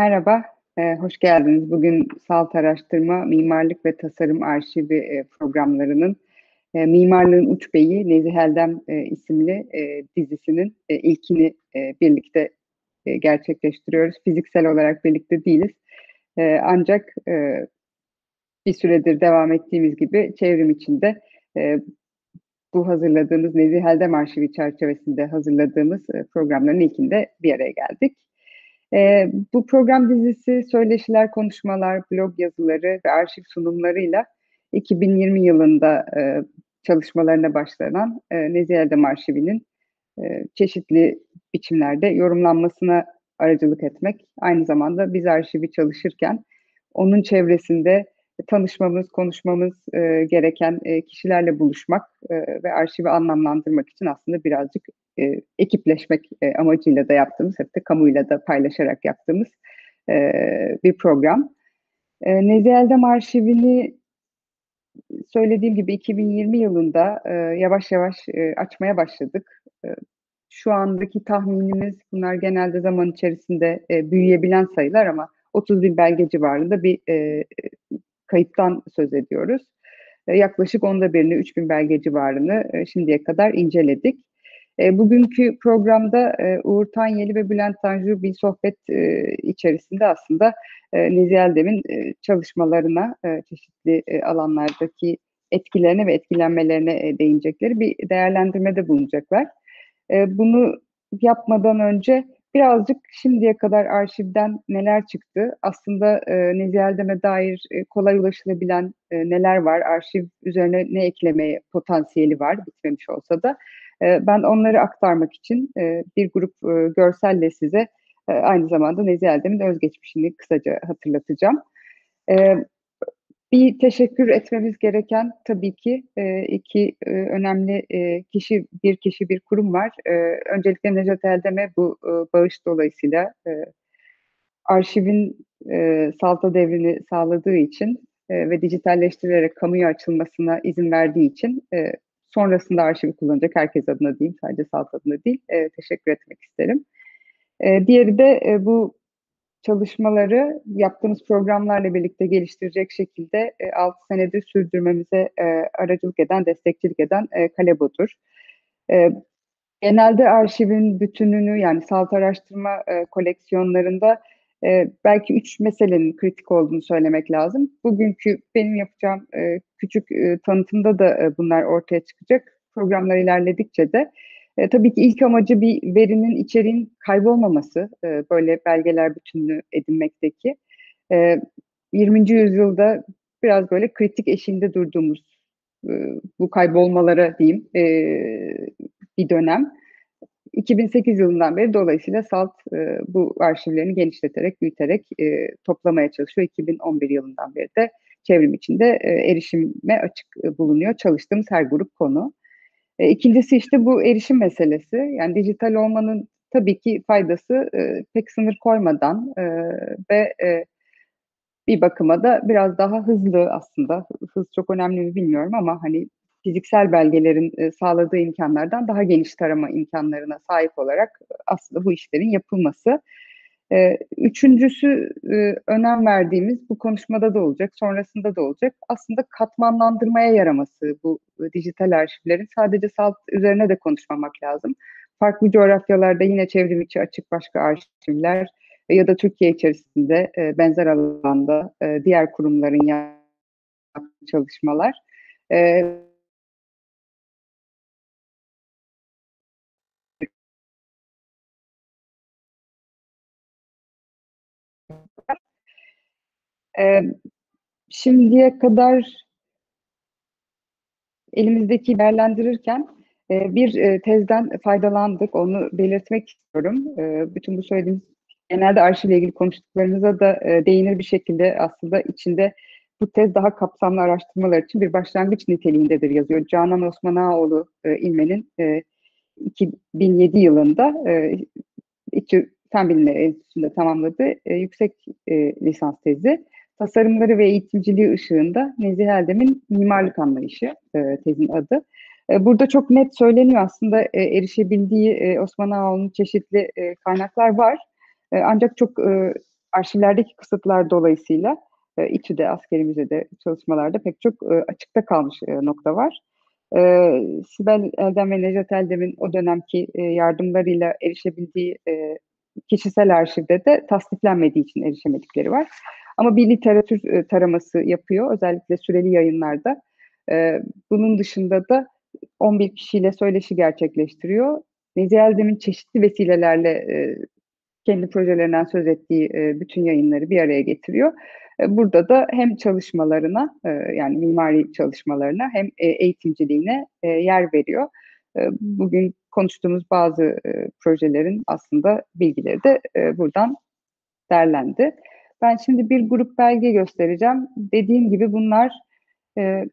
Merhaba, e, hoş geldiniz. Bugün Salt Araştırma, Mimarlık ve Tasarım Arşivi e, programlarının e, Mimarlığın Uç Beyi Nezih Eldem e, isimli e, dizisinin e, ilkini e, birlikte e, gerçekleştiriyoruz. Fiziksel olarak birlikte değiliz. E, ancak e, bir süredir devam ettiğimiz gibi çevrim içinde e, bu hazırladığımız Nezih Eldem Arşivi çerçevesinde hazırladığımız e, programların ilkinde bir araya geldik. E, bu program dizisi söyleşiler, konuşmalar, blog yazıları ve arşiv sunumlarıyla 2020 yılında e, çalışmalarına başlanan e, Nezih Eldem Arşivi'nin e, çeşitli biçimlerde yorumlanmasına aracılık etmek. Aynı zamanda biz arşivi çalışırken onun çevresinde tanışmamız, konuşmamız e, gereken e, kişilerle buluşmak e, ve arşivi anlamlandırmak için aslında birazcık e, ekipleşmek e, amacıyla da yaptığımız, de kamuyla da paylaşarak yaptığımız e, bir program. E, Nezih Eldem arşivini söylediğim gibi 2020 yılında e, yavaş yavaş e, açmaya başladık. E, şu andaki tahminimiz bunlar genelde zaman içerisinde e, büyüyebilen sayılar ama 30 bin belge civarında bir e, kayıttan söz ediyoruz. E, yaklaşık onda birini, 3 bin belge civarını e, şimdiye kadar inceledik. E, bugünkü programda e, Uğur Tanyeli ve Bülent Tanju bir sohbet e, içerisinde aslında e, Nezih Eldem'in e, çalışmalarına, e, çeşitli e, alanlardaki etkilerine ve etkilenmelerine e, değinecekleri bir değerlendirmede bulunacaklar. E, bunu yapmadan önce birazcık şimdiye kadar arşivden neler çıktı, aslında e, Nezih Eldem'e dair e, kolay ulaşılabilen e, neler var, arşiv üzerine ne eklemeye potansiyeli var? Bitmemiş olsa da ee, ben onları aktarmak için e, bir grup e, görselle size e, aynı zamanda Nezih Eldem'in özgeçmişini kısaca hatırlatacağım. Ee, bir teşekkür etmemiz gereken tabii ki iki önemli kişi, bir kişi, bir kurum var. Öncelikle Necat Eldem'e bu bağış dolayısıyla arşivin salta devrini sağladığı için ve dijitalleştirerek kamuya açılmasına izin verdiği için sonrasında arşivi kullanacak herkes adına diyeyim, sadece Salt adına değil, e, teşekkür etmek isterim. E, diğeri de e, bu çalışmaları yaptığımız programlarla birlikte geliştirecek şekilde e, 6 senedir sürdürmemize e, aracılık eden, destekçilik eden e, Kalebo'dur. E, genelde arşivin bütününü yani salt araştırma e, koleksiyonlarında e, belki üç meselenin kritik olduğunu söylemek lazım. Bugünkü benim yapacağım e, küçük e, tanıtımda da e, bunlar ortaya çıkacak. Programlar ilerledikçe de e, tabii ki ilk amacı bir verinin içeriğin kaybolmaması, e, böyle belgeler bütünlüğü edinmekteki. E, 20. yüzyılda biraz böyle kritik eşiğinde durduğumuz e, bu kaybolmalara diyeyim e, bir dönem. 2008 yılından beri dolayısıyla SALT e, bu arşivlerini genişleterek, büyüterek e, toplamaya çalışıyor. 2011 yılından beri de çevrim içinde e, erişime açık e, bulunuyor çalıştığımız her grup konu. E, ikincisi işte bu erişim meselesi. Yani dijital olmanın tabii ki faydası e, pek sınır koymadan e, ve e, bir bakıma da biraz daha hızlı aslında. Hız çok önemli mi bilmiyorum ama hani fiziksel belgelerin e, sağladığı imkanlardan daha geniş tarama imkanlarına sahip olarak e, aslında bu işlerin yapılması. E, üçüncüsü önem verdiğimiz bu konuşmada da olacak, sonrasında da olacak. Aslında katmanlandırmaya yaraması bu dijital arşivlerin sadece salt üzerine de konuşmamak lazım. Farklı coğrafyalarda yine çevrim içi açık başka arşivler ya da Türkiye içerisinde benzer alanda diğer kurumların yaptığı çalışmalar. E, E, şimdiye kadar elimizdeki değerlendirirken e, bir e, tezden faydalandık. Onu belirtmek istiyorum. E, bütün bu söylediğimiz genelde arşivle ilgili konuştuklarımıza da e, değinir bir şekilde aslında içinde bu tez daha kapsamlı araştırmalar için bir başlangıç niteliğindedir yazıyor. Canan Osmanaoğlu e, İlmen'in e, 2007 yılında e, İTÜ Fen Bilimleri Enstitüsü'nde tamamladığı e, yüksek e, lisans tezi. Tasarımları ve eğitimciliği ışığında Nezih Eldem'in mimarlık anlayışı e, tezin adı. E, burada çok net söyleniyor aslında e, erişebildiği e, Osman Ağaoğlu'nun çeşitli e, kaynaklar var. E, ancak çok e, arşivlerdeki kısıtlar dolayısıyla e, İTÜ'de, askerimizde de çalışmalarda pek çok e, açıkta kalmış e, nokta var. E, Sibel Eldem ve Necdet Eldem'in o dönemki e, yardımlarıyla erişebildiği e, kişisel arşivde de tasdiflenmediği için erişemedikleri var. Ama bir literatür e, taraması yapıyor, özellikle süreli yayınlarda. E, bunun dışında da 11 kişiyle söyleşi gerçekleştiriyor. Nezih Eldem'in çeşitli vesilelerle e, kendi projelerinden söz ettiği bütün yayınları bir araya getiriyor. Burada da hem çalışmalarına yani mimari çalışmalarına hem eğitimciliğine yer veriyor. Bugün konuştuğumuz bazı projelerin aslında bilgileri de buradan derlendi. Ben şimdi bir grup belge göstereceğim. Dediğim gibi bunlar e,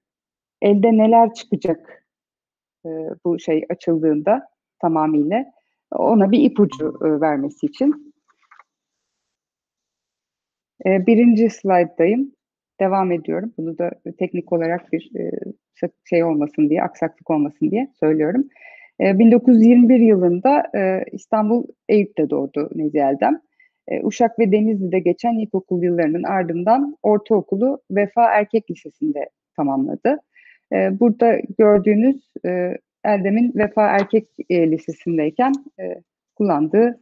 elde neler çıkacak e, bu şey açıldığında tamamıyla ona bir ipucu e, vermesi için. E, birinci slayttayım. Devam ediyorum. Bunu da teknik olarak bir e, şey olmasın diye, aksaklık olmasın diye söylüyorum. 1921 yılında İstanbul Eyüp'te doğdu Nezih Eldem. Uşak ve Denizli'de geçen ilkokul yıllarının ardından ortaokulu Vefa Erkek Lisesi'nde tamamladı. Burada gördüğünüz Erdem'in Vefa Erkek e, Lisesi'ndeyken e, kullandığı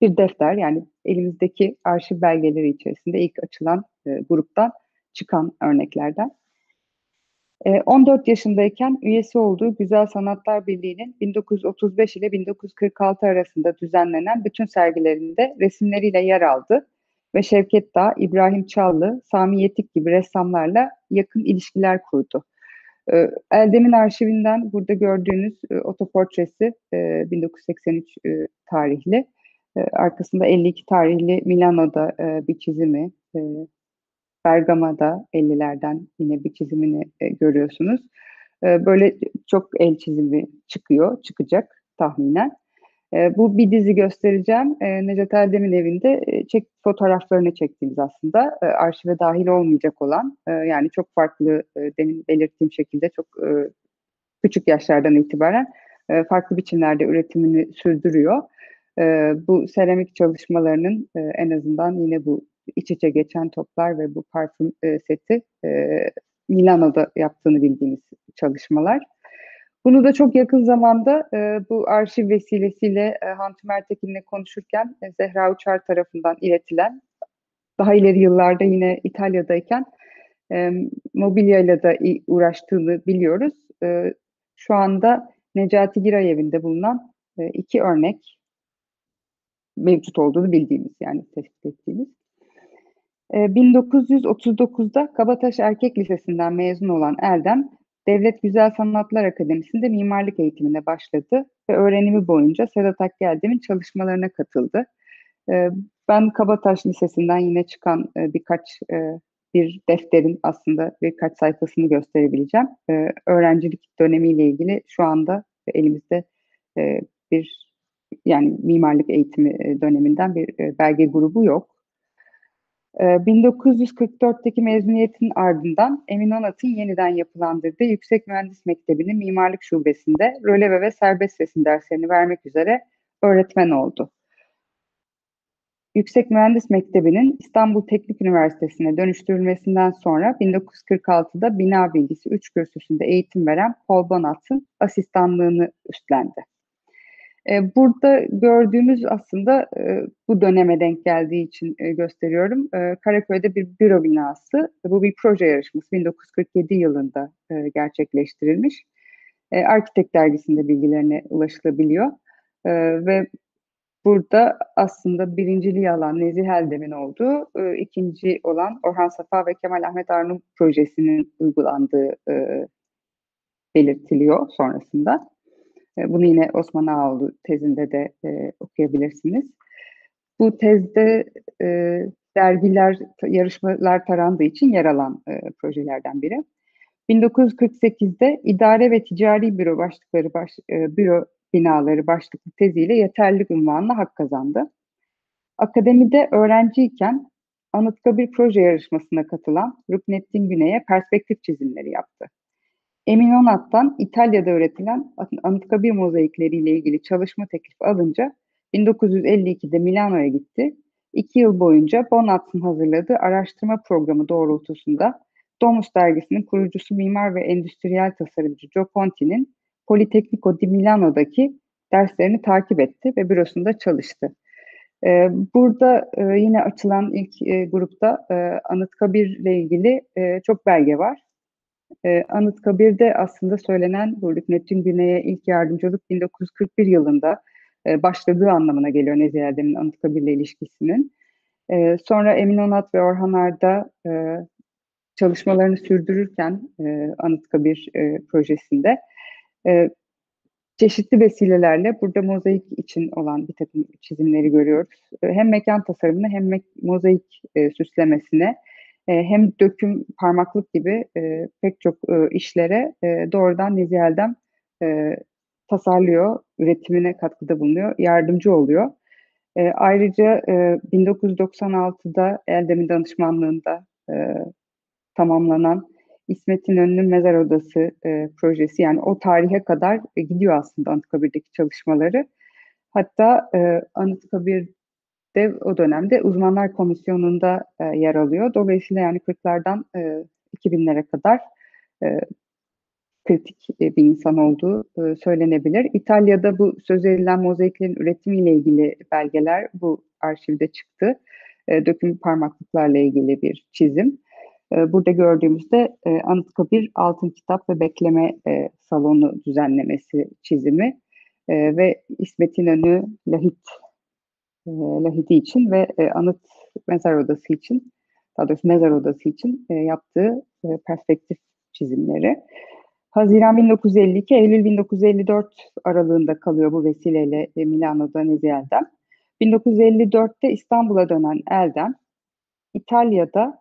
bir defter yani elimizdeki arşiv belgeleri içerisinde ilk açılan e, gruptan çıkan örneklerden. E, 14 yaşındayken üyesi olduğu Güzel Sanatlar Birliği'nin 1935 ile 1946 arasında düzenlenen bütün sergilerinde resimleriyle yer aldı ve Şevket Dağ, İbrahim Çallı, Sami Yetik gibi ressamlarla yakın ilişkiler kurdu. Ee, Eldem'in arşivinden burada gördüğünüz e, otoportresi 1983 e, e, tarihli. Arkasında 52 tarihli Milano'da bir çizimi, Bergama'da 50'lerden yine bir çizimini görüyorsunuz. Böyle çok el çizimi çıkıyor, çıkacak tahminen. E, bu bir dizi göstereceğim. E, Necdet Erdem'in evinde e, çek, fotoğraflarını çektiğimiz aslında e, arşive dahil olmayacak olan e, yani çok farklı e, demin belirttiğim şekilde çok e, küçük yaşlardan itibaren e, farklı biçimlerde üretimini sürdürüyor. E, bu seramik çalışmalarının e, en azından yine bu iç içe geçen toplar ve bu parfüm e, seti e, Milano'da yaptığını bildiğimiz çalışmalar. Bunu da çok yakın zamanda e, bu arşiv vesilesiyle e, Hantum Ertekin'le konuşurken e, Zehra Uçar tarafından iletilen, daha ileri yıllarda yine İtalya'dayken e, mobilyayla da uğraştığını biliyoruz. E, şu anda Necati Giray evinde bulunan e, iki örnek mevcut olduğunu bildiğimiz yani tespit ettiğimiz. 1939'da e, Kabataş Erkek Lisesi'nden mezun olan Erdem, Devlet Güzel Sanatlar Akademisi'nde mimarlık eğitimine başladı ve öğrenimi boyunca Sedat Akgeldem'in çalışmalarına katıldı. Ee, ben Kabataş Lisesi'nden yine çıkan e, birkaç e, bir defterin aslında birkaç sayfasını gösterebileceğim. Ee, öğrencilik dönemiyle ilgili şu anda elimizde e, bir yani mimarlık eğitimi döneminden bir belge grubu yok. 1944'teki ee, mezuniyetin ardından Emin Onat'ın yeniden yapılandırdığı Yüksek Mühendis Mektebi'nin mimarlık şubesinde röleve ve serbest resim derslerini vermek üzere öğretmen oldu. Yüksek Mühendis Mektebi'nin İstanbul Teknik Üniversitesi'ne dönüştürülmesinden sonra 1946'da bina bilgisi 3 kürsüsünde eğitim veren Paul Bonat'ın asistanlığını üstlendi. E, burada gördüğümüz aslında e, bu döneme denk geldiği için e, gösteriyorum. Karaköy'de bir büro binası. Bu bir proje yarışması 1947 yılında gerçekleştirilmiş. Arkitek dergisinde bilgilerine ulaşılabiliyor. Ve burada aslında birinciliği alan Nezih Eldem'in olduğu, ikinci olan Orhan Safa ve Kemal Ahmet Arnavut projesinin uygulandığı belirtiliyor sonrasında. E, bunu yine Osman Ağoğlu tezinde de e, okuyabilirsiniz. Bu tezde e, dergiler, yarışmalar tarandığı için yer alan e, projelerden biri. 1948'de idare ve ticari büro başlıkları baş, e, büro binaları başlıklı teziyle yeterlilik unvanına hak kazandı. Akademide öğrenciyken Anıtkabir proje yarışmasına katılan Ruknettin Güney'e perspektif çizimleri yaptı. Emin Onat'tan İtalya'da üretilen Anıtkabir mozaikleriyle ilgili çalışma teklifi alınca 1952'de Milano'ya gitti iki yıl boyunca Bonatz'ın hazırladığı araştırma programı doğrultusunda Domus dergisinin kurucusu mimar ve endüstriyel tasarımcı Joe Conti'nin Politecnico di Milano'daki derslerini takip etti ve bürosunda çalıştı. E, burada e, yine açılan ilk e, grupta e, Anıtkabir ile ilgili çok belge var. E, Anıtkabir'de aslında söylenen bu Rüknettin Güney'e ilk yardımcılık 1941 yılında e, başladığı anlamına geliyor Nezih Erdem'in Anıtkabir'le ilişkisinin. E, sonra Emin Onat ve Orhan Arda e, çalışmalarını sürdürürken e, Anıtkabir e, projesinde e, çeşitli vesilelerle burada mozaik için olan bir takım çizimleri görüyoruz. E, hem mekan tasarımını hem mozaik e, süslemesine hem döküm parmaklık gibi e, pek çok e, işlere e, doğrudan Nezihel'den e, tasarlıyor, üretimine katkıda bulunuyor, yardımcı oluyor. E, ayrıca e, 1996'da Eldem'in danışmanlığında e, tamamlanan İsmet İnönü'nün Mezar Odası e, projesi yani o tarihe kadar e, gidiyor aslında Anıtkabir'deki çalışmaları. Hatta e, Anıtkabir'de o dönemde uzmanlar komisyonunda e, yer alıyor. Dolayısıyla yani 40'lardan e, 2000'lere kadar e, kritik e, bir insan olduğu e, söylenebilir. İtalya'da bu söz edilen mozaiklerin üretimiyle ilgili belgeler bu arşivde çıktı. E, döküm parmaklıklarla ilgili bir çizim. E, burada gördüğümüzde e, Anıtkabir Altın Kitap ve Bekleme e, Salonu düzenlemesi çizimi e, ve İsmet İnönü Lahit e, Lahidi için ve e, Anıt Mezar Odası için daha doğrusu Mezar Odası için e, yaptığı perspektif çizimleri. Haziran 1952, Eylül 1954 aralığında kalıyor bu vesileyle e, Milano'da Nezi Eldem. 1954'te İstanbul'a dönen Eldem, İtalya'da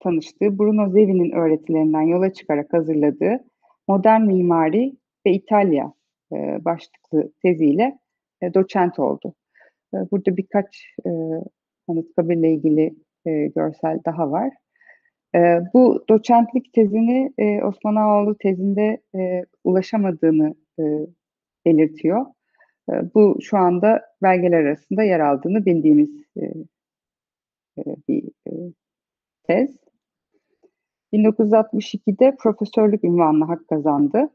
tanıştığı Bruno Zevi'nin öğretilerinden yola çıkarak hazırladığı Modern Mimari ve İtalya başlıklı teziyle e, doçent oldu. E, burada birkaç e, Anıtkabir'le ilgili e, görsel daha var. E, bu doçentlik tezini e, Osman Ağoğlu tezinde e, ulaşamadığını e, belirtiyor. E, bu şu anda belgeler arasında yer aldığını bildiğimiz e, e, bir e, tez. 1962'de profesörlük ünvanına hak kazandı.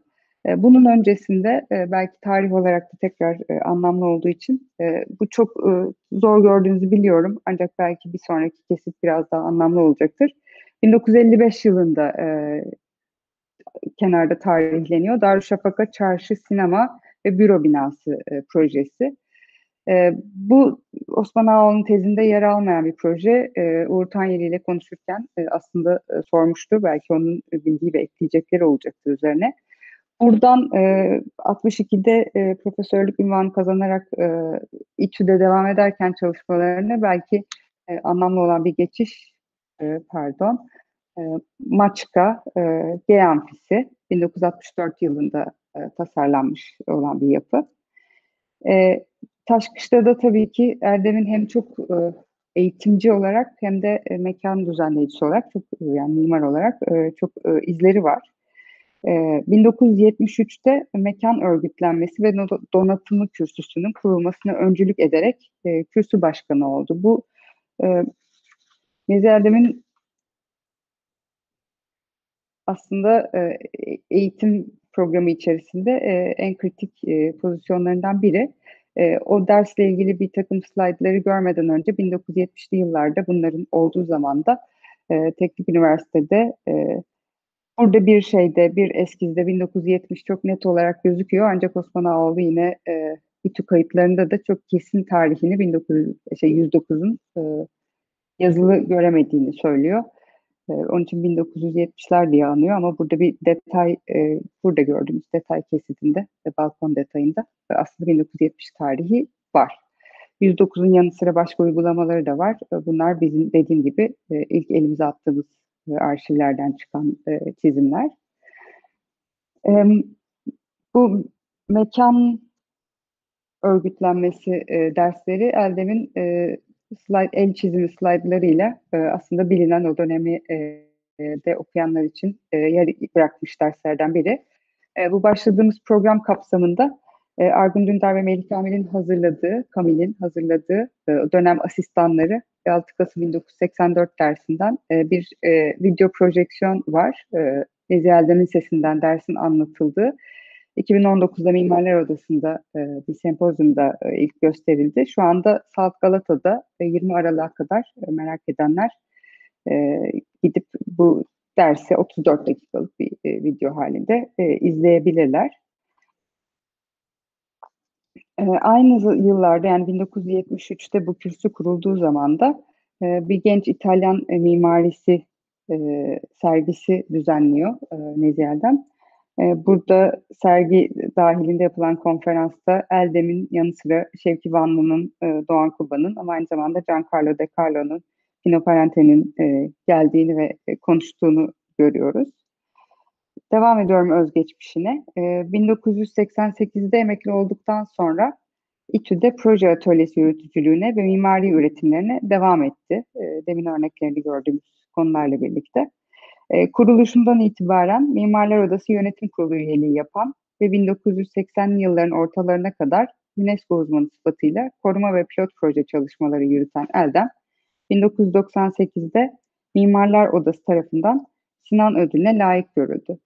E, bunun öncesinde e, belki tarih olarak da tekrar e, anlamlı olduğu için bu çok zor gördüğünüzü biliyorum. Ancak belki bir sonraki kesit biraz daha anlamlı olacaktır. 1955 yılında kenarda tarihleniyor. Darüşşafaka Çarşı Sinema ve Büro Binası projesi. E, bu Osman Ağoğlu'nun tezinde yer almayan bir proje. E, Uğur Tanyeli ile konuşurken e, aslında e, sormuştu. Belki onun bildiği ve ekleyecekleri olacaktır üzerine. Buradan e, 62'de e, profesörlük ünvanı kazanarak e, İTÜ'de devam ederken çalışmalarına belki e, anlamlı olan bir geçiş, e, pardon, e, Maçka e, G Amfisi 1964 yılında e, tasarlanmış olan bir yapı. E, Taşkış'ta da tabii ki Erdem'in hem çok e, eğitimci olarak hem de e, mekan düzenleyicisi olarak çok yani mimar olarak e, çok e, izleri var. E, 1973'te mekan örgütlenmesi ve donatımı kürsüsünün kurulmasına öncülük ederek e, kürsü başkanı oldu. Bu e, Nezi Erdem'in aslında e, eğitim programı içerisinde e, en kritik e, pozisyonlarından biri. E, o dersle ilgili bir takım slaytları görmeden önce 1970'li yıllarda bunların olduğu zamanda e, Teknik Üniversitede e, burada bir şeyde bir eskizde 1970 çok net olarak gözüküyor ancak Osman Ağoğlu yine e, İTÜ kayıtlarında da çok kesin tarihini 1900, şey, 109'un e, yazılı göremediğini söylüyor. E, onun için 1970'ler diye anıyor ama burada bir detay, e, burada gördüğümüz detay kesitinde ve balkon detayında e, aslında 1970 tarihi var. 109'un yanı sıra başka uygulamaları da var. E, bunlar bizim dediğim gibi e, ilk elimize attığımız e, arşivlerden çıkan e, çizimler. E, bu mekan örgütlenmesi e, dersleri Eldem'in e, slide, el çizimi slaytlarıyla e, aslında bilinen o dönemi e, de okuyanlar için e, yer bırakmış derslerden biri. E, bu başladığımız program kapsamında E, Argun Dündar ve Melih Kamil'in hazırladığı, Kamil'in hazırladığı e, dönem asistanları 6 Kasım 1984 dersinden e, bir e, video projeksiyon var. E, Nezihe sesinden dersin anlatıldığı. 2019'da Mimarlar Odası'nda e, bir sempozyumda e, ilk gösterildi. Şu anda Salt Galata'da e, 20 Aralık'a kadar e, merak edenler e, gidip bu dersi 34 dakikalık bir e, video halinde e, izleyebilirler. E, aynı yıllarda yani 1973'te bu kürsü kurulduğu zaman da e, bir genç İtalyan e, mimarisi e, sergisi düzenliyor e, burada sergi dahilinde yapılan konferansta Eldem'in yanı sıra Şevki Vanlı'nın, Doğan Kuba'nın ama aynı zamanda Giancarlo De Carlo'nun, Pino Parente'nin geldiğini ve konuştuğunu görüyoruz. Devam ediyorum özgeçmişine. E, 1988'de emekli olduktan sonra İTÜ'de proje atölyesi yürütücülüğüne ve mimari üretimlerine devam etti. E, demin örneklerini gördüğümüz konularla birlikte. E, kuruluşundan itibaren Mimarlar Odası Yönetim Kurulu üyeliği yapan ve 1980'li yılların ortalarına kadar UNESCO uzmanı sıfatıyla koruma ve pilot proje çalışmaları yürüten Eldem, 1998'de Mimarlar Odası tarafından Sinan Ödülü'ne layık görüldü.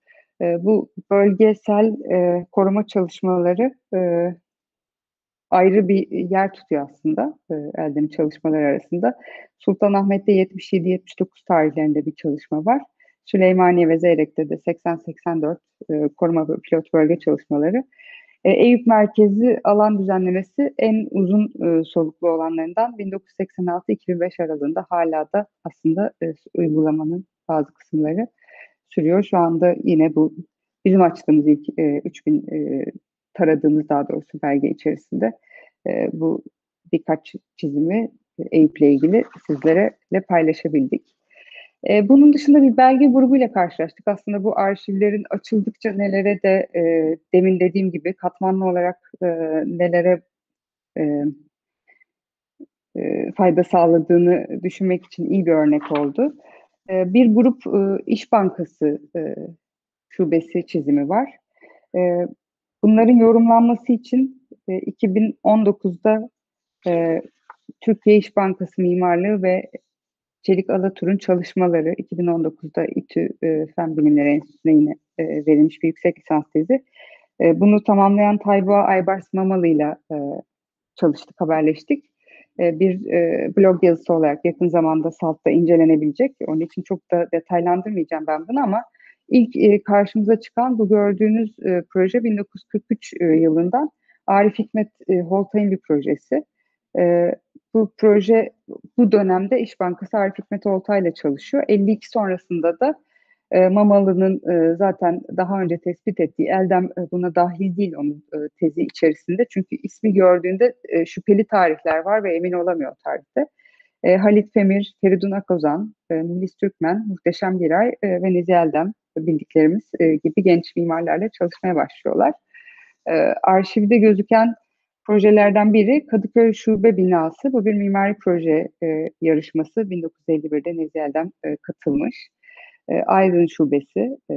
E, bu bölgesel e, koruma çalışmaları e, ayrı bir yer tutuyor aslında e, Eldem çalışmaları arasında. Sultanahmet'te 77-79 tarihlerinde bir çalışma var. Süleymaniye ve Zeyrek'te de 80-84 e, koruma pilot bölge çalışmaları. E, Eyüp merkezi alan düzenlemesi en uzun e, soluklu olanlarından 1986-2005 aralığında hala da aslında e, uygulamanın bazı kısımları sürüyor. Şu anda yine bu bizim açtığımız ilk e, 3000 e, taradığımız daha doğrusu belge içerisinde e, bu birkaç çizimi Eyüp'le ilgili sizlere paylaşabildik. E, bunun dışında bir belge grubuyla karşılaştık. Aslında bu arşivlerin açıldıkça nelere de e, demin dediğim gibi katmanlı olarak e, nelere e, e, fayda sağladığını düşünmek için iyi bir örnek oldu. E, bir grup e, İş Bankası e, şubesi çizimi var. E, bunların yorumlanması için e, 2019'da e, Türkiye İş Bankası Mimarlığı ve Çelik Alatur'un çalışmaları 2019'da İTÜ Fen Bilimleri Enstitüsü'ne yine verilmiş bir yüksek lisans tezi. Bunu tamamlayan Tayba Aybars Mamalı ile çalıştık, haberleştik. E, bir e, blog yazısı olarak yakın zamanda SALT'ta incelenebilecek. Onun için çok da detaylandırmayacağım ben bunu ama ilk e, karşımıza çıkan bu gördüğünüz proje 1943 e, yılından Arif Hikmet Holtay'ın bir projesi. Bu proje bu dönemde İş Bankası Arif Hikmet Oltay ile çalışıyor. 52 sonrasında da e, Mamalı'nın e, zaten daha önce tespit ettiği Eldem e, buna dahil değil onun e, tezi içerisinde. Çünkü ismi gördüğünde e, şüpheli tarihler var ve emin olamıyor tarihte. E, Halit Femir, Feridun Akozan, e, Muhlis Türkmen, Muhteşem Giray e, ve Nezi Eldem bildiklerimiz e, gibi genç mimarlarla çalışmaya başlıyorlar. E, arşivde gözüken projelerden biri Kadıköy Şube Binası. Bu bir mimari proje e, yarışması. 1951'de Nezihel'den e, katılmış. E, Aydın Şubesi e,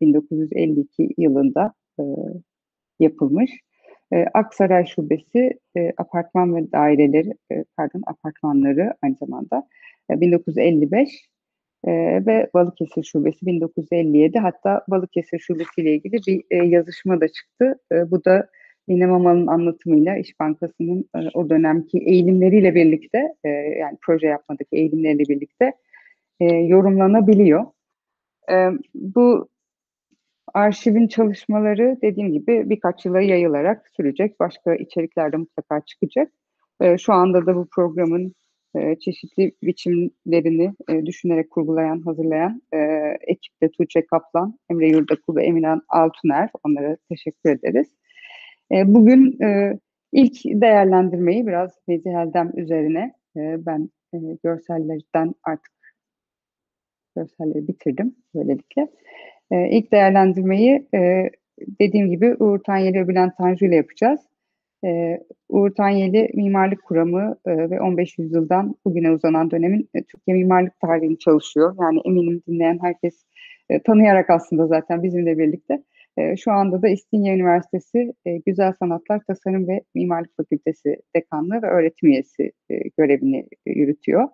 1952 yılında e, yapılmış. E, Aksaray Şubesi e, apartman ve daireleri, e, pardon apartmanları aynı zamanda e, 1955 e, ve Balıkesir Şubesi 1957 hatta Balıkesir Şubesi ile ilgili bir e, yazışma da çıktı. E, bu da Mine Mamal'ın anlatımıyla İş Bankası'nın e, o dönemki eğilimleriyle birlikte e, yani proje yapmadaki eğilimleriyle birlikte e, yorumlanabiliyor. E, bu arşivin çalışmaları dediğim gibi birkaç yıla yayılarak sürecek. Başka içerikler de mutlaka çıkacak. E, şu anda da bu programın çeşitli biçimlerini düşünerek kurgulayan, hazırlayan ekipte Tuğçe Kaplan, Emre Yurdakul ve Emirhan Altuner. Onlara teşekkür ederiz. Bugün ilk değerlendirmeyi biraz Neziheldem üzerine e, ben görsellerden artık görselleri bitirdim böylelikle. E, ilk değerlendirmeyi e, dediğim gibi Uğur Tanyeli ve Bülent Tanju ile yapacağız. E, Uğur Tanyeli mimarlık kuramı e, ve 15 yüzyıldan bugüne uzanan dönemin e, Türkiye mimarlık tarihini çalışıyor. Yani eminim dinleyen herkes e, tanıyarak aslında zaten bizimle birlikte E, şu anda da İstinye Üniversitesi e, Güzel Sanatlar, Tasarım ve Mimarlık Fakültesi Dekanlığı ve öğretim üyesi e, görevini e, yürütüyor.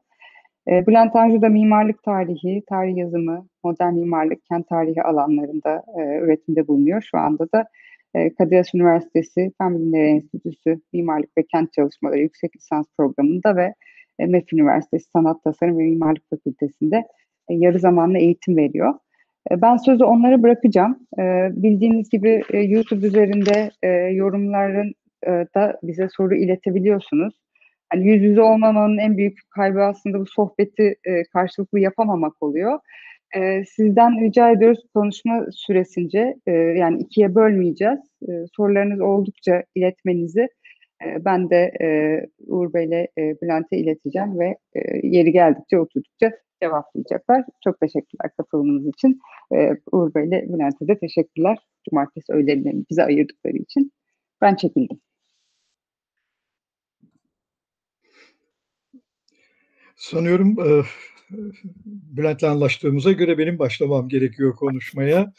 E, Bülent Tanju mimarlık tarihi, tarih yazımı, modern mimarlık, kent tarihi alanlarında e, üretimde bulunuyor. Şu anda da e, Kadir Has Üniversitesi Fen Bilimleri Enstitüsü Mimarlık ve Kent Çalışmaları Yüksek Lisans Programı'nda ve e, MEF Üniversitesi Sanat Tasarım ve Mimarlık Fakültesi'nde e, yarı zamanlı eğitim veriyor. E, ben sözü onlara bırakacağım. E, bildiğiniz gibi e, YouTube üzerinde yorumların da bize soru iletebiliyorsunuz. Hani yüz yüze olmamanın en büyük kaybı aslında bu sohbeti e, karşılıklı yapamamak oluyor. E, sizden rica ediyoruz konuşma süresince e, yani ikiye bölmeyeceğiz. E, sorularınız oldukça iletmenizi e, ben de e, Uğur Bey'le e, Bülent'e ileteceğim ve e, yeri geldikçe oturdukça cevaplayacaklar. Çok teşekkürler katılımınız için. E, Uğur Bey'le Bülent'e de teşekkürler. Cumartesi öğlelerini bize ayırdıkları için. Ben çekildim. Sanıyorum e, Bülent'le anlaştığımıza göre benim başlamam gerekiyor konuşmaya.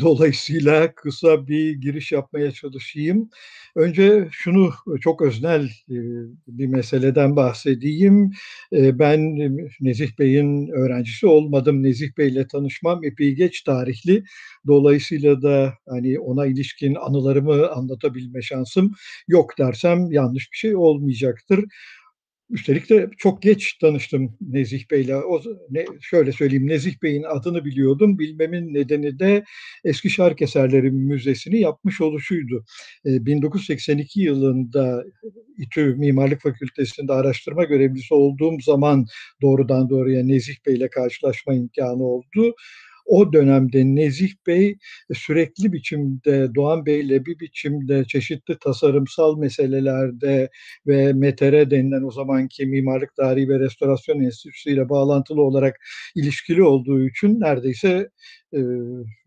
Dolayısıyla kısa bir giriş yapmaya çalışayım. Önce şunu çok öznel e, bir meseleden bahsedeyim. E, ben Nezih Bey'in öğrencisi olmadım. Nezih Bey'le tanışmam epey geç tarihli. Dolayısıyla da hani ona ilişkin anılarımı anlatabilme şansım yok dersem yanlış bir şey olmayacaktır. Üstelik de çok geç tanıştım Nezih Bey'le. O, ne, şöyle söyleyeyim, Nezih Bey'in adını biliyordum. Bilmemin nedeni de Eski Şark Müzesi'ni yapmış oluşuydu. E, 1982 yılında İTÜ Mimarlık Fakültesi'nde araştırma görevlisi olduğum zaman doğrudan doğruya Nezih Bey'le karşılaşma imkanı oldu o dönemde Nezih Bey sürekli biçimde Doğan Bey'le bir biçimde çeşitli tasarımsal meselelerde ve METERE denilen o zamanki Mimarlık Tarihi ve Restorasyon Enstitüsü ile bağlantılı olarak ilişkili olduğu için neredeyse e,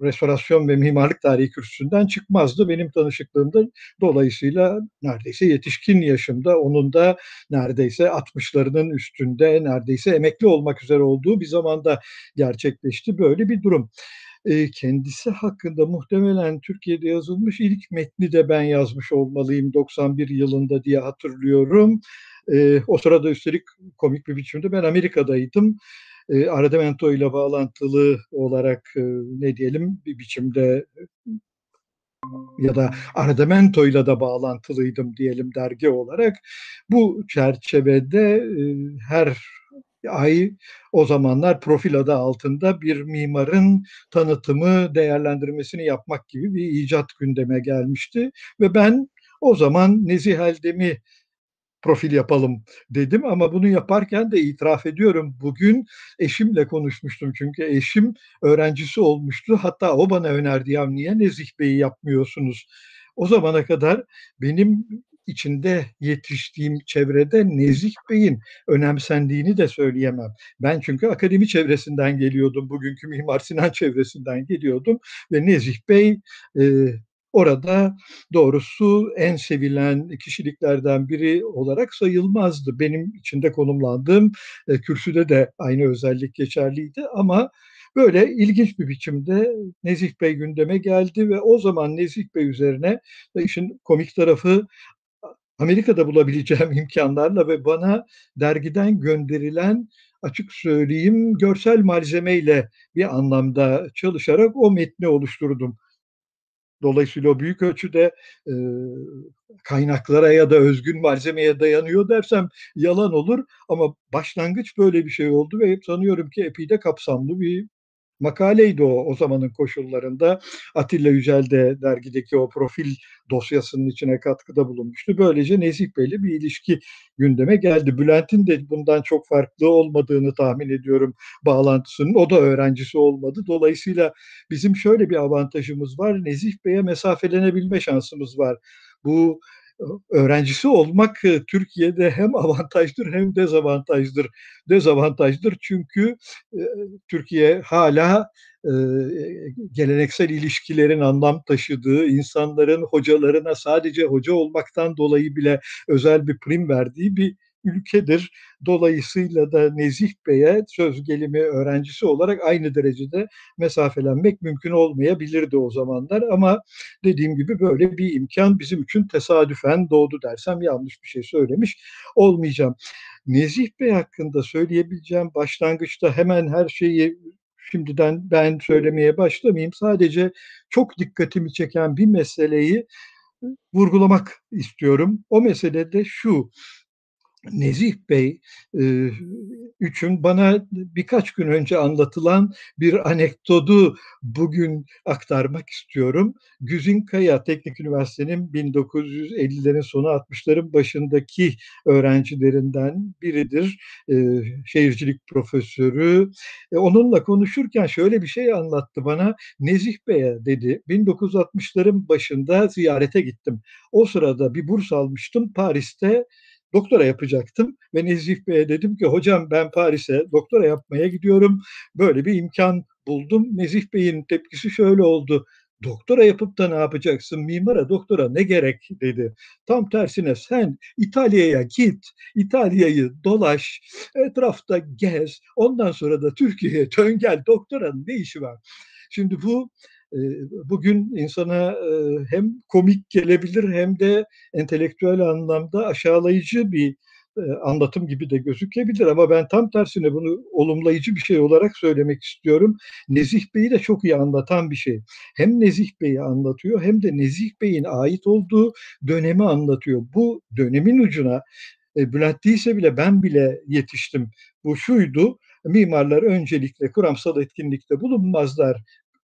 restorasyon ve mimarlık tarihi kürsüsünden çıkmazdı. Benim tanışıklığımda dolayısıyla neredeyse yetişkin yaşımda onun da neredeyse 60'larının üstünde neredeyse emekli olmak üzere olduğu bir zamanda gerçekleşti böyle bir durum e, kendisi hakkında muhtemelen Türkiye'de yazılmış ilk metni de ben yazmış olmalıyım 91 yılında diye hatırlıyorum. E, o sırada üstelik komik bir biçimde ben Amerika'daydım e, Ardamento ile bağlantılı olarak ne diyelim bir biçimde ya da Ardamento ile de bağlantılıydım diyelim dergi olarak. Bu çerçevede her ay o zamanlar profil adı altında bir mimarın tanıtımı, değerlendirmesini yapmak gibi bir icat gündeme gelmişti. Ve ben o zaman Nezih Eldem'i profil yapalım dedim ama bunu yaparken de itiraf ediyorum. Bugün eşimle konuşmuştum çünkü eşim öğrencisi olmuştu. Hatta o bana önerdi ya niye Nezih Bey'i yapmıyorsunuz? O zamana kadar benim içinde yetiştiğim çevrede Nezih Bey'in önemsendiğini de söyleyemem. Ben çünkü akademi çevresinden geliyordum. Bugünkü Mimar Sinan çevresinden geliyordum ve Nezih Bey e, orada doğrusu en sevilen kişiliklerden biri olarak sayılmazdı. Benim içinde konumlandığım e, kürsüde de aynı özellik geçerliydi ama böyle ilginç bir biçimde Nezih Bey gündeme geldi ve o zaman Nezih Bey üzerine işin komik tarafı Amerika'da bulabileceğim imkanlarla ve bana dergiden gönderilen açık söyleyeyim görsel malzemeyle bir anlamda çalışarak o metni oluşturdum. Dolayısıyla o büyük ölçüde e, kaynaklara ya da özgün malzemeye dayanıyor dersem yalan olur. Ama başlangıç böyle bir şey oldu ve sanıyorum ki epey de kapsamlı bir makaleydi o o zamanın koşullarında. Atilla Yücel de dergideki o profil dosyasının içine katkıda bulunmuştu. Böylece Nezih Bey'le bir ilişki gündeme geldi. Bülent'in de bundan çok farklı olmadığını tahmin ediyorum bağlantısının. O da öğrencisi olmadı. Dolayısıyla bizim şöyle bir avantajımız var. Nezih Bey'e mesafelenebilme şansımız var. Bu öğrencisi olmak e, Türkiye'de hem avantajdır hem dezavantajdır. Dezavantajdır çünkü e, Türkiye hala e, geleneksel ilişkilerin anlam taşıdığı, insanların hocalarına sadece hoca olmaktan dolayı bile özel bir prim verdiği bir ülkedir. Dolayısıyla da Nezih Bey'e söz gelimi öğrencisi olarak aynı derecede mesafelenmek mümkün olmayabilirdi o zamanlar. Ama dediğim gibi böyle bir imkan bizim için tesadüfen doğdu dersem yanlış bir şey söylemiş olmayacağım. Nezih Bey hakkında söyleyebileceğim başlangıçta hemen her şeyi şimdiden ben söylemeye başlamayayım. Sadece çok dikkatimi çeken bir meseleyi vurgulamak istiyorum. O mesele de şu. Nezih Bey e, üçün bana birkaç gün önce anlatılan bir anekdodu bugün aktarmak istiyorum. Güzin Kaya Teknik Üniversitesi'nin 1950'lerin sonu 60'ların başındaki öğrencilerinden biridir. E, şehircilik profesörü. E, onunla konuşurken şöyle bir şey anlattı bana. Nezih Bey'e dedi 1960'ların başında ziyarete gittim. O sırada bir burs almıştım Paris'te doktora yapacaktım ve Nezih Bey'e dedim ki hocam ben Paris'e doktora yapmaya gidiyorum. Böyle bir imkan buldum. Nezih Bey'in tepkisi şöyle oldu. Doktora yapıp da ne yapacaksın? Mimara doktora ne gerek dedi. Tam tersine sen İtalya'ya git, İtalya'yı dolaş, etrafta gez, ondan sonra da Türkiye'ye dön gel. Doktoranın ne işi var? Şimdi bu bugün insana hem komik gelebilir hem de entelektüel anlamda aşağılayıcı bir anlatım gibi de gözükebilir ama ben tam tersine bunu olumlayıcı bir şey olarak söylemek istiyorum. Nezih Bey'i de çok iyi anlatan bir şey. Hem Nezih Bey'i anlatıyor hem de Nezih Bey'in ait olduğu dönemi anlatıyor. Bu dönemin ucuna Bülent değilse bile ben bile yetiştim. Bu şuydu, mimarlar öncelikle kuramsal etkinlikte bulunmazlar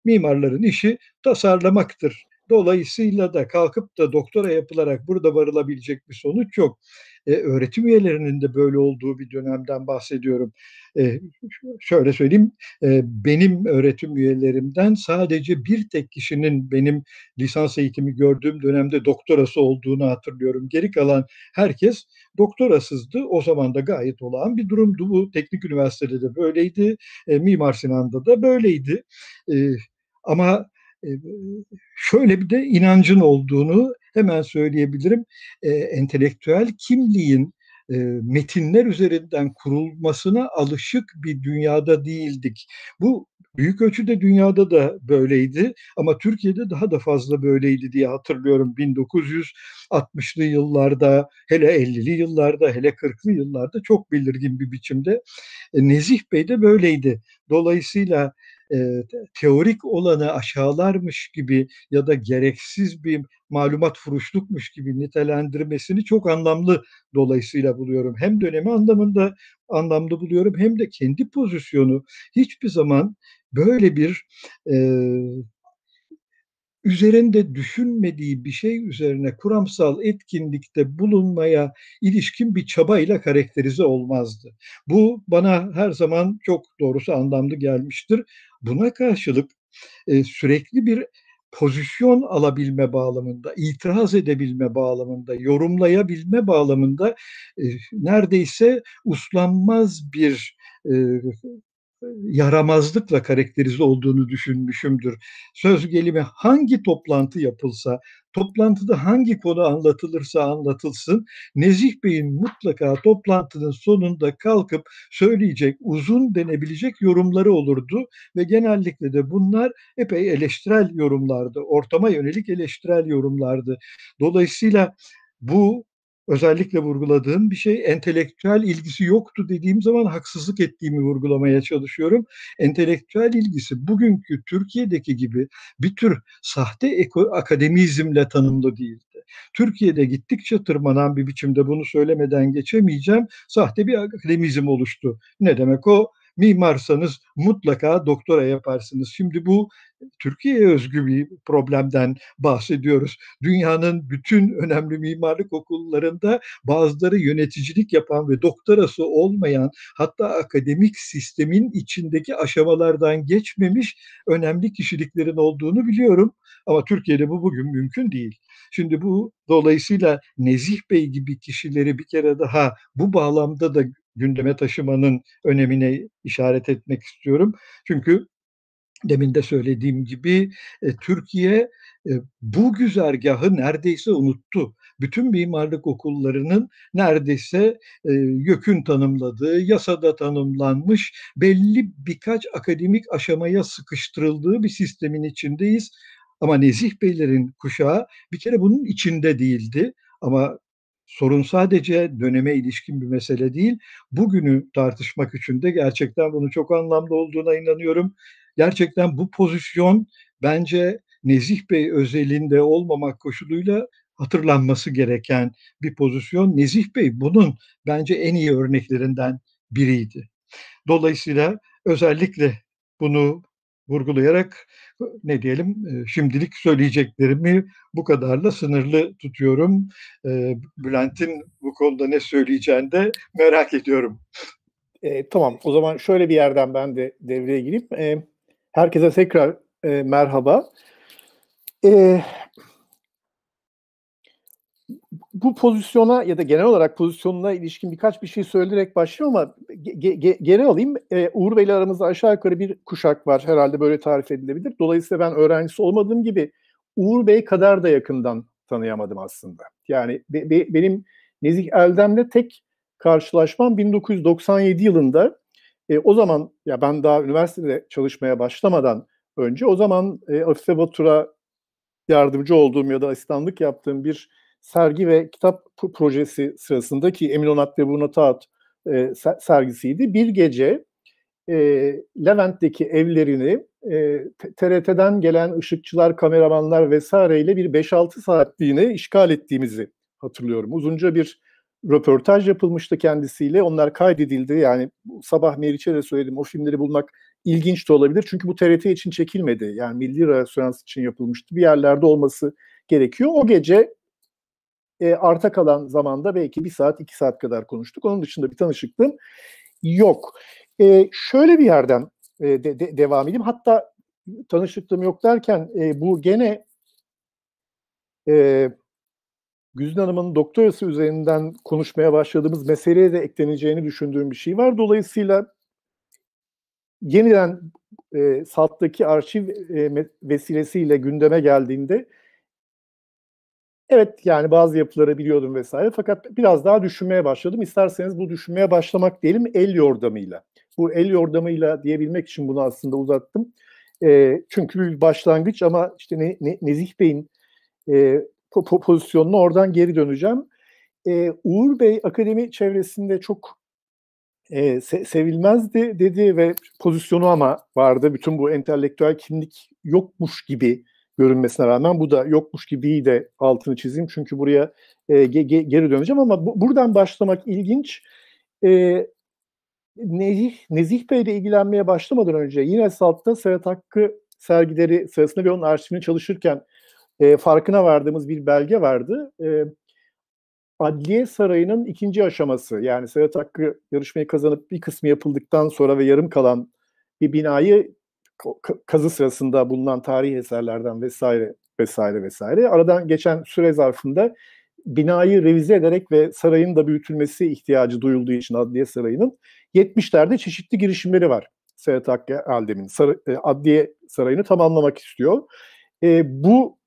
mimarların işi tasarlamaktır. Dolayısıyla da kalkıp da doktora yapılarak burada varılabilecek bir sonuç yok. E, öğretim üyelerinin de böyle olduğu bir dönemden bahsediyorum. E, şöyle söyleyeyim, e, benim öğretim üyelerimden sadece bir tek kişinin benim lisans eğitimi gördüğüm dönemde doktorası olduğunu hatırlıyorum. Geri kalan herkes doktorasızdı. O zaman da gayet olağan bir durumdu bu. Teknik Üniversitede de böyleydi, e, Mimar Sinan'da da böyleydi. E, ama e, şöyle bir de inancın olduğunu hemen söyleyebilirim. E, entelektüel kimliğin e, metinler üzerinden kurulmasına alışık bir dünyada değildik. Bu büyük ölçüde dünyada da böyleydi ama Türkiye'de daha da fazla böyleydi diye hatırlıyorum 1960'lı yıllarda, hele 50'li yıllarda, hele 40'lı yıllarda çok belirgin bir biçimde. Nezih Bey de böyleydi. Dolayısıyla teorik olanı aşağılarmış gibi ya da gereksiz bir malumat furuşlukmuş gibi nitelendirmesini çok anlamlı dolayısıyla buluyorum. Hem dönemi anlamında anlamlı buluyorum hem de kendi pozisyonu hiçbir zaman böyle bir e, üzerinde düşünmediği bir şey üzerine kuramsal etkinlikte bulunmaya ilişkin bir çabayla karakterize olmazdı. Bu bana her zaman çok doğrusu anlamlı gelmiştir. Buna karşılık e, sürekli bir pozisyon alabilme bağlamında, itiraz edebilme bağlamında, yorumlayabilme bağlamında e, neredeyse uslanmaz bir e, yaramazlıkla karakterize olduğunu düşünmüşümdür. Söz gelimi hangi toplantı yapılsa, toplantıda hangi konu anlatılırsa anlatılsın, Nezih Bey'in mutlaka toplantının sonunda kalkıp söyleyecek, uzun denebilecek yorumları olurdu ve genellikle de bunlar epey eleştirel yorumlardı, ortama yönelik eleştirel yorumlardı. Dolayısıyla bu özellikle vurguladığım bir şey entelektüel ilgisi yoktu dediğim zaman haksızlık ettiğimi vurgulamaya çalışıyorum. Entelektüel ilgisi bugünkü Türkiye'deki gibi bir tür sahte akademizmle tanımlı değildi. Türkiye'de gittikçe tırmanan bir biçimde bunu söylemeden geçemeyeceğim. Sahte bir akademizm oluştu. Ne demek o? Mimarsanız mutlaka doktora yaparsınız. Şimdi bu Türkiye'ye özgü bir problemden bahsediyoruz. Dünyanın bütün önemli mimarlık okullarında bazıları yöneticilik yapan ve doktorası olmayan hatta akademik sistemin içindeki aşamalardan geçmemiş önemli kişiliklerin olduğunu biliyorum. Ama Türkiye'de bu bugün mümkün değil. Şimdi bu dolayısıyla Nezih Bey gibi kişileri bir kere daha bu bağlamda da gündeme taşımanın önemine işaret etmek istiyorum. Çünkü demin de söylediğim gibi e, Türkiye e, bu güzergahı neredeyse unuttu. bütün mimarlık okullarının neredeyse e, YÖK'ün tanımladığı, yasada tanımlanmış belli birkaç akademik aşamaya sıkıştırıldığı bir sistemin içindeyiz. Ama Nezih Beylerin kuşağı bir kere bunun içinde değildi. Ama sorun sadece döneme ilişkin bir mesele değil. Bugünü tartışmak için de gerçekten bunun çok anlamlı olduğuna inanıyorum. Gerçekten bu pozisyon bence Nezih Bey özelinde olmamak koşuluyla hatırlanması gereken bir pozisyon. Nezih Bey bunun bence en iyi örneklerinden biriydi. Dolayısıyla özellikle bunu vurgulayarak ne diyelim e, şimdilik söyleyeceklerimi bu kadarla sınırlı tutuyorum. E, Bülent'in bu konuda ne söyleyeceğini de merak ediyorum. E, tamam o zaman şöyle bir yerden ben de devreye gireyim. E, herkese tekrar e, merhaba. E, bu pozisyona ya da genel olarak pozisyonuna ilişkin birkaç bir şey söyleyerek başlayayım ama ge- ge- geri alayım. Ee, Uğur Bey'le aramızda aşağı yukarı bir kuşak var. Herhalde böyle tarif edilebilir. Dolayısıyla ben öğrencisi olmadığım gibi Uğur Bey kadar da yakından tanıyamadım aslında. Yani be- be- benim Nezih Eldem'le tek karşılaşmam 1997 yılında. E, o zaman ya ben daha üniversitede çalışmaya başlamadan önce o zaman e, Afife Batur'a yardımcı olduğum ya da asistanlık yaptığım bir sergi ve kitap projesi sırasındaki Emin Onat ve Bruno e, sergisiydi. Bir gece e, Levent'teki evlerini e, TRT'den gelen ışıkçılar, kameramanlar vesaireyle bir 5-6 saatliğine işgal ettiğimizi hatırlıyorum. Uzunca bir röportaj yapılmıştı kendisiyle. Onlar kaydedildi. Yani sabah Meriç'e de söyledim. O filmleri bulmak ilginç de olabilir. Çünkü bu TRT için çekilmedi. Yani Milli Referans için yapılmıştı. Bir yerlerde olması gerekiyor. O gece e, arta kalan zamanda belki bir saat, iki saat kadar konuştuk. Onun dışında bir tanışıklığım yok. E, şöyle bir yerden e, de, de, devam edeyim. Hatta tanışıklığım yok derken e, bu gene e, Güzin Hanım'ın doktorası üzerinden konuşmaya başladığımız meseleye de ekleneceğini düşündüğüm bir şey var. Dolayısıyla yeniden e, SALT'taki arşiv e, vesilesiyle gündeme geldiğinde Evet yani bazı yapıları biliyordum vesaire fakat biraz daha düşünmeye başladım. İsterseniz bu düşünmeye başlamak diyelim el yordamıyla. Bu el yordamıyla diyebilmek için bunu aslında uzattım. E, çünkü bir başlangıç ama işte ne, ne, Nezih Bey'in e, po, pozisyonuna oradan geri döneceğim. E, Uğur Bey akademi çevresinde çok e, se, sevilmezdi dedi ve pozisyonu ama vardı. Bütün bu entelektüel kimlik yokmuş gibi görünmesine rağmen bu da yokmuş gibi de altını çizeyim. Çünkü buraya e, ge, ge, geri döneceğim ama bu, buradan başlamak ilginç. E, Nezih, Nezih Bey ile ilgilenmeye başlamadan önce yine Salt'ta Serhat Hakkı sergileri sırasında ve onun arşivini çalışırken e, farkına vardığımız bir belge vardı. E, Adliye Sarayı'nın ikinci aşaması yani Serhat Hakkı yarışmayı kazanıp bir kısmı yapıldıktan sonra ve yarım kalan bir binayı kazı sırasında bulunan tarihi eserlerden vesaire vesaire vesaire aradan geçen süre zarfında binayı revize ederek ve sarayın da büyütülmesi ihtiyacı duyulduğu için Adliye Sarayı'nın 70'lerde çeşitli girişimleri var. Serhat Hakkı Aldem'in e, Adliye Sarayı'nı tamamlamak istiyor. E, bu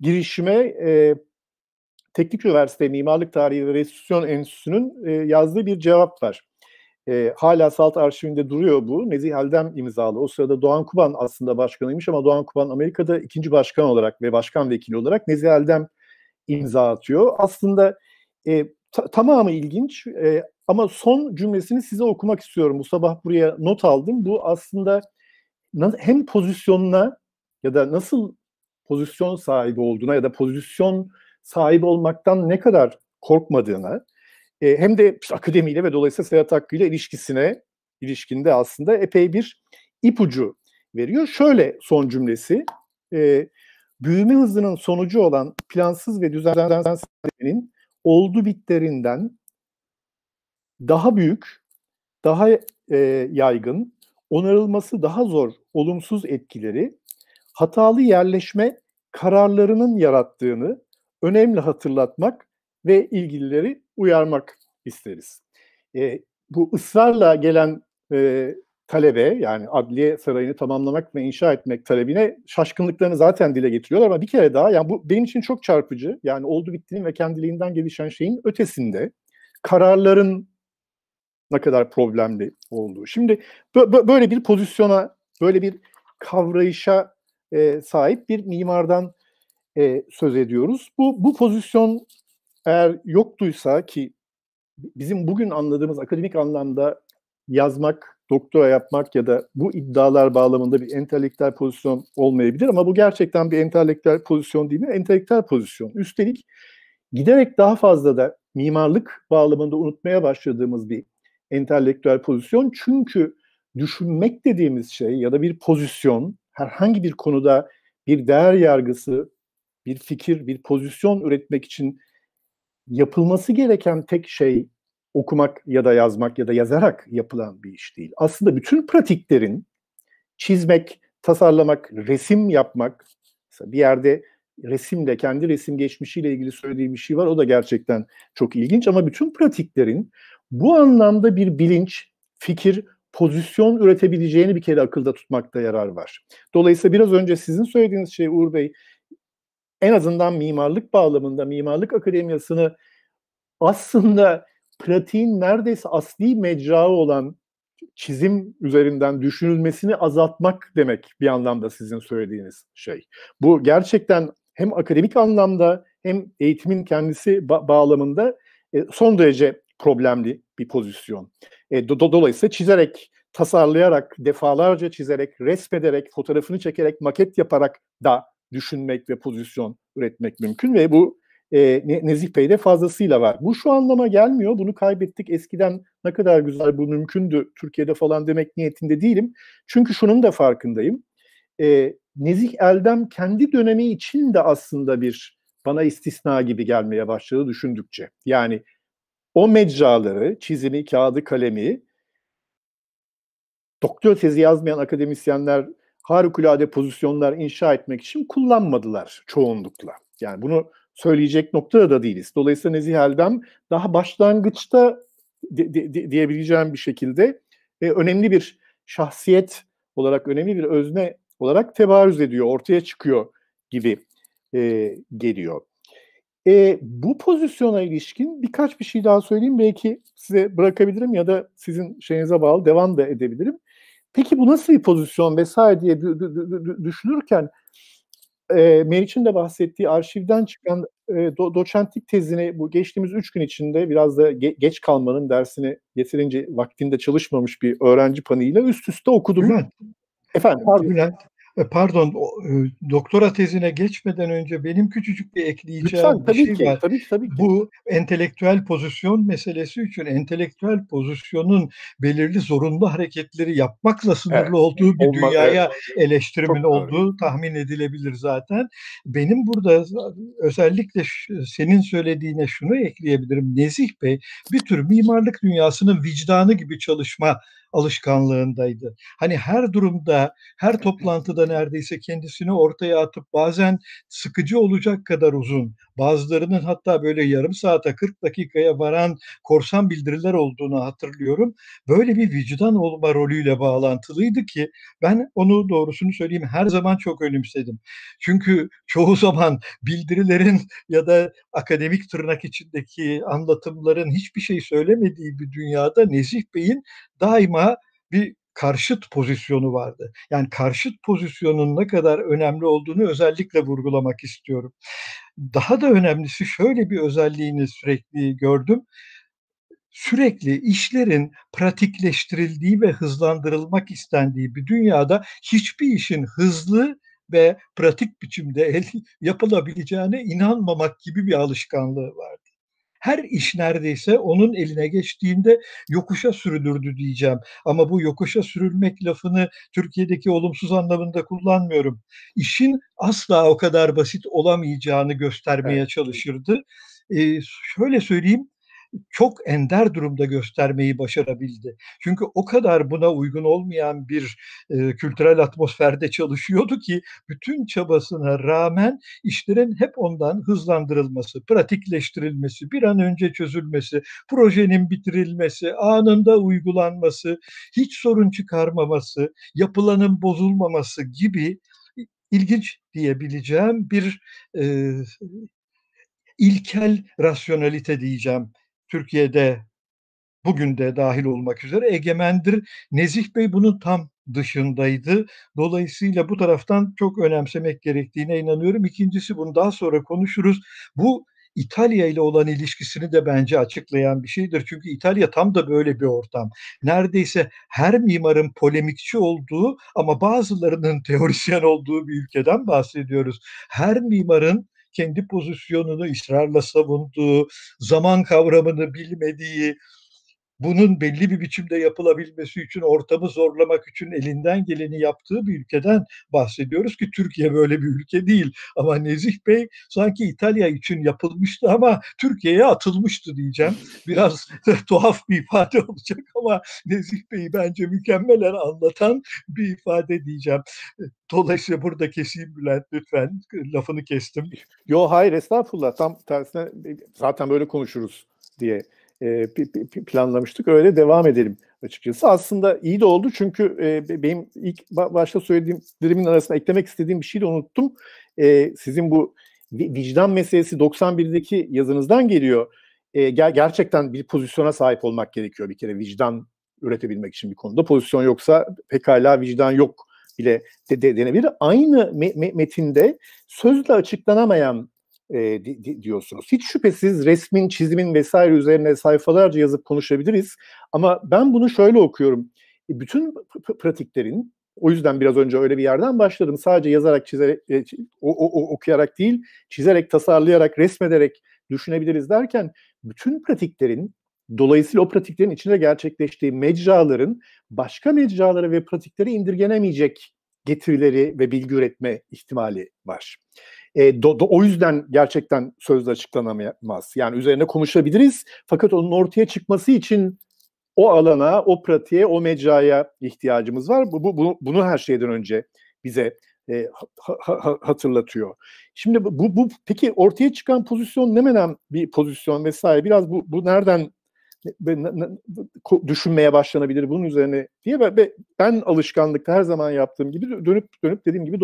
girişime e, Teknik Üniversite Mimarlık Tarihi ve Restitüsyon Enstitüsü'nün e, yazdığı bir cevap var. E, hala Salt arşivinde duruyor bu. Nezih Eldem imzalı. O sırada Doğan Kuban aslında başkanıymış ama Doğan Kuban Amerika'da ikinci başkan olarak ve başkan vekili olarak Nezih Eldem imza atıyor. Aslında e, ta- tamamı ilginç e, ama son cümlesini size okumak istiyorum. Bu sabah buraya not aldım. Bu aslında hem pozisyonuna ya da nasıl pozisyon sahibi olduğuna ya da pozisyon sahibi olmaktan ne kadar korkmadığına e, hem de işte akademiyle ve dolayısıyla Serhat Hakkı ile ilişkisine ilişkinde aslında epey bir ipucu veriyor. Şöyle son cümlesi, e, büyüme hızının sonucu olan plansız ve düzenlenmenin oldu bitlerinden daha büyük, daha e, yaygın, onarılması daha zor olumsuz etkileri hatalı yerleşme kararlarının yarattığını önemli hatırlatmak ve ilgilileri uyarmak isteriz. E, bu ısrarla gelen e, talebe yani adliye sarayını tamamlamak ve inşa etmek talebine şaşkınlıklarını zaten dile getiriyorlar ama bir kere daha yani bu benim için çok çarpıcı. Yani oldu bittiğinin ve kendiliğinden gelişen şeyin ötesinde kararların ne kadar problemli olduğu. Şimdi böyle bir pozisyona, böyle bir kavrayışa e, sahip bir mimardan e, söz ediyoruz. Bu bu pozisyon eğer yoktuysa ki bizim bugün anladığımız akademik anlamda yazmak, doktora yapmak ya da bu iddialar bağlamında bir entelektüel pozisyon olmayabilir ama bu gerçekten bir entelektüel pozisyon değil mi? Entelektüel pozisyon. Üstelik giderek daha fazla da mimarlık bağlamında unutmaya başladığımız bir entelektüel pozisyon. Çünkü düşünmek dediğimiz şey ya da bir pozisyon herhangi bir konuda bir değer yargısı, bir fikir, bir pozisyon üretmek için yapılması gereken tek şey okumak ya da yazmak ya da yazarak yapılan bir iş değil. Aslında bütün pratiklerin çizmek, tasarlamak, resim yapmak, bir yerde resimle, kendi resim geçmişiyle ilgili söylediği bir şey var. O da gerçekten çok ilginç ama bütün pratiklerin bu anlamda bir bilinç, fikir, pozisyon üretebileceğini bir kere akılda tutmakta yarar var. Dolayısıyla biraz önce sizin söylediğiniz şey Uğur Bey, en azından mimarlık bağlamında mimarlık akademiyasını aslında pratiğin neredeyse asli mecrağı olan çizim üzerinden düşünülmesini azaltmak demek bir anlamda sizin söylediğiniz şey. Bu gerçekten hem akademik anlamda hem eğitimin kendisi ba- bağlamında e, son derece problemli bir pozisyon. E, do- dolayısıyla çizerek, tasarlayarak, defalarca çizerek, resmederek, fotoğrafını çekerek, maket yaparak da düşünmek ve pozisyon üretmek mümkün ve bu e, Nezih Bey'de fazlasıyla var. Bu şu anlama gelmiyor. Bunu kaybettik. Eskiden ne kadar güzel bu mümkündü Türkiye'de falan demek niyetinde değilim. Çünkü şunun da farkındayım. E, Nezih Eldem kendi dönemi için de aslında bir bana istisna gibi gelmeye başladı düşündükçe. Yani o mecraları, çizimi, kağıdı, kalemi doktor tezi yazmayan akademisyenler harikulade pozisyonlar inşa etmek için kullanmadılar çoğunlukla. Yani bunu söyleyecek noktada da değiliz. Dolayısıyla Nezih Eldem daha başlangıçta de, de, de, diyebileceğim bir şekilde e, önemli bir şahsiyet olarak, önemli bir özne olarak tebarüz ediyor, ortaya çıkıyor gibi e, geliyor. E, bu pozisyona ilişkin birkaç bir şey daha söyleyeyim. Belki size bırakabilirim ya da sizin şeyinize bağlı devam da edebilirim. Peki bu nasıl bir pozisyon vesaire diye düşünürken e, Meriç'in de bahsettiği arşivden çıkan e, do, doçentlik tezini bu geçtiğimiz üç gün içinde biraz da ge, geç kalmanın dersini yeterince vaktinde çalışmamış bir öğrenci paniğiyle üst üste okudum. Bülent, Efendim pardon. Bülent, pardon, e, doktora tezine geçmeden önce benim küçücük bir ekleyeceğim Lütfen, tabii bir şey ki, var. Tabii ki, tabii ki. Bu entelektüel pozisyon meselesi için entelektüel pozisyonun belirli zorunlu hareketleri yapmakla sınırlı Evet, olduğu bir olmaz, dünyaya evet. eleştirimin Çok olduğu tahmin edilebilir zaten. Benim burada özellikle senin söylediğine şunu ekleyebilirim. Nezih Bey bir tür mimarlık dünyasının vicdanı gibi çalışma alışkanlığındaydı. Hani her durumda, her toplantıda neredeyse kendisini ortaya atıp bazen sıkıcı olacak kadar uzun, bazılarının hatta böyle yarım saate 40 dakikaya varan korsan bildiriler olduğunu hatırlıyorum. Böyle bir vicdan olma rolüyle bağlantılıydı ki ben onu doğrusunu söyleyeyim her zaman çok önemsedim. Çünkü çoğu zaman bildirilerin ya da akademik tırnak içindeki anlatımların hiçbir şey söylemediği bir dünyada Nezih Bey'in daima bir karşıt pozisyonu vardı. Yani karşıt pozisyonun ne kadar önemli olduğunu özellikle vurgulamak istiyorum. Daha da önemlisi şöyle bir özelliğini sürekli gördüm. Sürekli işlerin pratikleştirildiği ve hızlandırılmak istendiği bir dünyada hiçbir işin hızlı ve pratik biçimde el, yapılabileceğine inanmamak gibi bir alışkanlığı vardı her iş neredeyse onun eline geçtiğinde yokuşa sürülürdü diyeceğim. Ama bu yokuşa sürülmek lafını Türkiye'deki olumsuz anlamında kullanmıyorum. İşin asla o kadar basit olamayacağını göstermeye Evet. çalışırdı. Ee, şöyle söyleyeyim, çok ender durumda göstermeyi başarabildi. Çünkü o kadar buna uygun olmayan bir e, kültürel atmosferde çalışıyordu ki bütün çabasına rağmen işlerin hep ondan hızlandırılması, pratikleştirilmesi, bir an önce çözülmesi, projenin bitirilmesi, anında uygulanması, hiç sorun çıkarmaması, yapılanın bozulmaması gibi ilginç diyebileceğim bir e, ilkel rasyonalite diyeceğim. Türkiye'de bugün de dahil olmak üzere egemendir. Nezih Bey bunun tam dışındaydı. Dolayısıyla bu taraftan çok önemsemek gerektiğine inanıyorum. İkincisi bunu daha sonra konuşuruz. Bu İtalya ile olan ilişkisini de bence açıklayan bir şeydir. Çünkü İtalya tam da böyle bir ortam. Neredeyse her mimarın polemikçi olduğu ama bazılarının teorisyen olduğu bir ülkeden bahsediyoruz. Her mimarın kendi pozisyonunu ısrarla savunduğu, zaman kavramını bilmediği, bunun belli bir biçimde yapılabilmesi için ortamı zorlamak için elinden geleni yaptığı bir ülkeden bahsediyoruz ki Türkiye böyle bir ülke değil. Ama Nezih Bey sanki İtalya için yapılmıştı ama Türkiye'ye atılmıştı diyeceğim. Biraz tuhaf bir ifade olacak ama Nezih Bey'i bence mükemmelen anlatan bir ifade diyeceğim. Dolayısıyla burada keseyim Bülent lütfen. Lafını kestim. Yo hayır estağfurullah. Tam tersine zaten böyle konuşuruz diye e, planlamıştık. Öyle devam edelim açıkçası. Aslında iyi de oldu çünkü e, benim ilk başta söylediğimlerimin arasında eklemek istediğim bir şey de unuttum. E, sizin bu vicdan meselesi 91'deki yazınızdan geliyor. E, ger- gerçekten bir pozisyona sahip olmak gerekiyor bir kere vicdan üretebilmek için bir konuda. Pozisyon yoksa pekala vicdan yok bile de, de, denebilir. Aynı me- me- metinde sözle açıklanamayan e, di, diyorsunuz. Hiç şüphesiz resmin, çizimin vesaire üzerine sayfalarca yazıp konuşabiliriz. Ama ben bunu şöyle okuyorum. E, bütün pratiklerin, o yüzden biraz önce öyle bir yerden başladım. Sadece yazarak, çizerek, e, o, o, okuyarak değil, çizerek, tasarlayarak, resmederek düşünebiliriz derken bütün pratiklerin Dolayısıyla o pratiklerin içinde gerçekleştiği mecraların başka mecralara ve pratiklere indirgenemeyecek getirileri ve bilgi üretme ihtimali var. E, do, do, o yüzden gerçekten sözle açıklanamaz. Yani üzerine konuşabiliriz fakat onun ortaya çıkması için o alana, o pratiğe, o mecraya ihtiyacımız var. Bu, bu bunu, bunu her şeyden önce bize e, ha, ha, hatırlatıyor. Şimdi bu, bu peki ortaya çıkan pozisyon ne menen bir pozisyon vesaire biraz bu, bu nereden düşünmeye başlanabilir bunun üzerine diye ben, ben alışkanlıkta her zaman yaptığım gibi dönüp dönüp dediğim gibi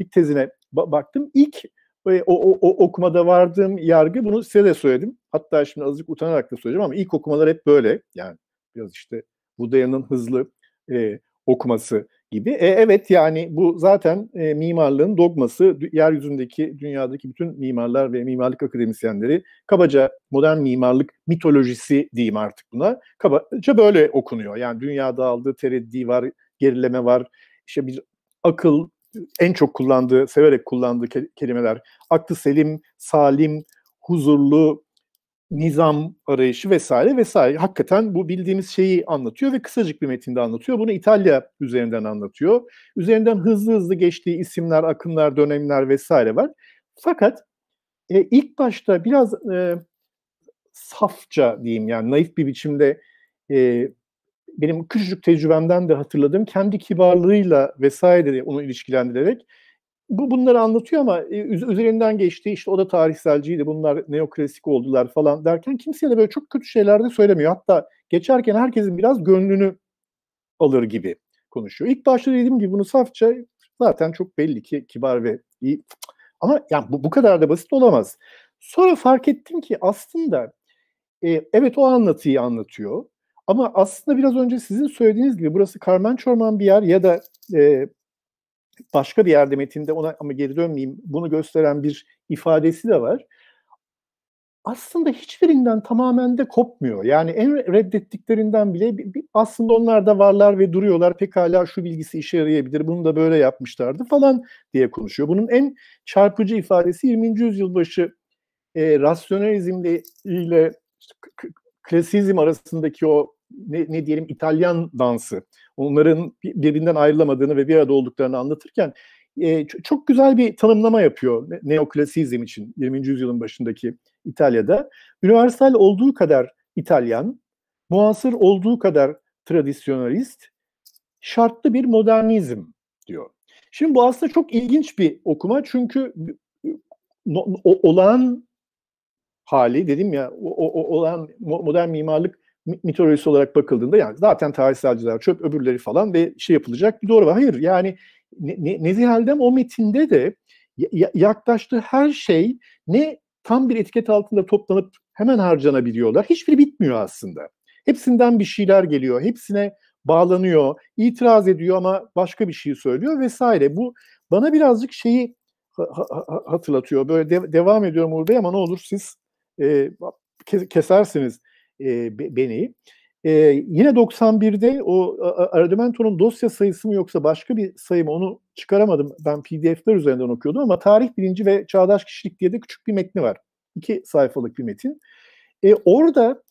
doçentlik tezine baktım. İlk e, o, o, o okumada vardığım yargı bunu size de söyledim. Hatta şimdi azıcık utanarak da söyleyeceğim ama ilk okumalar hep böyle. Yani biraz işte Budaya'nın hızlı e, okuması gibi. E, evet yani bu zaten e, mimarlığın dogması. Yeryüzündeki, dünyadaki bütün mimarlar ve mimarlık akademisyenleri kabaca modern mimarlık mitolojisi diyeyim artık buna. Kabaca böyle okunuyor. Yani dünyada aldığı tereddi var, gerileme var. İşte bir akıl, en çok kullandığı, severek kullandığı kelimeler aklı selim, salim, huzurlu, nizam arayışı vesaire vesaire. Hakikaten bu bildiğimiz şeyi anlatıyor ve kısacık bir metinde anlatıyor. Bunu İtalya üzerinden anlatıyor. Üzerinden hızlı hızlı geçtiği isimler, akımlar, dönemler vesaire var. Fakat e, ilk başta biraz e, safça diyeyim yani naif bir biçimde e, benim küçücük tecrübemden de hatırladığım kendi kibarlığıyla vesaire de onu ilişkilendirerek bu bunları anlatıyor ama e, üzerinden geçti işte o da tarihselciydi bunlar neoklasik oldular falan derken kimseye de böyle çok kötü şeyler de söylemiyor. Hatta geçerken herkesin biraz gönlünü alır gibi konuşuyor. İlk başta dediğim gibi bunu safça zaten çok belli ki kibar ve iyi ama yani bu, bu kadar da basit olamaz. Sonra fark ettim ki aslında e, evet o anlatıyı anlatıyor ama aslında biraz önce sizin söylediğiniz gibi burası karman çorman bir yer ya da e, başka bir yerde metinde ona ama geri dönmeyeyim bunu gösteren bir ifadesi de var. Aslında hiçbirinden tamamen de kopmuyor. Yani en reddettiklerinden bile aslında onlar da varlar ve duruyorlar. Pekala şu bilgisi işe yarayabilir. Bunu da böyle yapmışlardı falan diye konuşuyor. Bunun en çarpıcı ifadesi 20. yüzyıl başı e, rasyonalizmle ile klasizm arasındaki o ne, ne diyelim İtalyan dansı onların birbirinden ayrılamadığını ve bir arada olduklarını anlatırken e, çok güzel bir tanımlama yapıyor neoklasizm için 20. yüzyılın başındaki İtalya'da. Universal olduğu kadar İtalyan, muasır olduğu kadar tradisyonalist, şartlı bir modernizm diyor. Şimdi bu aslında çok ilginç bir okuma çünkü olağan hali dedim ya o, o, olan modern mimarlık mitolojisi olarak bakıldığında yani zaten tarihselciler çöp öbürleri falan ve şey yapılacak bir doğru var. Hayır yani ne, ne, Nezih Eldem o metinde de yaklaştığı her şey ne tam bir etiket altında toplanıp hemen harcanabiliyorlar. Hiçbiri bitmiyor aslında. Hepsinden bir şeyler geliyor. Hepsine bağlanıyor, itiraz ediyor ama başka bir şey söylüyor vesaire. Bu bana birazcık şeyi hatırlatıyor. Böyle de, devam ediyorum Uğur Bey ama ne olur siz e, kesersiniz e, beni. E, yine 91'de o Ardumento'nun dosya sayısı mı yoksa başka bir sayı mı onu çıkaramadım. Ben PDF'ler üzerinden okuyordum ama tarih bilinci ve çağdaş kişilik diye de küçük bir metni var. İki sayfalık bir metin. E, orada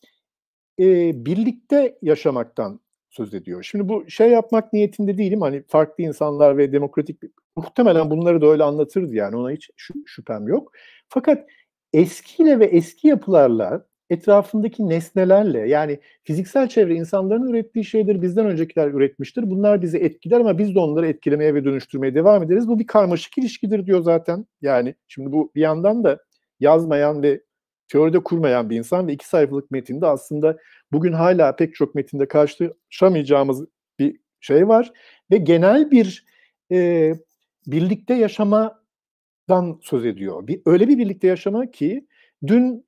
e, birlikte yaşamaktan söz ediyor. Şimdi bu şey yapmak niyetinde değilim. Hani farklı insanlar ve demokratik muhtemelen bunları da öyle anlatırdı yani ona hiç şüphem yok. Fakat eskiyle ve eski yapılarla etrafındaki nesnelerle yani fiziksel çevre insanların ürettiği şeyleri bizden öncekiler üretmiştir. Bunlar bizi etkiler ama biz de onları etkilemeye ve dönüştürmeye devam ederiz. Bu bir karmaşık ilişkidir diyor zaten. Yani şimdi bu bir yandan da yazmayan ve teoride kurmayan bir insan ve iki sayfalık metinde aslında bugün hala pek çok metinde karşılaşamayacağımız bir şey var ve genel bir e, birlikte yaşamadan söz ediyor. Bir, öyle bir birlikte yaşama ki dün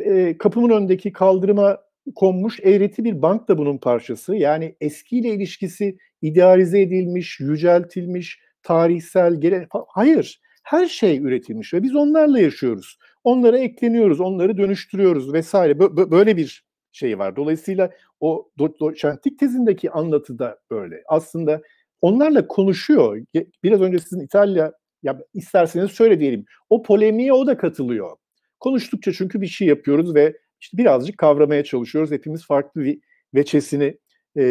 e, kapımın önündeki kaldırıma konmuş eğreti bir bank da bunun parçası. Yani eskiyle ilişkisi idealize edilmiş, yüceltilmiş, tarihsel, gele... hayır her şey üretilmiş ve biz onlarla yaşıyoruz. Onlara ekleniyoruz, onları dönüştürüyoruz vesaire. Böyle bir şey var. Dolayısıyla o doçentlik tezindeki anlatı da böyle. Aslında onlarla konuşuyor. Biraz önce sizin İtalya ya isterseniz şöyle diyelim. O polemiğe o da katılıyor. Konuştukça çünkü bir şey yapıyoruz ve işte birazcık kavramaya çalışıyoruz. Hepimiz farklı bir veçesini e,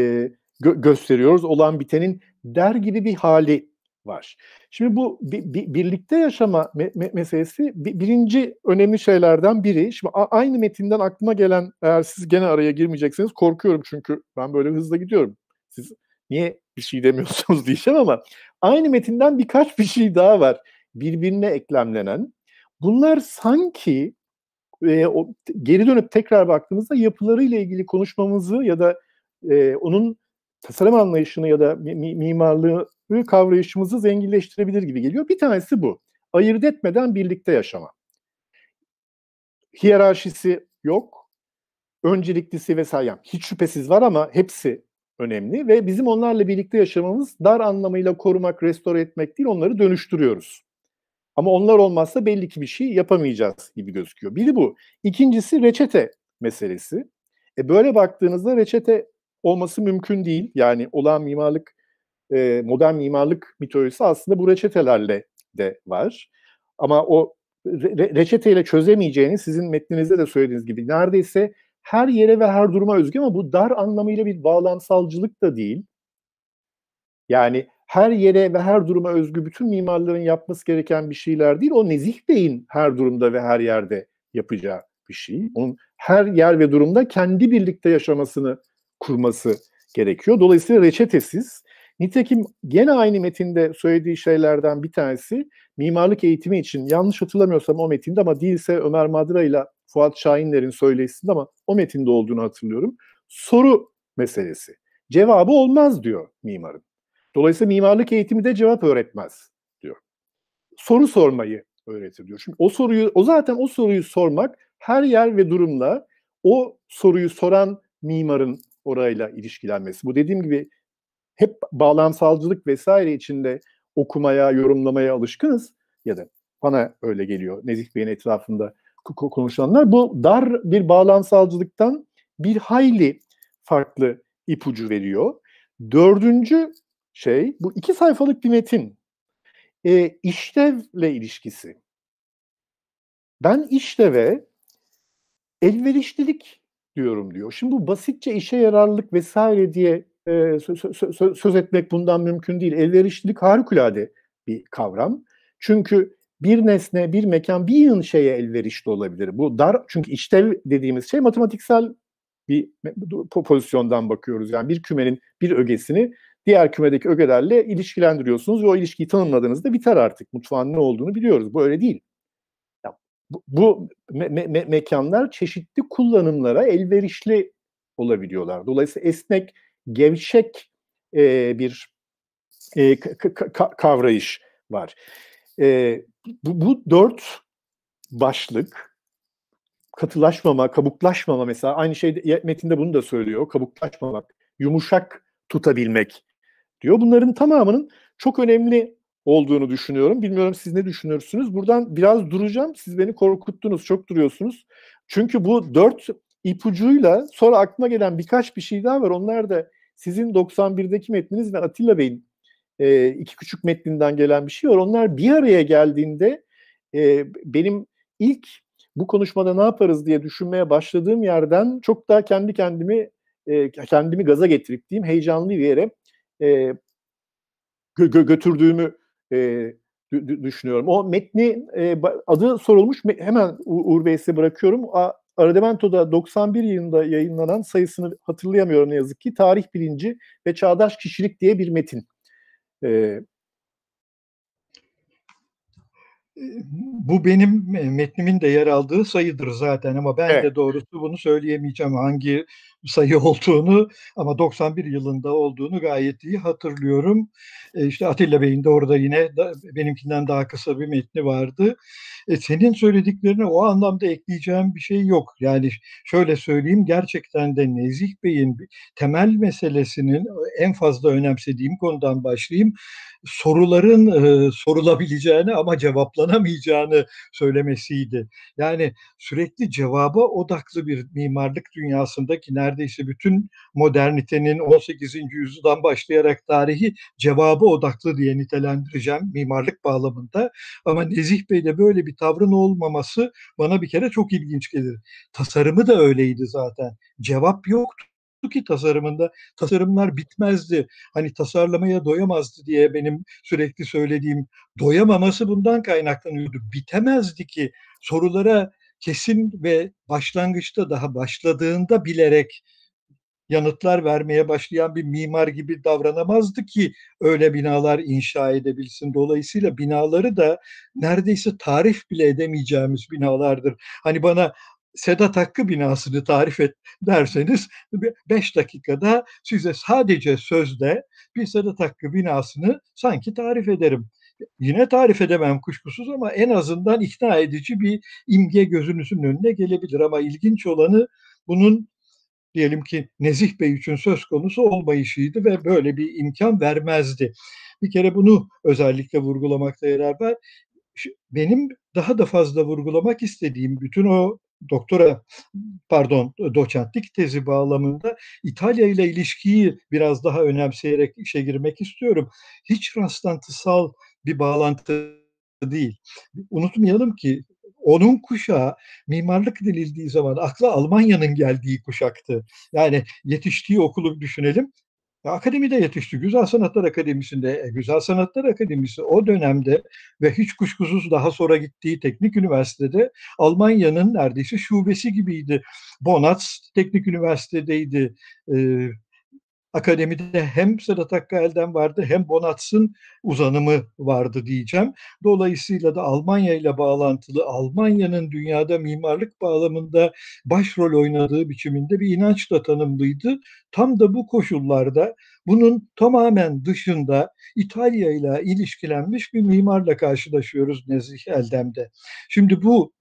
gö- gösteriyoruz. Olan bitenin der gibi bir hali var. Şimdi bu bi, bi, birlikte yaşama me, me, meselesi bi, birinci önemli şeylerden biri. Şimdi a, aynı metinden aklıma gelen eğer siz gene araya girmeyecekseniz korkuyorum çünkü ben böyle hızla gidiyorum. Siz niye bir şey demiyorsunuz diyeceğim ama aynı metinden birkaç bir şey daha var. Birbirine eklemlenen. Bunlar sanki e, o, geri dönüp tekrar baktığımızda yapılarıyla ilgili konuşmamızı ya da e, onun tasarım anlayışını ya da mi, mimarlığı kavrayışımızı zenginleştirebilir gibi geliyor. Bir tanesi bu. Ayırt etmeden birlikte yaşama. Hiyerarşisi yok. Önceliklisi vesaire hiç şüphesiz var ama hepsi önemli ve bizim onlarla birlikte yaşamamız dar anlamıyla korumak, restore etmek değil, onları dönüştürüyoruz. Ama onlar olmazsa belli ki bir şey yapamayacağız gibi gözüküyor. Biri bu. İkincisi reçete meselesi. E böyle baktığınızda reçete olması mümkün değil. Yani olan mimarlık, e, modern mimarlık mitolojisi aslında bu reçetelerle de var. Ama o re- reçeteyle çözemeyeceğini sizin metninizde de söylediğiniz gibi neredeyse her yere ve her duruma özgü ama bu dar anlamıyla bir bağlamsalcılık da değil. Yani her yere ve her duruma özgü bütün mimarların yapması gereken bir şeyler değil. O Nezih Bey'in her durumda ve her yerde yapacağı bir şey. Onun her yer ve durumda kendi birlikte yaşamasını kurması gerekiyor. Dolayısıyla reçetesiz. Nitekim gene aynı metinde söylediği şeylerden bir tanesi mimarlık eğitimi için yanlış hatırlamıyorsam o metinde ama değilse Ömer Madra ile Fuat Şahinler'in söyleşisinde ama o metinde olduğunu hatırlıyorum. Soru meselesi. Cevabı olmaz diyor mimarın. Dolayısıyla mimarlık eğitimi de cevap öğretmez diyor. Soru sormayı öğretir diyor. Çünkü o soruyu, o zaten o soruyu sormak her yer ve durumla o soruyu soran mimarın orayla ilişkilenmesi. Bu dediğim gibi hep bağlamsalcılık vesaire içinde okumaya, yorumlamaya alışkınız ya da bana öyle geliyor Nezih Bey'in etrafında konuşanlar. Bu dar bir bağlamsalcılıktan bir hayli farklı ipucu veriyor. Dördüncü şey bu iki sayfalık bir metin. E, işlevle ilişkisi. Ben işleve elverişlilik diyorum diyor. Şimdi bu basitçe işe yararlılık vesaire diye e, söz, söz, söz etmek bundan mümkün değil. Elverişlilik harikulade bir kavram. Çünkü bir nesne, bir mekan bir yığın şeye elverişli olabilir. Bu dar çünkü işlev dediğimiz şey matematiksel bir pozisyondan bakıyoruz. Yani bir kümenin bir ögesini diğer kümedeki ögelerle ilişkilendiriyorsunuz ve o ilişkiyi tanımladığınızda biter artık. Mutfağın ne olduğunu biliyoruz. Bu öyle değil. Ya, bu, bu me- me- mekanlar çeşitli kullanımlara elverişli olabiliyorlar. Dolayısıyla esnek, gevşek e, bir e, ka- kavrayış var. E, bu, bu dört başlık katılaşmama, kabuklaşmama mesela aynı şey metinde bunu da söylüyor. Kabuklaşmamak, yumuşak tutabilmek diyor. Bunların tamamının çok önemli olduğunu düşünüyorum. Bilmiyorum siz ne düşünürsünüz? Buradan biraz duracağım. Siz beni korkuttunuz, çok duruyorsunuz. Çünkü bu dört ipucuyla sonra aklıma gelen birkaç bir şey daha var. Onlar da sizin 91'deki metniniz ve Atilla Bey'in e, iki küçük metninden gelen bir şey var. Onlar bir araya geldiğinde e, benim ilk bu konuşmada ne yaparız diye düşünmeye başladığım yerden çok daha kendi kendimi e, kendimi gaza getirip diyeyim heyecanlı bir yere e, gö- götürdüğümü e, düşünüyorum. O metni e, adı sorulmuş hemen Uğur Bey size bırakıyorum. A, Arademento'da 91 yılında yayınlanan sayısını hatırlayamıyorum ne yazık ki. Tarih bilinci ve çağdaş kişilik diye bir metin. E, bu benim metnimin de yer aldığı sayıdır zaten ama ben evet. de doğrusu bunu söyleyemeyeceğim hangi sayı olduğunu ama 91 yılında olduğunu gayet iyi hatırlıyorum. E işte Atilla Bey'in de orada yine benimkinden daha kısa bir metni vardı. E senin söylediklerine o anlamda ekleyeceğim bir şey yok. Yani şöyle söyleyeyim gerçekten de Nezih Bey'in temel meselesinin en fazla önemsediğim konudan başlayayım soruların e, sorulabileceğini ama cevaplanamayacağını söylemesiydi. Yani sürekli cevaba odaklı bir mimarlık dünyasındaki neredeyse bütün modernitenin 18. yüzyıldan başlayarak tarihi cevaba odaklı diye nitelendireceğim mimarlık bağlamında. Ama Nezih Bey'de böyle bir tavrın olmaması bana bir kere çok ilginç gelir. Tasarımı da öyleydi zaten. Cevap yoktu ki tasarımında. Tasarımlar bitmezdi. Hani tasarlamaya doyamazdı diye benim sürekli söylediğim doyamaması bundan kaynaklanıyordu. Bitemezdi ki sorulara kesin ve başlangıçta daha başladığında bilerek yanıtlar vermeye başlayan bir mimar gibi davranamazdı ki öyle binalar inşa edebilsin. Dolayısıyla binaları da neredeyse tarif bile edemeyeceğimiz binalardır. Hani bana Sedat Hakkı binasını tarif et derseniz 5 dakikada size sadece sözde bir Sedat Hakkı binasını sanki tarif ederim. Yine tarif edemem kuşkusuz ama en azından ikna edici bir imge gözünüzün önüne gelebilir. Ama ilginç olanı bunun diyelim ki Nezih Bey için söz konusu olmayışıydı ve böyle bir imkan vermezdi. Bir kere bunu özellikle vurgulamakta yarar var. Benim daha da fazla vurgulamak istediğim bütün o doktora pardon doçentlik tezi bağlamında İtalya ile ilişkiyi biraz daha önemseyerek işe girmek istiyorum. Hiç rastlantısal bir bağlantı değil. Unutmayalım ki onun kuşağı mimarlık denildiği zaman akla Almanya'nın geldiği kuşaktı. Yani yetiştiği okulu düşünelim. Akademide yetişti. Güzel Sanatlar Akademisi'nde, e, Güzel Sanatlar Akademisi o dönemde ve hiç kuşkusuz daha sonra gittiği teknik üniversitede Almanya'nın neredeyse şubesi gibiydi. Bonatz Teknik Üniversitedeydi. Akademide hem Sedat Hakkı vardı hem Bonatz'ın uzanımı vardı diyeceğim. Dolayısıyla da Almanya ile bağlantılı Almanya'nın dünyada mimarlık bağlamında başrol oynadığı biçiminde bir inanç da tanımlıydı. Tam da bu koşullarda bunun tamamen dışında İtalya ile ilişkilenmiş bir mimarla karşılaşıyoruz Nezih Eldem'de. Şimdi bu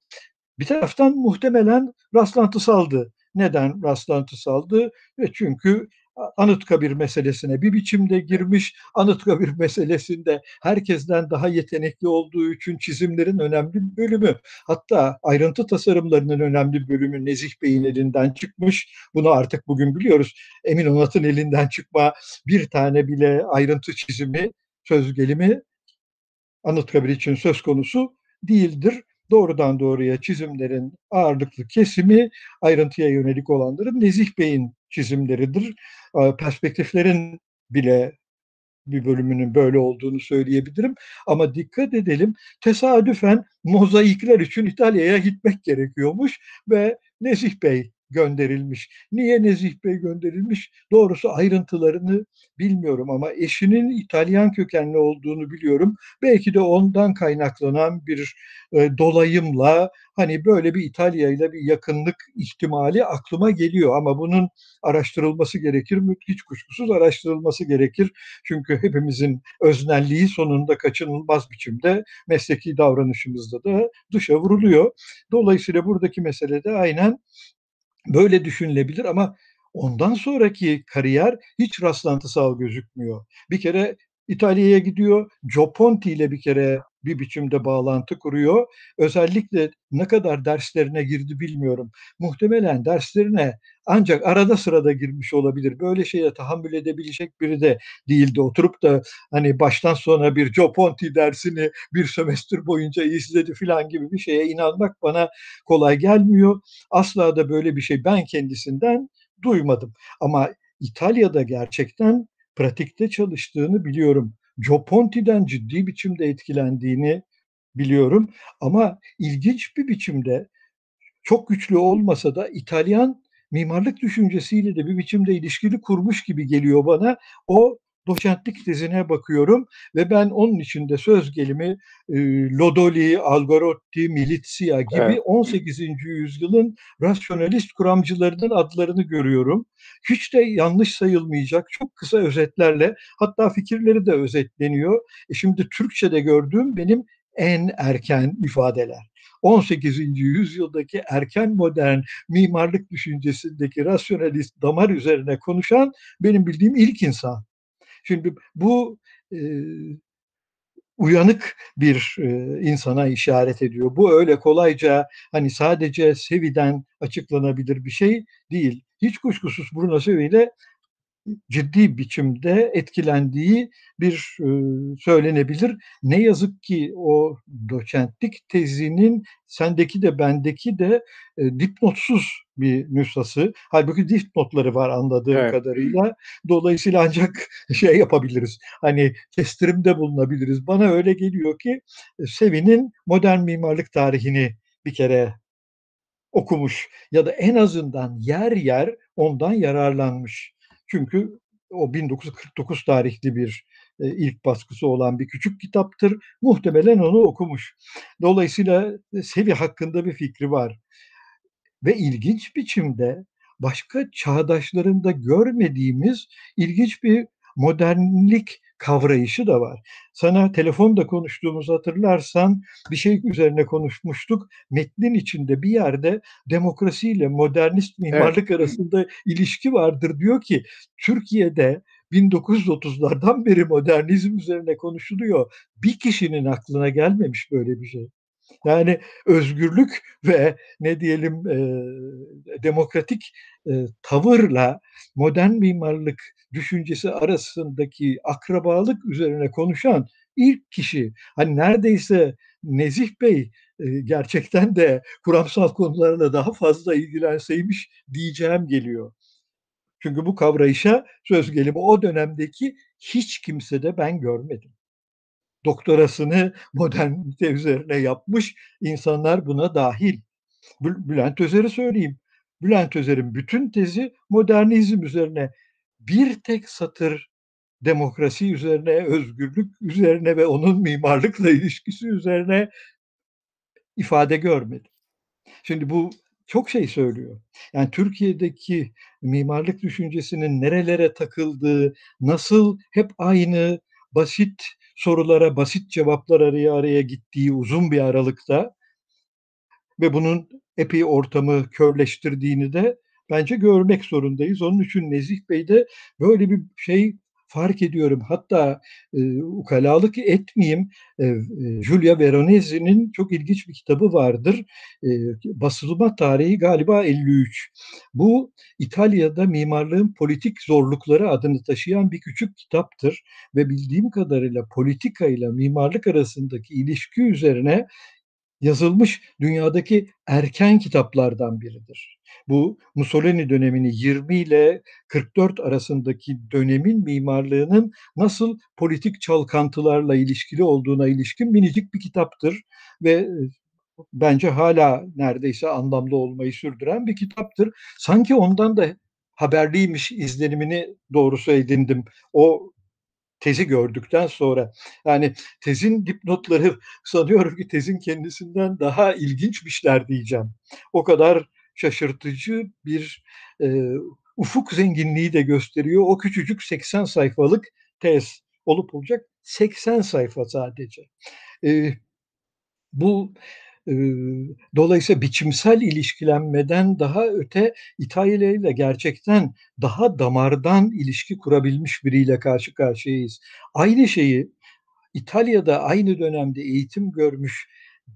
bir taraftan muhtemelen rastlantısaldı. Neden rastlantısaldı? Ve çünkü Anıtkabir meselesine bir biçimde girmiş. Anıtkabir meselesinde herkesten daha yetenekli olduğu için çizimlerin önemli bölümü, hatta ayrıntı tasarımlarının önemli bölümü Nezih Bey'in elinden çıkmış. Bunu artık bugün biliyoruz. Emin Onat'ın elinden çıkma bir tane bile ayrıntı çizimi, söz gelimi Anıtkabir için söz konusu değildir doğrudan doğruya çizimlerin ağırlıklı kesimi ayrıntıya yönelik olanların Nezih Bey'in çizimleridir. Perspektiflerin bile bir bölümünün böyle olduğunu söyleyebilirim. Ama dikkat edelim tesadüfen mozaikler için İtalya'ya gitmek gerekiyormuş ve Nezih Bey gönderilmiş. Niye Nezih Bey gönderilmiş? Doğrusu ayrıntılarını bilmiyorum ama eşinin İtalyan kökenli olduğunu biliyorum. Belki de ondan kaynaklanan bir e, dolayımla hani böyle bir İtalya ile bir yakınlık ihtimali aklıma geliyor ama bunun araştırılması gerekir mi? Hiç kuşkusuz araştırılması gerekir. Çünkü hepimizin öznelliği sonunda kaçınılmaz biçimde mesleki davranışımızda da dışa vuruluyor. Dolayısıyla buradaki mesele de aynen böyle düşünülebilir ama ondan sonraki kariyer hiç rastlantısal gözükmüyor. Bir kere İtalya'ya gidiyor. Joe Ponti ile bir kere bir biçimde bağlantı kuruyor. Özellikle ne kadar derslerine girdi bilmiyorum. Muhtemelen derslerine ancak arada sırada girmiş olabilir. Böyle şeye tahammül edebilecek biri de değildi. Oturup da hani baştan sona bir Joe Ponti dersini bir sömestr boyunca izledi falan gibi bir şeye inanmak bana kolay gelmiyor. Asla da böyle bir şey ben kendisinden duymadım. Ama İtalya'da gerçekten pratikte çalıştığını biliyorum. Joe Ponti'den ciddi biçimde etkilendiğini biliyorum. Ama ilginç bir biçimde çok güçlü olmasa da İtalyan mimarlık düşüncesiyle de bir biçimde ilişkili kurmuş gibi geliyor bana. O doçentlik tezine bakıyorum ve ben onun içinde söz gelimi e, Lodoli, Algarotti, Milizia gibi evet. 18. yüzyılın rasyonalist kuramcılarının adlarını görüyorum. Hiç de yanlış sayılmayacak çok kısa özetlerle hatta fikirleri de özetleniyor. E şimdi Türkçe'de gördüğüm benim en erken ifadeler. 18. yüzyıldaki erken modern mimarlık düşüncesindeki rasyonalist damar üzerine konuşan benim bildiğim ilk insan. Şimdi bu e, uyanık bir e, insana işaret ediyor. Bu öyle kolayca hani sadece seviden açıklanabilir bir şey değil. Hiç kuşkusuz Bruno Sevi ile ciddi biçimde etkilendiği bir e, söylenebilir. Ne yazık ki o doçentlik tezinin sendeki de bendeki de e, dipnotsuz bir nüshası. Halbuki dipnotları var anladığım evet. kadarıyla. Dolayısıyla ancak şey yapabiliriz. Hani kestirimde bulunabiliriz. Bana öyle geliyor ki e, Sevi'nin modern mimarlık tarihini bir kere okumuş ya da en azından yer yer ondan yararlanmış. Çünkü o 1949 tarihli bir e, ilk baskısı olan bir küçük kitaptır. Muhtemelen onu okumuş. Dolayısıyla e, Sevi hakkında bir fikri var. Ve ilginç biçimde başka çağdaşlarında görmediğimiz ilginç bir modernlik kavrayışı da var. Sana telefonda konuştuğumuzu hatırlarsan bir şey üzerine konuşmuştuk. Metnin içinde bir yerde demokrasiyle modernist mimarlık evet. arasında ilişki vardır. Diyor ki Türkiye'de 1930'lardan beri modernizm üzerine konuşuluyor. Bir kişinin aklına gelmemiş böyle bir şey. Yani özgürlük ve ne diyelim e, demokratik e, tavırla modern mimarlık düşüncesi arasındaki akrabalık üzerine konuşan ilk kişi. Hani neredeyse Nezih Bey gerçekten de kuramsal konularla daha fazla ilgilenseymiş diyeceğim geliyor. Çünkü bu kavrayışa söz gelimi o dönemdeki hiç kimse de ben görmedim doktorasını modernite üzerine yapmış insanlar buna dahil. Bülent Özer'i söyleyeyim. Bülent Özer'in bütün tezi modernizm üzerine bir tek satır demokrasi üzerine, özgürlük üzerine ve onun mimarlıkla ilişkisi üzerine ifade görmedi. Şimdi bu çok şey söylüyor. Yani Türkiye'deki mimarlık düşüncesinin nerelere takıldığı, nasıl hep aynı basit sorulara basit cevaplar araya araya gittiği uzun bir aralıkta ve bunun epey ortamı körleştirdiğini de bence görmek zorundayız. Onun için Nezih Bey de böyle bir şey fark ediyorum. Hatta e, ukalalık etmeyeyim. E, Giulia Veronese'nin çok ilginç bir kitabı vardır. E, basılma tarihi galiba 53. Bu İtalya'da mimarlığın politik zorlukları adını taşıyan bir küçük kitaptır ve bildiğim kadarıyla politika ile mimarlık arasındaki ilişki üzerine yazılmış dünyadaki erken kitaplardan biridir. Bu Mussolini dönemini 20 ile 44 arasındaki dönemin mimarlığının nasıl politik çalkantılarla ilişkili olduğuna ilişkin minicik bir kitaptır ve e, bence hala neredeyse anlamlı olmayı sürdüren bir kitaptır. Sanki ondan da haberliymiş izlenimini doğrusu edindim. O tezi gördükten sonra yani tezin dipnotları sanıyorum ki tezin kendisinden daha ilginçmişler diyeceğim. O kadar şaşırtıcı bir e, ufuk zenginliği de gösteriyor. O küçücük 80 sayfalık tez olup olacak 80 sayfa sadece. E, bu Dolayısıyla biçimsel ilişkilenmeden daha öte İtalya ile gerçekten daha damardan ilişki kurabilmiş biriyle karşı karşıyayız. Aynı şeyi İtalya'da aynı dönemde eğitim görmüş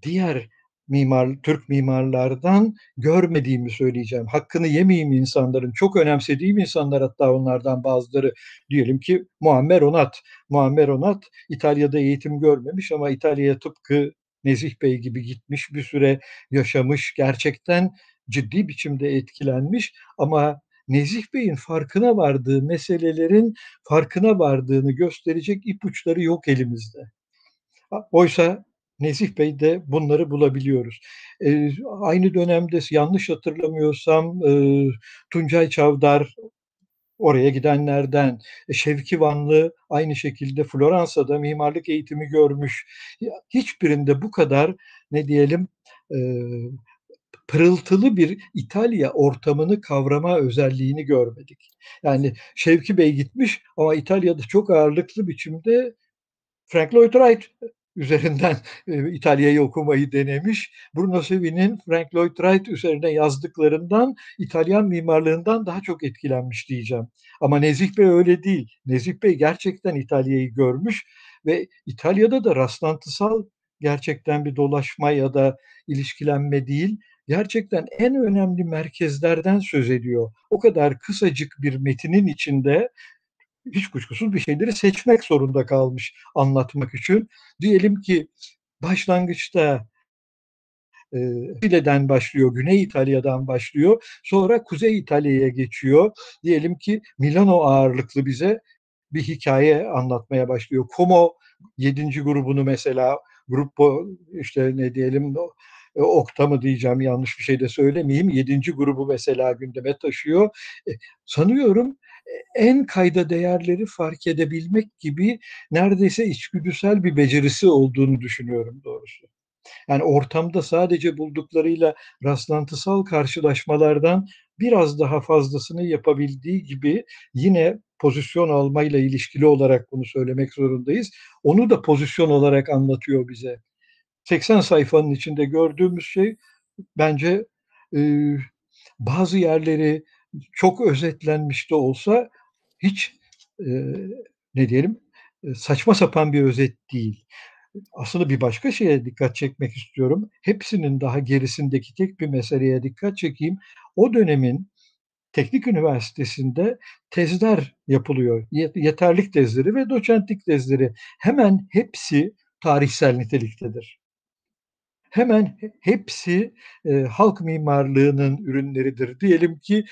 diğer mimar, Türk mimarlardan görmediğimi söyleyeceğim. Hakkını yemeyeyim insanların, çok önemsediğim insanlar hatta onlardan bazıları diyelim ki Muammer Onat. Muammer Onat İtalya'da eğitim görmemiş ama İtalya'ya tıpkı Nezih Bey gibi gitmiş, bir süre yaşamış, gerçekten ciddi biçimde etkilenmiş ama Nezih Bey'in farkına vardığı meselelerin farkına vardığını gösterecek ipuçları yok elimizde. Oysa Nezih Bey de bunları bulabiliyoruz. E, aynı dönemde yanlış hatırlamıyorsam e, Tuncay Çavdar oraya gidenlerden. E, Şevki Vanlı aynı şekilde Floransa'da mimarlık eğitimi görmüş. Hiçbirinde bu kadar ne diyelim e, pırıltılı bir İtalya ortamını kavrama özelliğini görmedik. Yani Şevki Bey gitmiş ama İtalya'da çok ağırlıklı biçimde Frank Lloyd Wright üzerinden e, İtalya'yı okumayı denemiş. Bruno Sevi'nin Frank Lloyd Wright üzerine yazdıklarından İtalyan mimarlığından daha çok etkilenmiş diyeceğim. Ama Nezih Bey öyle değil. Nezih Bey gerçekten İtalya'yı görmüş ve İtalya'da da rastlantısal gerçekten bir dolaşma ya da ilişkilenme değil, gerçekten en önemli merkezlerden söz ediyor. O kadar kısacık bir metinin içinde hiç kuşkusuz bir şeyleri seçmek zorunda kalmış anlatmak için. Diyelim ki başlangıçta File'den başlıyor, Güney İtalya'dan başlıyor. Sonra Kuzey İtalya'ya geçiyor. Diyelim ki Milano ağırlıklı bize bir hikaye anlatmaya başlıyor. Como 7. grubunu mesela grupo işte ne diyelim e, Okta mı diyeceğim yanlış bir şey de söylemeyeyim. Yedinci grubu mesela gündeme taşıyor. E, sanıyorum en kayda değerleri fark edebilmek gibi neredeyse içgüdüsel bir becerisi olduğunu düşünüyorum doğrusu. Yani ortamda sadece bulduklarıyla rastlantısal karşılaşmalardan biraz daha fazlasını yapabildiği gibi yine pozisyon almayla ilişkili olarak bunu söylemek zorundayız. Onu da pozisyon olarak anlatıyor bize. 80 sayfanın içinde gördüğümüz şey bence e, bazı yerleri çok özetlenmiş de olsa hiç e, ne diyelim e, saçma sapan bir özet değil. Aslında bir başka şeye dikkat çekmek istiyorum. Hepsinin daha gerisindeki tek bir meseleye dikkat çekeyim. O dönemin teknik üniversitesinde tezler yapılıyor. Yeterlik tezleri ve doçentlik tezleri. Hemen hepsi tarihsel niteliktedir hemen hepsi e, halk mimarlığının ürünleridir. Diyelim ki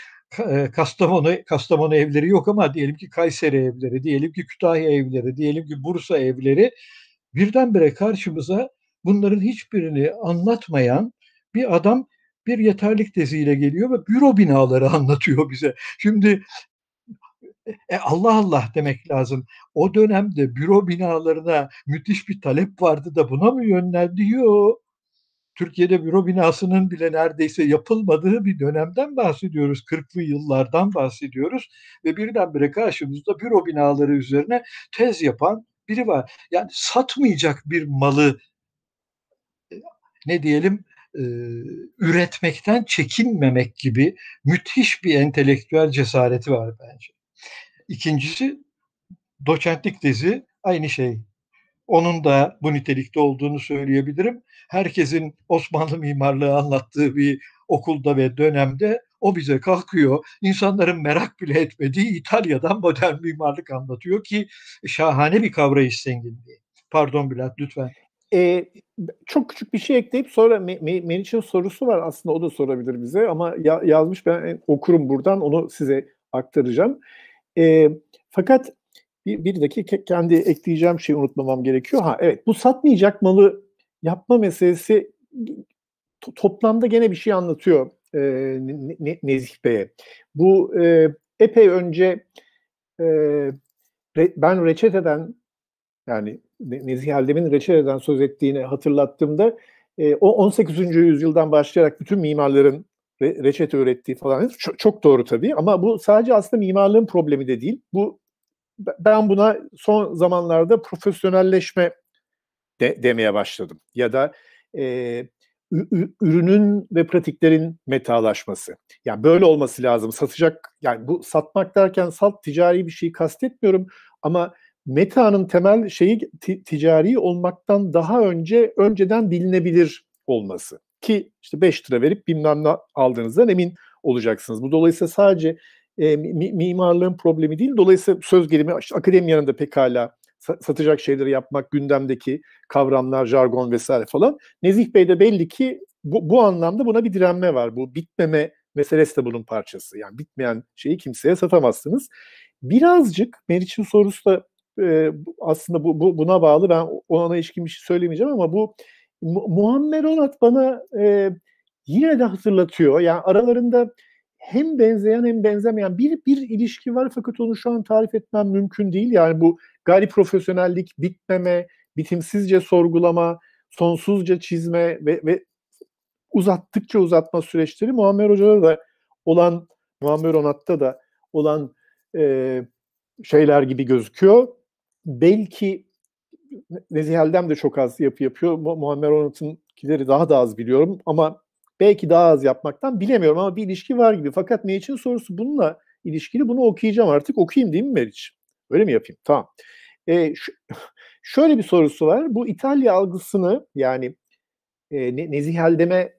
e, Kastamonu, Kastamonu evleri yok ama diyelim ki Kayseri evleri, diyelim ki Kütahya evleri, diyelim ki Bursa evleri birdenbire karşımıza bunların hiçbirini anlatmayan bir adam bir yeterlik teziyle geliyor ve büro binaları anlatıyor bize. Şimdi e, Allah Allah demek lazım. O dönemde büro binalarına müthiş bir talep vardı da buna mı yönlendi? Yok. Türkiye'de büro binasının bile neredeyse yapılmadığı bir dönemden bahsediyoruz. 40'lı yıllardan bahsediyoruz ve birdenbire karşımızda büro binaları üzerine tez yapan biri var. Yani satmayacak bir malı e, ne diyelim e, üretmekten çekinmemek gibi müthiş bir entelektüel cesareti var bence. İkincisi doçentlik tezi aynı şey. Onun da bu nitelikte olduğunu söyleyebilirim. Herkesin Osmanlı mimarlığı anlattığı bir okulda ve dönemde o bize kalkıyor. İnsanların merak bile etmediği İtalya'dan modern mimarlık anlatıyor ki şahane bir kavrayış zenginliği. Pardon Bülent lütfen. E, çok küçük bir şey ekleyip sonra Meriç'in sorusu var aslında o da sorabilir bize ama ya, yazmış ben okurum buradan onu size aktaracağım. E, fakat bir, bir dakika kendi ekleyeceğim şeyi unutmamam gerekiyor. Ha evet bu satmayacak malı yapma meselesi to, toplamda gene bir şey anlatıyor e, ne, Nezih Bey'e. Bu e, epey önce e, re, ben reçeteden yani Nezih Eldem'in reçeteden söz ettiğini hatırlattığımda e, o 18. yüzyıldan başlayarak bütün mimarların re, reçete ürettiği falan çok, çok doğru tabii ama bu sadece aslında mimarlığın problemi de değil. Bu ben buna son zamanlarda profesyonelleşme de, demeye başladım. Ya da e, ürünün ve pratiklerin metalaşması. Yani böyle olması lazım. Satacak yani bu satmak derken salt ticari bir şeyi kastetmiyorum ama metanın temel şeyi ticari olmaktan daha önce önceden bilinebilir olması. Ki işte 5 lira verip bilmem ne aldığınızdan emin olacaksınız. Bu dolayısıyla sadece e, mi, mimarlığın problemi değil. Dolayısıyla söz gelimi işte akademiyanın da pekala satacak şeyleri yapmak, gündemdeki kavramlar, jargon vesaire falan. Nezih Bey de belli ki bu, bu anlamda buna bir direnme var. Bu bitmeme meselesi de bunun parçası. Yani bitmeyen şeyi kimseye satamazsınız. Birazcık Meriç'in sorusu da e, aslında bu, bu buna bağlı. Ben ona ilişkin bir şey söylemeyeceğim ama bu Muammer Onat bana e, yine de hatırlatıyor. Yani aralarında hem benzeyen hem benzemeyen bir bir ilişki var fakat onu şu an tarif etmem mümkün değil. Yani bu gayri profesyonellik, bitmeme, bitimsizce sorgulama, sonsuzca çizme ve, ve uzattıkça uzatma süreçleri Muammer Hoca'da da olan, Muammer Onat'ta da olan e, şeyler gibi gözüküyor. Belki Nezih Eldem de çok az yapı yapıyor. Muammer Onat'ınkileri daha da az biliyorum ama belki daha az yapmaktan bilemiyorum ama bir ilişki var gibi. Fakat ne için sorusu bununla ilişkili bunu okuyacağım artık. Okuyayım değil mi Meriç? Öyle mi yapayım? Tamam. E, şöyle bir sorusu var. Bu İtalya algısını yani e, Nezih Eldem'e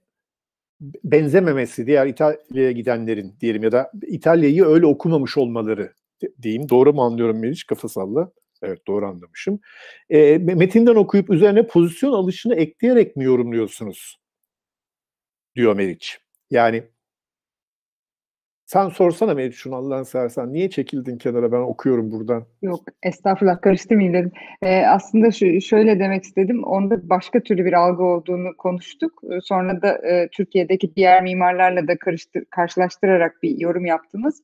benzememesi diğer İtalya'ya gidenlerin diyelim ya da İtalya'yı öyle okumamış olmaları diyeyim. Doğru mu anlıyorum Meriç? Kafa salla. Evet doğru anlamışım. E, metinden okuyup üzerine pozisyon alışını ekleyerek mi yorumluyorsunuz? Diyor Meriç. Yani sen sorsana Meriç şunu Allah'ın seversen. Niye çekildin kenara ben okuyorum buradan. Yok estağfurullah karıştırmayayım dedim. Ee, aslında şu, şöyle demek istedim. Onda başka türlü bir algı olduğunu konuştuk. Ee, sonra da e, Türkiye'deki diğer mimarlarla da karıştır, karşılaştırarak bir yorum yaptınız.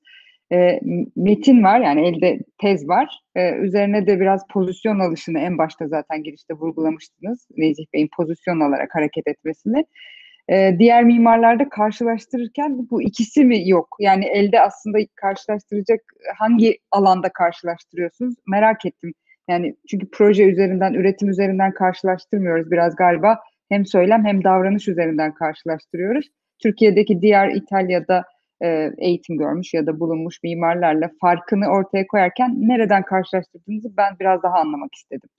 E, metin var yani elde tez var. E, üzerine de biraz pozisyon alışını en başta zaten girişte vurgulamıştınız. Nezih Bey'in pozisyon alarak hareket etmesini. E, diğer mimarlarda karşılaştırırken bu ikisi mi yok? Yani elde aslında karşılaştıracak hangi alanda karşılaştırıyorsunuz? Merak ettim. Yani çünkü proje üzerinden, üretim üzerinden karşılaştırmıyoruz biraz galiba. Hem söylem hem davranış üzerinden karşılaştırıyoruz. Türkiye'deki diğer İtalya'da e, eğitim görmüş ya da bulunmuş mimarlarla farkını ortaya koyarken nereden karşılaştırdığınızı ben biraz daha anlamak istedim.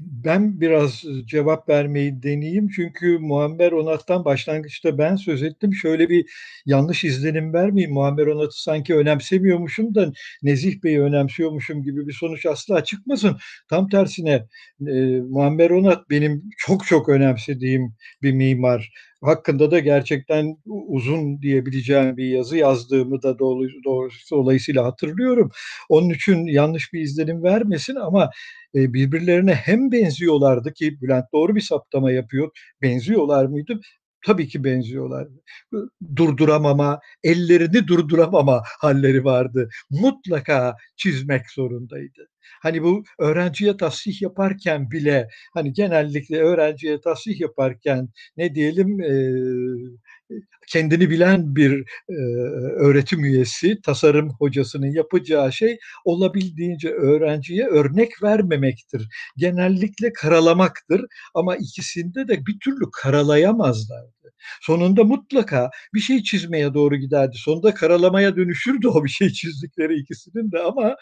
Ben biraz cevap vermeyi deneyeyim çünkü Muammer Onat'tan başlangıçta ben söz ettim. Şöyle bir yanlış izlenim vermeyeyim. Muammer Onat'ı sanki önemsemiyormuşum da Nezih Bey'i önemsiyormuşum gibi bir sonuç asla çıkmasın. Tam tersine e, Muammer Onat benim çok çok önemsediğim bir mimar hakkında da gerçekten uzun diyebileceğim bir yazı yazdığımı da dolayısıyla hatırlıyorum. Onun için yanlış bir izlenim vermesin ama e, birbirlerine hem benziyorlardı ki Bülent doğru bir saptama yapıyor. Benziyorlar mıydı? Tabii ki benziyorlar. Durduramama, ellerini durduramama halleri vardı. Mutlaka çizmek zorundaydı. Hani bu öğrenciye tasih yaparken bile hani genellikle öğrenciye tasih yaparken ne diyelim e, kendini bilen bir öğretim üyesi, tasarım hocasının yapacağı şey olabildiğince öğrenciye örnek vermemektir. Genellikle karalamaktır ama ikisinde de bir türlü karalayamazlardı. Sonunda mutlaka bir şey çizmeye doğru giderdi. Sonunda karalamaya dönüşürdü o bir şey çizdikleri ikisinin de ama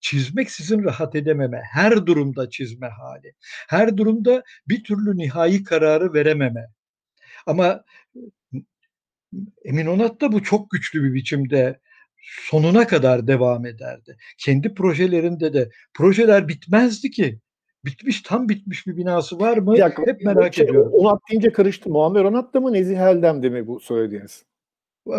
çizmek sizin rahat edememe, her durumda çizme hali, her durumda bir türlü nihai kararı verememe. Ama Emin Onat da bu çok güçlü bir biçimde sonuna kadar devam ederdi. Kendi projelerinde de projeler bitmezdi ki. bitmiş tam bitmiş bir binası var mı? Bir dakika, Hep merak şey, ediyorum. Onat deyince karıştı. Muammer Onat'ta mı Nezih Eldem'de mi bu söylediğiniz?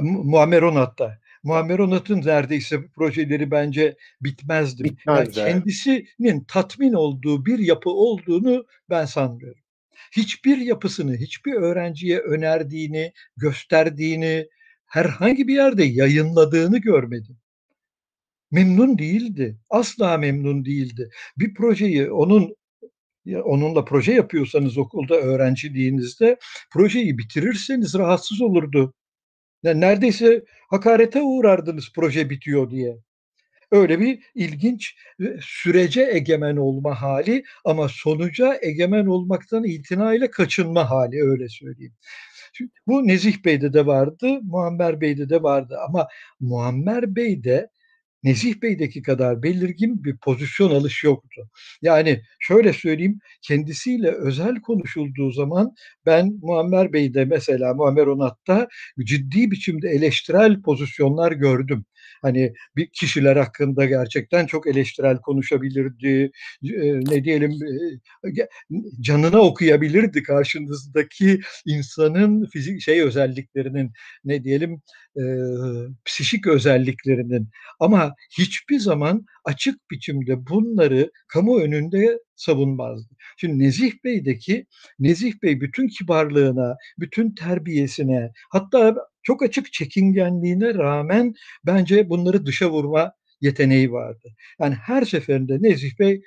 Muammer Onat'ta. Muammer Onat'ın neredeyse projeleri bence bitmezdi. Bitmez yani kendisinin tatmin olduğu bir yapı olduğunu ben sanmıyorum. Hiçbir yapısını, hiçbir öğrenciye önerdiğini, gösterdiğini, herhangi bir yerde yayınladığını görmedim. Memnun değildi. Asla memnun değildi. Bir projeyi onun onunla proje yapıyorsanız okulda öğrenciliğinizde projeyi bitirirseniz rahatsız olurdu. Yani neredeyse hakarete uğrardınız proje bitiyor diye. Öyle bir ilginç sürece egemen olma hali ama sonuca egemen olmaktan itinayla kaçınma hali öyle söyleyeyim. Bu Nezih Bey'de de vardı, Muammer Bey'de de vardı ama Muammer Bey'de Nezih Bey'deki kadar belirgin bir pozisyon alış yoktu. Yani şöyle söyleyeyim, kendisiyle özel konuşulduğu zaman ben Muammer Bey'de mesela Muammer Onat'ta ciddi biçimde eleştirel pozisyonlar gördüm. Hani bir kişiler hakkında gerçekten çok eleştirel konuşabilirdi. Ne diyelim canına okuyabilirdi karşınızdaki insanın fizik şey özelliklerinin ne diyelim e, psişik özelliklerinin ama hiçbir zaman açık biçimde bunları kamu önünde savunmazdı. Şimdi Nezih Bey'deki Nezih Bey bütün kibarlığına, bütün terbiyesine, hatta çok açık çekingenliğine rağmen bence bunları dışa vurma yeteneği vardı. Yani her seferinde Nezih Bey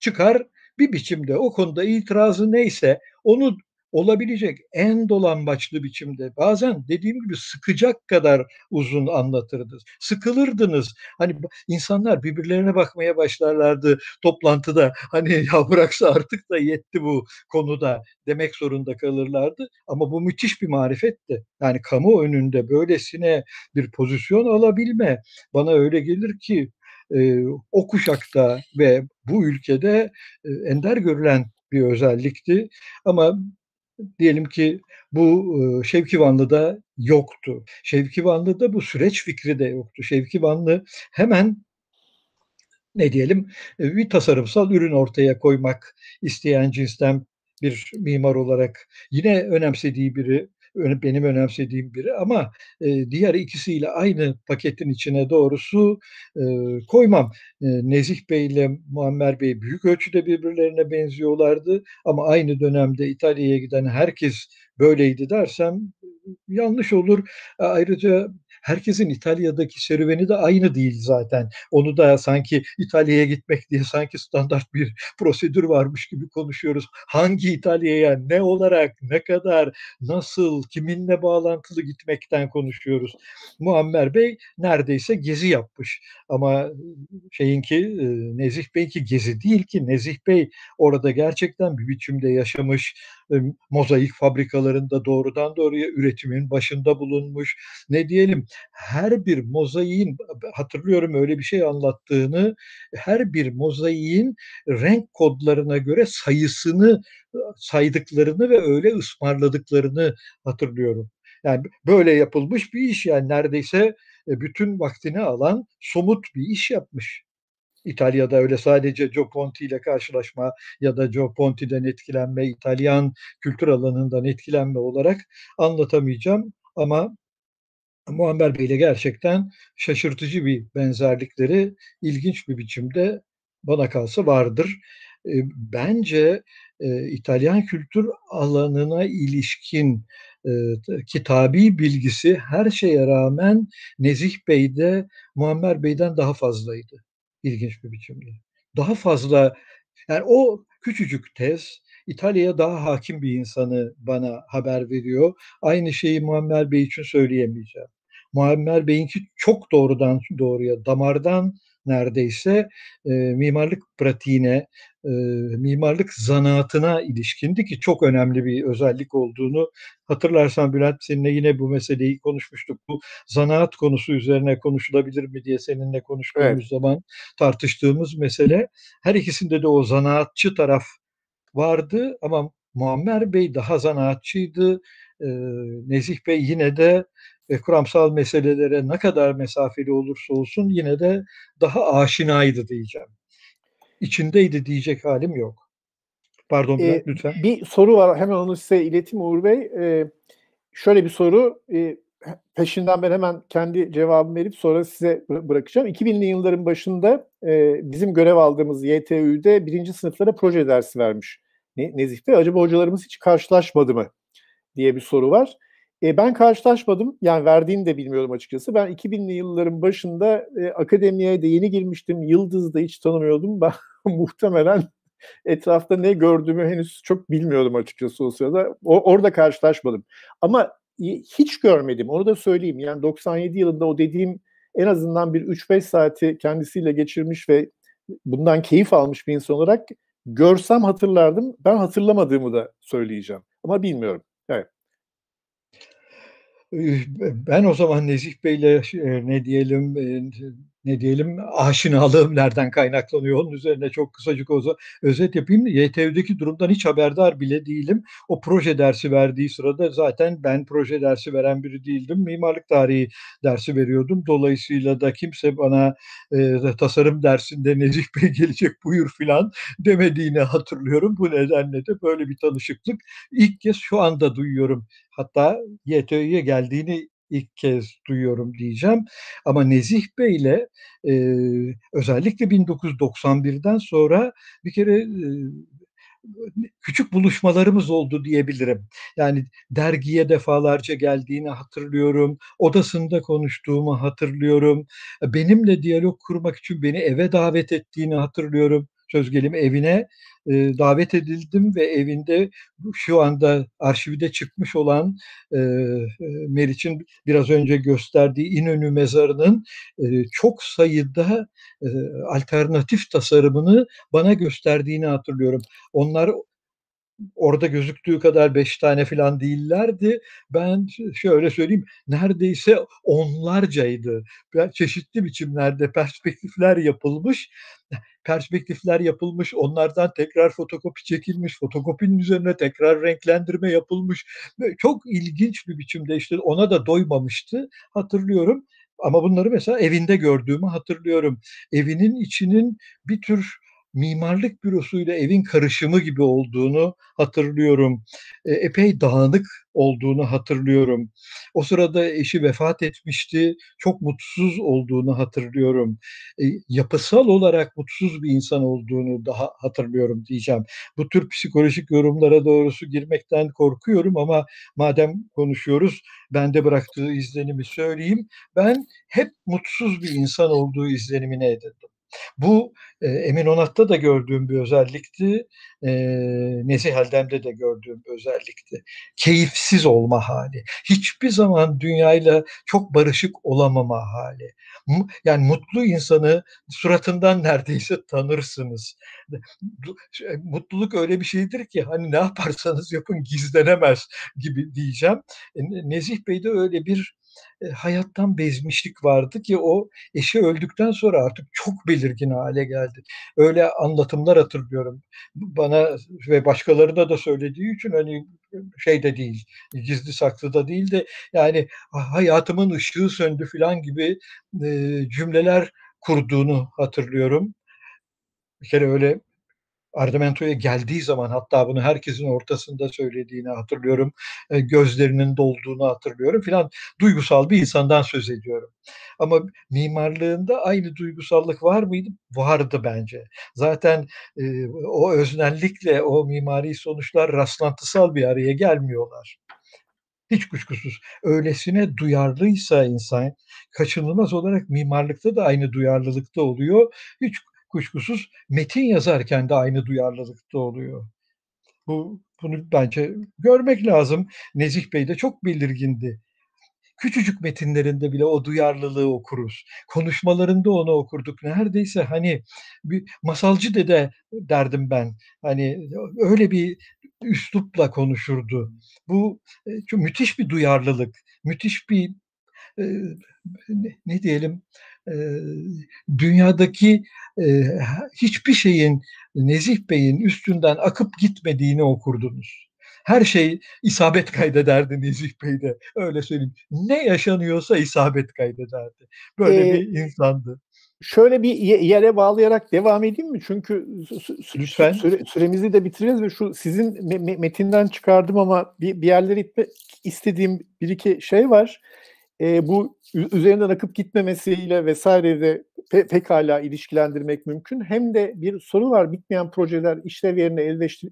çıkar bir biçimde o konuda itirazı neyse onu olabilecek en dolambaçlı biçimde bazen dediğim gibi sıkacak kadar uzun anlatırdı. Sıkılırdınız. Hani insanlar birbirlerine bakmaya başlarlardı toplantıda. Hani ya bıraksa artık da yetti bu konuda demek zorunda kalırlardı. Ama bu müthiş bir marifetti. Yani kamu önünde böylesine bir pozisyon alabilme bana öyle gelir ki e, o kuşakta ve bu ülkede e, ender görülen bir özellikti. Ama diyelim ki bu Şevki Vanlı'da yoktu. Şevki Vanlı'da bu süreç fikri de yoktu. Şevki Vanlı hemen ne diyelim bir tasarımsal ürün ortaya koymak isteyen cinsten bir mimar olarak yine önemsediği biri benim önemsediğim biri ama e, diğer ikisiyle aynı paketin içine doğrusu e, koymam. E, Nezih Bey ile Muammer Bey büyük ölçüde birbirlerine benziyorlardı ama aynı dönemde İtalya'ya giden herkes böyleydi dersem yanlış olur. Ayrıca herkesin İtalya'daki serüveni de aynı değil zaten. Onu da sanki İtalya'ya gitmek diye sanki standart bir prosedür varmış gibi konuşuyoruz. Hangi İtalya'ya, ne olarak, ne kadar, nasıl, kiminle bağlantılı gitmekten konuşuyoruz. Muammer Bey neredeyse gezi yapmış. Ama şeyinki Nezih Bey'inki gezi değil ki. Nezih Bey orada gerçekten bir biçimde yaşamış, mozaik fabrikalarında doğrudan doğruya üretimin başında bulunmuş. Ne diyelim her bir mozaiğin hatırlıyorum öyle bir şey anlattığını her bir mozaiğin renk kodlarına göre sayısını saydıklarını ve öyle ısmarladıklarını hatırlıyorum. Yani böyle yapılmış bir iş yani neredeyse bütün vaktini alan somut bir iş yapmış. İtalya'da öyle sadece Joe Ponti ile karşılaşma ya da Joe Ponti'den etkilenme, İtalyan kültür alanından etkilenme olarak anlatamayacağım ama Muammer Bey ile gerçekten şaşırtıcı bir benzerlikleri ilginç bir biçimde bana kalsa vardır. Bence İtalyan kültür alanına ilişkin e, kitabi bilgisi her şeye rağmen Nezih Bey'de Muammer Bey'den daha fazlaydı ilginç bir biçimde. Daha fazla yani o küçücük tez İtalya'ya daha hakim bir insanı bana haber veriyor. Aynı şeyi Muammer Bey için söyleyemeyeceğim. Muammer Bey'inki çok doğrudan doğruya damardan neredeyse e, mimarlık pratiğine, e, mimarlık zanaatına ilişkindi ki çok önemli bir özellik olduğunu hatırlarsan Bülent seninle yine bu meseleyi konuşmuştuk. Bu zanaat konusu üzerine konuşulabilir mi diye seninle konuştuğumuz evet. zaman tartıştığımız mesele. Her ikisinde de o zanaatçı taraf vardı ama Muammer Bey daha zanaatçıydı. E, Nezih Bey yine de e, kuramsal meselelere ne kadar mesafeli olursa olsun yine de daha aşinaydı diyeceğim. İçindeydi diyecek halim yok. Pardon ee, lütfen. Bir soru var hemen onu size ileteyim Uğur Bey. Ee, şöyle bir soru. E, peşinden ben hemen kendi cevabımı verip sonra size bırakacağım. 2000'li yılların başında e, bizim görev aldığımız YTÜ'de birinci sınıflara proje dersi vermiş Nezih Bey. Acaba hocalarımız hiç karşılaşmadı mı diye bir soru var. E, ben karşılaşmadım. Yani verdiğini de bilmiyorum açıkçası. Ben 2000'li yılların başında e, akademiye de yeni girmiştim. Yıldız'da hiç tanımıyordum. Ben muhtemelen etrafta ne gördüğümü henüz çok bilmiyordum açıkçası o sırada. O, orada karşılaşmadım. Ama hiç görmedim. Onu da söyleyeyim. Yani 97 yılında o dediğim en azından bir 3-5 saati kendisiyle geçirmiş ve bundan keyif almış bir insan olarak görsem hatırlardım. Ben hatırlamadığımı da söyleyeceğim. Ama bilmiyorum. Evet. Ben o zaman Nezih Bey'le ne diyelim ne diyelim aşinalığım nereden kaynaklanıyor onun üzerine çok kısacık olsa özet yapayım. YTV'deki durumdan hiç haberdar bile değilim. O proje dersi verdiği sırada zaten ben proje dersi veren biri değildim. Mimarlık tarihi dersi veriyordum. Dolayısıyla da kimse bana e, tasarım dersinde Nezih Bey gelecek buyur filan demediğini hatırlıyorum. Bu nedenle de böyle bir tanışıklık ilk kez şu anda duyuyorum. Hatta YTÖ'ye geldiğini ilk kez duyuyorum diyeceğim. Ama Nezih Bey ile e, özellikle 1991'den sonra bir kere e, küçük buluşmalarımız oldu diyebilirim. Yani dergiye defalarca geldiğini hatırlıyorum. Odasında konuştuğumu hatırlıyorum. Benimle diyalog kurmak için beni eve davet ettiğini hatırlıyorum söz gelimi evine e, davet edildim ve evinde şu anda arşivde çıkmış olan e, Meriç'in biraz önce gösterdiği İnönü mezarının e, çok sayıda e, alternatif tasarımını bana gösterdiğini hatırlıyorum. Onlar orada gözüktüğü kadar beş tane falan değillerdi. Ben şöyle söyleyeyim neredeyse onlarcaydı. Çeşitli biçimlerde perspektifler yapılmış perspektifler yapılmış, onlardan tekrar fotokopi çekilmiş, fotokopinin üzerine tekrar renklendirme yapılmış. Çok ilginç bir biçimde işte ona da doymamıştı hatırlıyorum. Ama bunları mesela evinde gördüğümü hatırlıyorum. Evinin içinin bir tür mimarlık bürosuyla evin karışımı gibi olduğunu hatırlıyorum. E, epey dağınık olduğunu hatırlıyorum. O sırada eşi vefat etmişti. Çok mutsuz olduğunu hatırlıyorum. E, yapısal olarak mutsuz bir insan olduğunu daha hatırlıyorum diyeceğim. Bu tür psikolojik yorumlara doğrusu girmekten korkuyorum ama madem konuşuyoruz ben de bıraktığı izlenimi söyleyeyim. Ben hep mutsuz bir insan olduğu izlenimini edindim. Bu e, Emin Onat'ta da gördüğüm bir özellikti. E, Nezih Eldem'de de gördüğüm bir özellikti. Keyifsiz olma hali. Hiçbir zaman dünyayla çok barışık olamama hali. Yani mutlu insanı suratından neredeyse tanırsınız. Mutluluk öyle bir şeydir ki hani ne yaparsanız yapın gizlenemez gibi diyeceğim. E, Nezih Bey'de öyle bir e, hayattan bezmişlik vardı ki o eşi öldükten sonra artık çok belirgin hale geldi. Öyle anlatımlar hatırlıyorum. Bana ve başkalarına da söylediği için hani şey de değil, gizli saklı da değil de yani hayatımın ışığı söndü falan gibi e, cümleler kurduğunu hatırlıyorum. Bir kere öyle Ardimento'ya geldiği zaman hatta bunu herkesin ortasında söylediğini hatırlıyorum. E, gözlerinin dolduğunu hatırlıyorum filan. Duygusal bir insandan söz ediyorum. Ama mimarlığında aynı duygusallık var mıydı? Vardı bence. Zaten e, o öznellikle o mimari sonuçlar rastlantısal bir araya gelmiyorlar. Hiç kuşkusuz. Öylesine duyarlıysa insan kaçınılmaz olarak mimarlıkta da aynı duyarlılıkta oluyor. Hiç kuşkusuz metin yazarken de aynı duyarlılıkta oluyor. Bu bunu bence görmek lazım. Nezih Bey de çok belirgindi. Küçücük metinlerinde bile o duyarlılığı okuruz. Konuşmalarında onu okurduk. Neredeyse hani bir masalcı dede derdim ben. Hani öyle bir üslupla konuşurdu. Bu e, çok müthiş bir duyarlılık, müthiş bir e, ne diyelim dünyadaki hiçbir şeyin Nezih Bey'in üstünden akıp gitmediğini okurdunuz. Her şey isabet kaydederdi Nezih Bey'de. Öyle söyleyeyim. Ne yaşanıyorsa isabet kaydederdi. Böyle ee, bir insandı. şöyle bir yere bağlayarak devam edeyim mi? Çünkü Lütfen. Süre, süremizi de bitireceğiz ve şu sizin metinden çıkardım ama bir, bir yerlere istediğim bir iki şey var. E, bu üzerinden akıp gitmemesiyle vesaire de pe, pekala ilişkilendirmek mümkün. Hem de bir soru var bitmeyen projeler, işlev yerine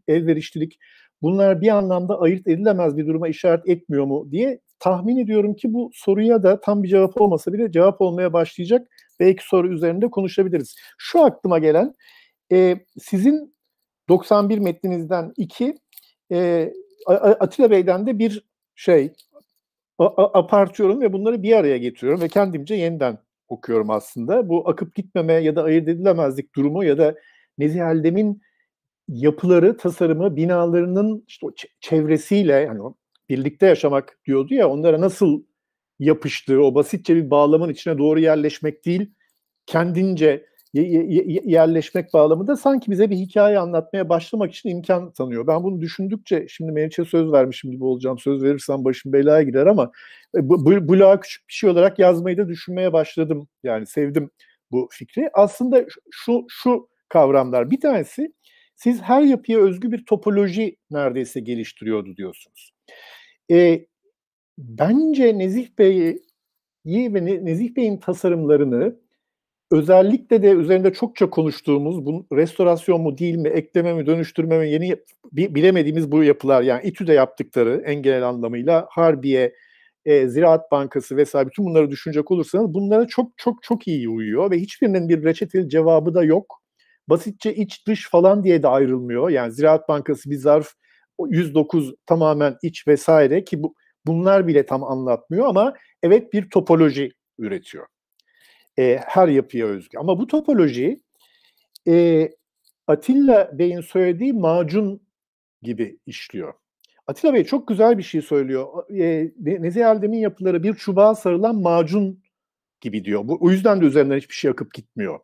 elverişlilik bunlar bir anlamda ayırt edilemez bir duruma işaret etmiyor mu diye tahmin ediyorum ki bu soruya da tam bir cevap olmasa bile cevap olmaya başlayacak. Belki soru üzerinde konuşabiliriz. Şu aklıma gelen e, sizin 91 metninizden iki e, Atilla Bey'den de bir şey apartıyorum ve bunları bir araya getiriyorum ve kendimce yeniden okuyorum aslında. Bu akıp gitmeme ya da ayırt edilemezlik durumu ya da Nezih Eldem'in yapıları, tasarımı, binalarının işte o çevresiyle yani birlikte yaşamak diyordu ya onlara nasıl yapıştığı, o basitçe bir bağlamın içine doğru yerleşmek değil, kendince yerleşmek bağlamında sanki bize bir hikaye anlatmaya başlamak için imkan tanıyor. Ben bunu düşündükçe şimdi Meriç'e söz vermişim gibi olacağım. Söz verirsem başım belaya girer ama e, bu, bu, bloğa küçük bir şey olarak yazmayı da düşünmeye başladım. Yani sevdim bu fikri. Aslında şu şu kavramlar bir tanesi siz her yapıya özgü bir topoloji neredeyse geliştiriyordu diyorsunuz. E, bence Nezih Bey'i ve Nezih Bey'in tasarımlarını özellikle de üzerinde çokça konuştuğumuz bu restorasyon mu değil mi, ekleme mi, dönüştürme mi yeni bilemediğimiz bu yapılar yani İTÜ'de yaptıkları en genel anlamıyla Harbiye, e, Ziraat Bankası vesaire bütün bunları düşünecek olursanız bunlara çok çok çok iyi uyuyor ve hiçbirinin bir reçeteli cevabı da yok. Basitçe iç dış falan diye de ayrılmıyor. Yani Ziraat Bankası bir zarf 109 tamamen iç vesaire ki bu bunlar bile tam anlatmıyor ama evet bir topoloji üretiyor e, her yapıya özgü. Ama bu topoloji e, Atilla Bey'in söylediği macun gibi işliyor. Atilla Bey çok güzel bir şey söylüyor. E, Nezih Eldem'in yapıları bir çubuğa sarılan macun gibi diyor. Bu, o yüzden de üzerinden hiçbir şey akıp gitmiyor.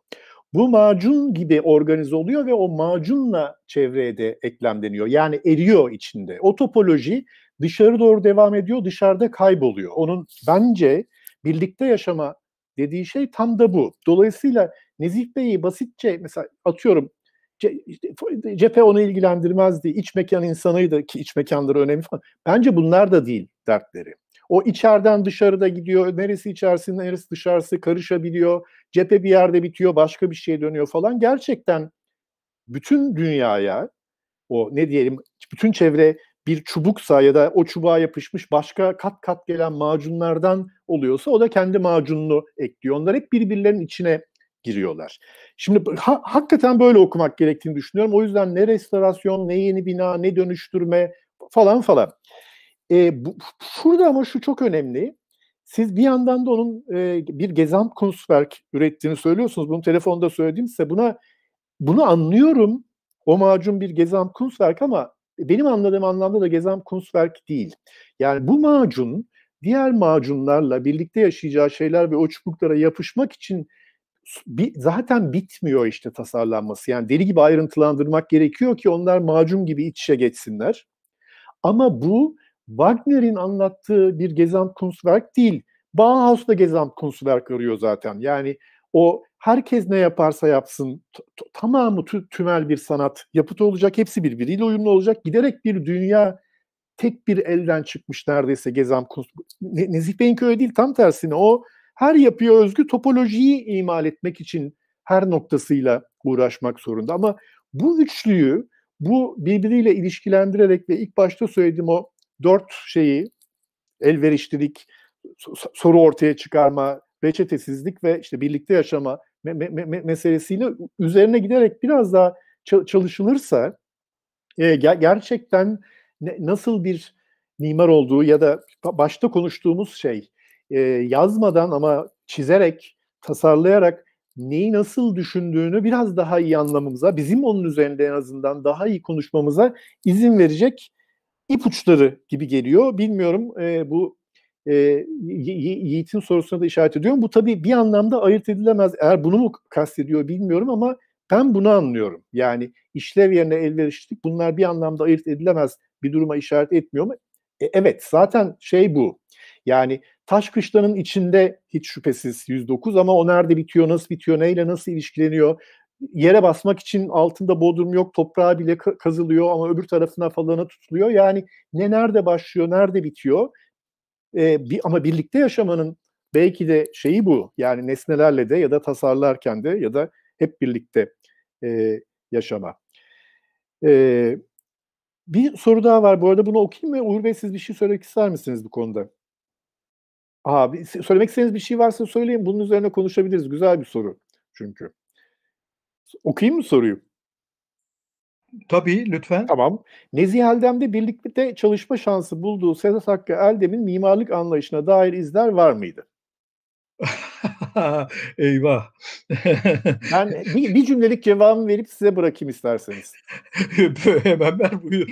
Bu macun gibi organize oluyor ve o macunla çevreye de eklemleniyor. Yani eriyor içinde. O topoloji dışarı doğru devam ediyor, dışarıda kayboluyor. Onun bence birlikte yaşama dediği şey tam da bu. Dolayısıyla Nezih Bey'i basitçe mesela atıyorum cephe onu ilgilendirmezdi. İç mekan insanıydı ki iç mekanları önemli falan. Bence bunlar da değil dertleri. O içeriden dışarıda gidiyor. Neresi içerisi, neresi dışarısı karışabiliyor. Cephe bir yerde bitiyor, başka bir şeye dönüyor falan. Gerçekten bütün dünyaya o ne diyelim bütün çevre bir çubuksa ya da o çubuğa yapışmış başka kat kat gelen macunlardan oluyorsa o da kendi macununu ekliyor. Onlar hep birbirlerinin içine giriyorlar. Şimdi ha, hakikaten böyle okumak gerektiğini düşünüyorum. O yüzden ne restorasyon, ne yeni bina, ne dönüştürme falan falan. E, bu, şurada ama şu çok önemli. Siz bir yandan da onun e, bir Gesamtkunstwerk ürettiğini söylüyorsunuz. Bunu telefonda söylediğimse buna bunu anlıyorum. O macun bir Gesamtkunstwerk ama benim anladığım anlamda da Gesamtkunstwerk değil. Yani bu macun diğer macunlarla birlikte yaşayacağı şeyler ve o çubuklara yapışmak için bir, zaten bitmiyor işte tasarlanması. Yani deli gibi ayrıntılandırmak gerekiyor ki onlar macun gibi iç içe geçsinler. Ama bu Wagner'in anlattığı bir Gesamtkunstwerk değil. Bauhaus da Gesamtkunstwerk arıyor zaten. Yani o herkes ne yaparsa yapsın tamamı tümel bir sanat yapıtı olacak. Hepsi birbiriyle uyumlu olacak. Giderek bir dünya tek bir elden çıkmış neredeyse Gezam Nezih Bey'inki öyle değil tam tersine o her yapıya özgü topolojiyi imal etmek için her noktasıyla uğraşmak zorunda. Ama bu üçlüyü bu birbiriyle ilişkilendirerek ve ilk başta söylediğim o dört şeyi elverişlilik, soru ortaya çıkarma, reçetesizlik ve işte birlikte yaşama me- me- meselesiyle üzerine giderek biraz daha çalışılırsa e, ger- gerçekten ne, nasıl bir mimar olduğu ya da başta konuştuğumuz şey e, yazmadan ama çizerek, tasarlayarak neyi nasıl düşündüğünü biraz daha iyi anlamamıza, bizim onun üzerinde en azından daha iyi konuşmamıza izin verecek ipuçları gibi geliyor. Bilmiyorum e, bu e, Yiğit'in sorusuna da işaret ediyorum. Bu tabii bir anlamda ayırt edilemez. Eğer bunu mu kastediyor bilmiyorum ama ben bunu anlıyorum. Yani işlev yerine elverişlik bunlar bir anlamda ayırt edilemez bir duruma işaret etmiyor mu? E, evet zaten şey bu. Yani Taş kışlanın içinde hiç şüphesiz 109 ama o nerede bitiyor, nasıl bitiyor, neyle nasıl ilişkileniyor? Yere basmak için altında bodrum yok, toprağı bile kazılıyor ama öbür tarafına falana tutuluyor. Yani ne nerede başlıyor, nerede bitiyor? Ee, bir, ama birlikte yaşamanın belki de şeyi bu. Yani nesnelerle de ya da tasarlarken de ya da hep birlikte e, yaşama. E, bir soru daha var. Bu arada bunu okuyayım mı? Uğur Bey siz bir şey söylemek ister misiniz bu konuda? Abi söylemek istediğiniz bir şey varsa söyleyin. Bunun üzerine konuşabiliriz. Güzel bir soru çünkü. Okuyayım mı soruyu? Tabii lütfen. Tamam. Nezih Eldem'de birlikte çalışma şansı bulduğu Sedat Hakkı Eldem'in mimarlık anlayışına dair izler var mıydı? Eyvah. ben bir, bir cümlelik cevabımı verip size bırakayım isterseniz. Hemen ver buyur.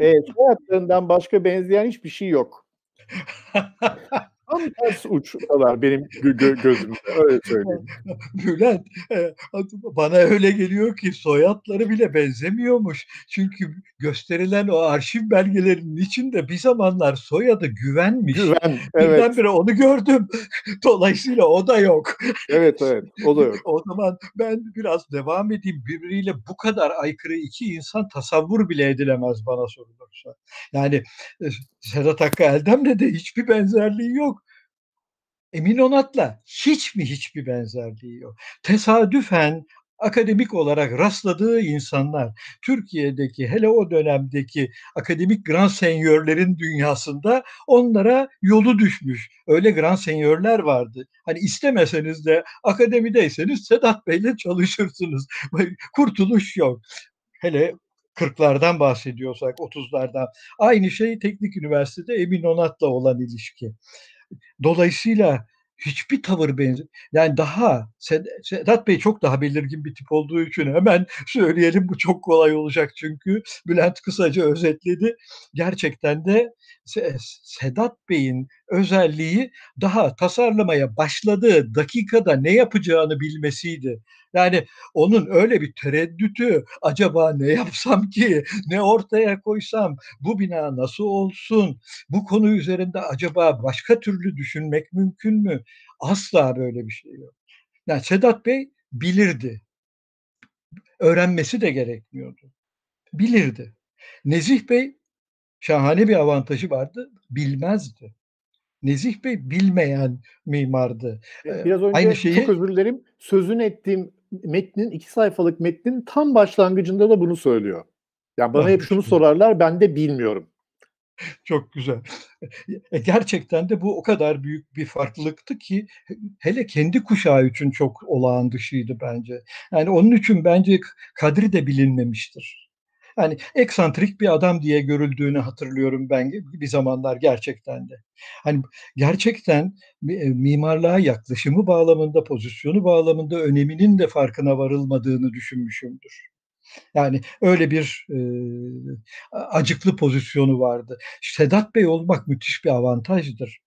Evet, hayatlarından başka benzeyen hiçbir şey yok. Tam ters uçlar benim gö- gö- gözümde öyle söyleyeyim. Bülent e, bana öyle geliyor ki soyadları bile benzemiyormuş. Çünkü gösterilen o arşiv belgelerinin içinde bir zamanlar soyadı güvenmiş. Güven, evet. Birdenbire onu gördüm. Dolayısıyla o da yok. Evet, evet. O da yok. o zaman ben biraz devam edeyim. Birbiriyle bu kadar aykırı iki insan tasavvur bile edilemez bana sorulursa. Yani e, Sedat Hakkı Eldem'le de hiçbir benzerliği yok. Emin Onat'la hiç mi hiçbir benzerliği yok. Tesadüfen akademik olarak rastladığı insanlar Türkiye'deki hele o dönemdeki akademik grand senyörlerin dünyasında onlara yolu düşmüş. Öyle grand senyörler vardı. Hani istemeseniz de akademideyseniz Sedat Bey'le çalışırsınız. Kurtuluş yok. Hele 40'lardan bahsediyorsak 30'lardan. Aynı şey Teknik Üniversitede Emin Onat'la olan ilişki. Dolayısıyla hiçbir tavır benzer. Yani daha Sedat Bey çok daha belirgin bir tip olduğu için hemen söyleyelim bu çok kolay olacak çünkü Bülent kısaca özetledi. Gerçekten de Sedat Bey'in özelliği daha tasarlamaya başladığı dakikada ne yapacağını bilmesiydi. Yani onun öyle bir tereddütü acaba ne yapsam ki ne ortaya koysam bu bina nasıl olsun bu konu üzerinde acaba başka türlü düşünmek mümkün mü? Asla böyle bir şey yok. Yani Sedat Bey bilirdi. Öğrenmesi de gerekmiyordu. Bilirdi. Nezih Bey şahane bir avantajı vardı. Bilmezdi. Nezih Bey bilmeyen mimardı. Biraz önce Aynı şeyi, çok özür dilerim. Sözün ettiğim metnin iki sayfalık metnin tam başlangıcında da bunu söylüyor. Yani bana hep şunu sorarlar ben de bilmiyorum. Çok güzel. E, gerçekten de bu o kadar büyük bir farklılıktı ki hele kendi kuşağı için çok olağan dışıydı bence. Yani onun için bence kadri de bilinmemiştir. Yani eksantrik bir adam diye görüldüğünü hatırlıyorum ben bir zamanlar gerçekten de. Hani gerçekten e, mimarlığa yaklaşımı bağlamında, pozisyonu bağlamında öneminin de farkına varılmadığını düşünmüşümdür. Yani öyle bir e, acıklı pozisyonu vardı. Sedat Bey olmak müthiş bir avantajdır.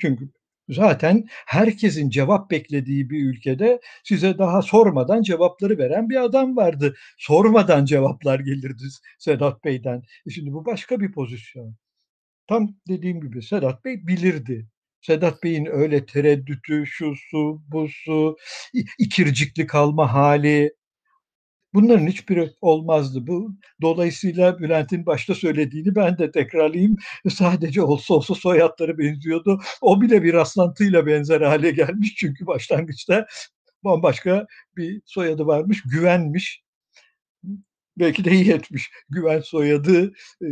Çünkü zaten herkesin cevap beklediği bir ülkede size daha sormadan cevapları veren bir adam vardı. Sormadan cevaplar gelirdi Sedat Bey'den. E şimdi bu başka bir pozisyon. Tam dediğim gibi Sedat Bey bilirdi. Sedat Bey'in öyle tereddütü, şu su, bu su, ikircikli kalma hali, Bunların hiçbiri olmazdı. Bu dolayısıyla Bülent'in başta söylediğini ben de tekrarlayayım. Sadece olsa olsa soyadları benziyordu. O bile bir rastlantıyla benzer hale gelmiş çünkü başlangıçta bambaşka bir soyadı varmış. Güvenmiş. Belki de iyi etmiş. Güven soyadı e,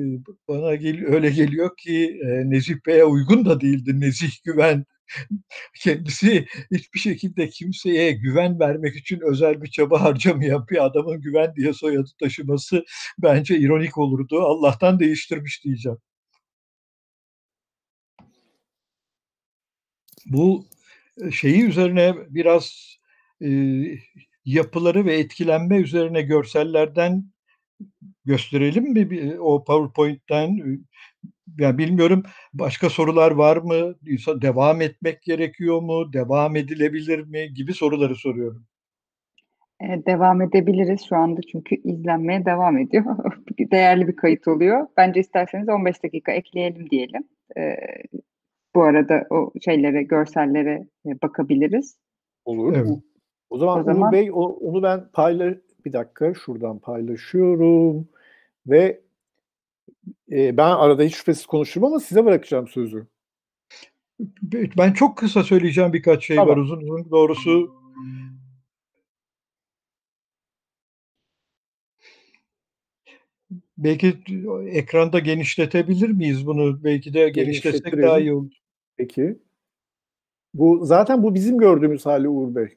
bana gel öyle geliyor ki e, Nezih Bey'e uygun da değildi. Nezih Güven kendisi hiçbir şekilde kimseye güven vermek için özel bir çaba harcamayan bir adamın güven diye soyadı taşıması bence ironik olurdu. Allah'tan değiştirmiş diyeceğim. Bu e, şeyi üzerine biraz e, yapıları ve etkilenme üzerine görsellerden gösterelim mi? O PowerPoint'ten yani bilmiyorum başka sorular var mı? Devam etmek gerekiyor mu? Devam edilebilir mi? Gibi soruları soruyorum. Ee, devam edebiliriz şu anda çünkü izlenmeye devam ediyor. Değerli bir kayıt oluyor. Bence isterseniz 15 dakika ekleyelim diyelim. Ee, bu arada o şeylere, görsellere e, bakabiliriz. Olur. Evet. O zaman, o zaman Uğur Bey o, onu ben paylaş bir dakika şuradan paylaşıyorum ve e, ben arada hiç şüphesiz konuşurum ama size bırakacağım sözü. Ben çok kısa söyleyeceğim birkaç şey tamam. var uzun uzun. Doğrusu belki ekranda genişletebilir miyiz bunu? Belki de genişletsek daha iyi olur. Peki. Bu zaten bu bizim gördüğümüz hali Uğur Bey.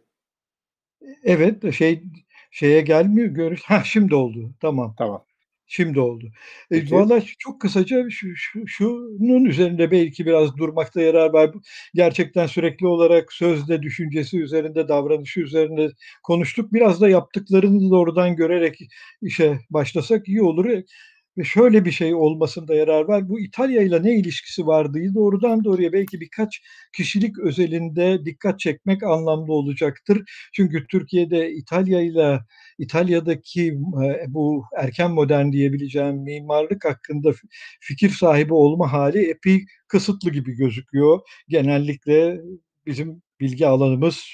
Evet, şey şeye gelmiyor görüş. Ha şimdi oldu. Tamam. Tamam. Şimdi oldu. E, Valla çok kısaca şu, şu, şunun üzerinde belki biraz durmakta yarar var. Gerçekten sürekli olarak sözde düşüncesi üzerinde, davranışı üzerinde konuştuk. Biraz da yaptıklarını doğrudan görerek işe başlasak iyi olur. Ve şöyle bir şey olmasında yarar var. Bu İtalya ile ne ilişkisi vardı? Doğrudan doğruya belki birkaç kişilik özelinde dikkat çekmek anlamlı olacaktır. Çünkü Türkiye'de İtalya ile İtalya'daki bu erken modern diyebileceğim mimarlık hakkında fikir sahibi olma hali epey kısıtlı gibi gözüküyor. Genellikle bizim bilgi alanımız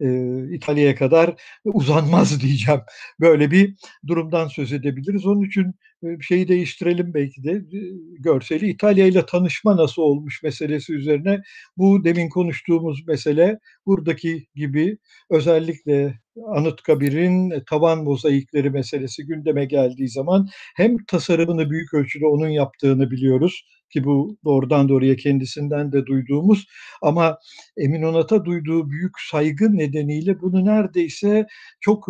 e, İtalya'ya kadar uzanmaz diyeceğim. Böyle bir durumdan söz edebiliriz. Onun için şeyi değiştirelim belki de görseli. İtalya ile tanışma nasıl olmuş meselesi üzerine bu demin konuştuğumuz mesele buradaki gibi özellikle Anıtkabir'in tavan mozaikleri meselesi gündeme geldiği zaman hem tasarımını büyük ölçüde onun yaptığını biliyoruz ki bu doğrudan doğruya kendisinden de duyduğumuz ama Emin Onat'a duyduğu büyük saygı nedeniyle bunu neredeyse çok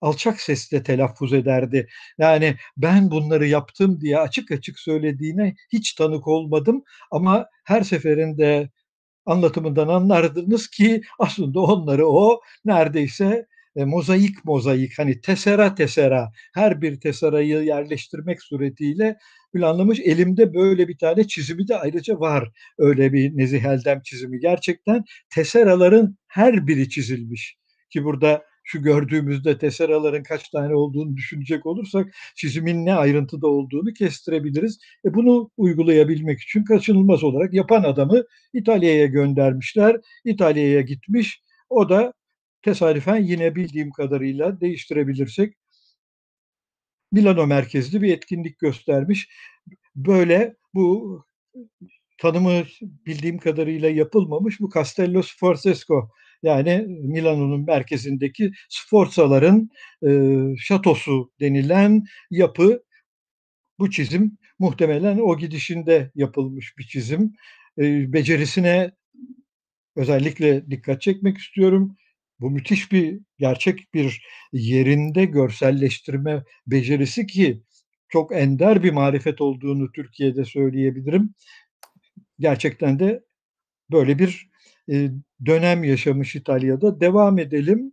alçak sesle telaffuz ederdi. Yani ben bunları yaptım diye açık açık söylediğine hiç tanık olmadım ama her seferinde anlatımından anlardınız ki aslında onları o neredeyse e, mozaik mozaik hani tesera tesera her bir teserayı yerleştirmek suretiyle planlamış. Elimde böyle bir tane çizimi de ayrıca var. Öyle bir Nezih Eldem çizimi. Gerçekten teseraların her biri çizilmiş. Ki burada şu gördüğümüzde teseraların kaç tane olduğunu düşünecek olursak çizimin ne ayrıntıda olduğunu kestirebiliriz. E bunu uygulayabilmek için kaçınılmaz olarak yapan adamı İtalya'ya göndermişler. İtalya'ya gitmiş. O da tesadüfen yine bildiğim kadarıyla değiştirebilirsek Milano merkezli bir etkinlik göstermiş. Böyle bu tanımı bildiğim kadarıyla yapılmamış bu Castello Sforzesco yani Milano'nun merkezindeki Sforzaların e, şatosu denilen yapı bu çizim muhtemelen o gidişinde yapılmış bir çizim. E, becerisine özellikle dikkat çekmek istiyorum. Bu müthiş bir gerçek bir yerinde görselleştirme becerisi ki çok ender bir marifet olduğunu Türkiye'de söyleyebilirim. Gerçekten de böyle bir e, dönem yaşamış İtalya'da. Devam edelim.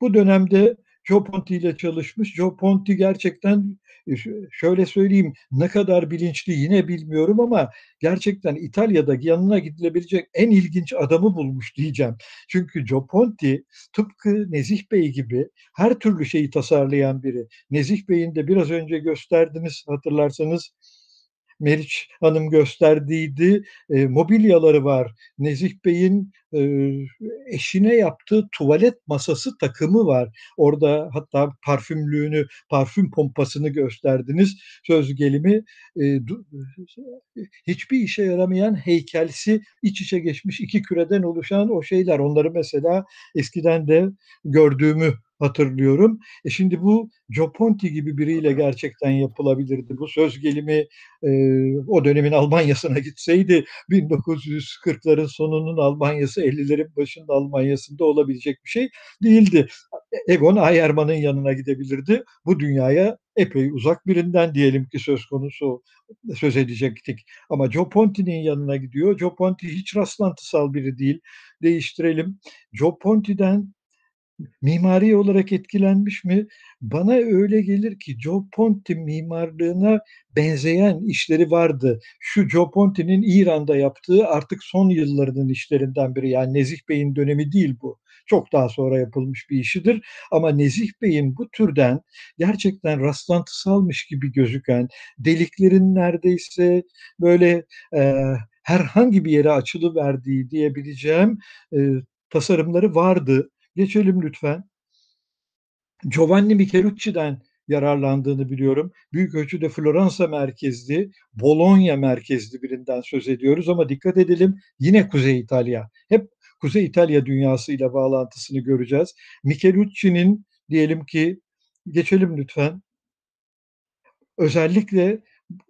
Bu dönemde Joe Ponti ile çalışmış. Joe Ponti gerçekten şöyle söyleyeyim ne kadar bilinçli yine bilmiyorum ama gerçekten İtalya'da yanına gidilebilecek en ilginç adamı bulmuş diyeceğim. Çünkü Joe Ponti tıpkı Nezih Bey gibi her türlü şeyi tasarlayan biri. Nezih Bey'in de biraz önce gösterdiniz hatırlarsanız Meriç Hanım gösterdiydi. E, mobilyaları var. Nezih Bey'in e, eşine yaptığı tuvalet masası takımı var. Orada hatta parfümlüğünü, parfüm pompasını gösterdiniz. Söz gelimi e, hiçbir işe yaramayan heykelsi iç içe geçmiş iki küreden oluşan o şeyler. Onları mesela eskiden de gördüğümü hatırlıyorum. E şimdi bu Joe Ponti gibi biriyle gerçekten yapılabilirdi. Bu söz gelimi e, o dönemin Almanya'sına gitseydi 1940'ların sonunun Almanya'sı 50'lerin başında Almanya'sında olabilecek bir şey değildi. Egon Ayerman'ın yanına gidebilirdi. Bu dünyaya epey uzak birinden diyelim ki söz konusu söz edecektik. Ama Joe Ponti'nin yanına gidiyor. Joe Ponti hiç rastlantısal biri değil. Değiştirelim. Joe Ponti'den mimari olarak etkilenmiş mi? Bana öyle gelir ki Joe Ponti mimarlığına benzeyen işleri vardı. Şu Joe Ponti'nin İran'da yaptığı artık son yıllarının işlerinden biri. Yani Nezih Bey'in dönemi değil bu. Çok daha sonra yapılmış bir işidir. Ama Nezih Bey'in bu türden gerçekten rastlantısalmış gibi gözüken deliklerin neredeyse böyle e, herhangi bir yere açılı verdiği diyebileceğim e, tasarımları vardı. Geçelim lütfen. Giovanni Michelucci'den yararlandığını biliyorum. Büyük ölçüde Floransa merkezli, Bologna merkezli birinden söz ediyoruz ama dikkat edelim yine Kuzey İtalya. Hep Kuzey İtalya dünyasıyla bağlantısını göreceğiz. Michelucci'nin diyelim ki geçelim lütfen. Özellikle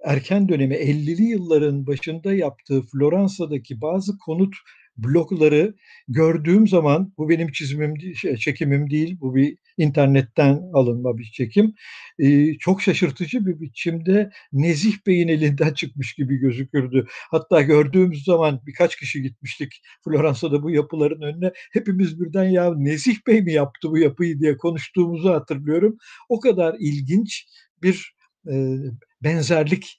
erken dönemi 50'li yılların başında yaptığı Floransa'daki bazı konut blokları gördüğüm zaman bu benim çizimim şey, çekimim değil bu bir internetten alınma bir çekim ee, çok şaşırtıcı bir biçimde Nezih Bey'in elinden çıkmış gibi gözükürdü. Hatta gördüğümüz zaman birkaç kişi gitmiştik Floransa'da bu yapıların önüne hepimiz birden ya Nezih Bey mi yaptı bu yapıyı diye konuştuğumuzu hatırlıyorum. O kadar ilginç bir e, benzerlik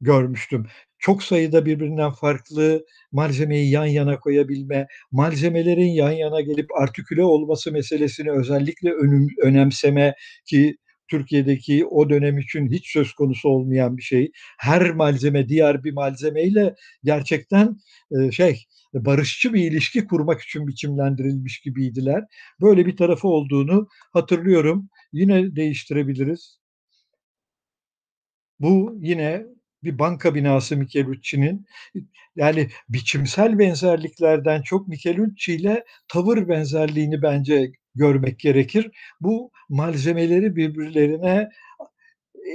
görmüştüm. Çok sayıda birbirinden farklı malzemeyi yan yana koyabilme, malzemelerin yan yana gelip artiküle olması meselesini özellikle önüm, önemseme ki Türkiye'deki o dönem için hiç söz konusu olmayan bir şey. Her malzeme diğer bir malzemeyle gerçekten e, şey barışçı bir ilişki kurmak için biçimlendirilmiş gibiydiler. Böyle bir tarafı olduğunu hatırlıyorum. Yine değiştirebiliriz. Bu yine bir banka binası Michelucci'nin. Yani biçimsel benzerliklerden çok Michelucci ile tavır benzerliğini bence görmek gerekir. Bu malzemeleri birbirlerine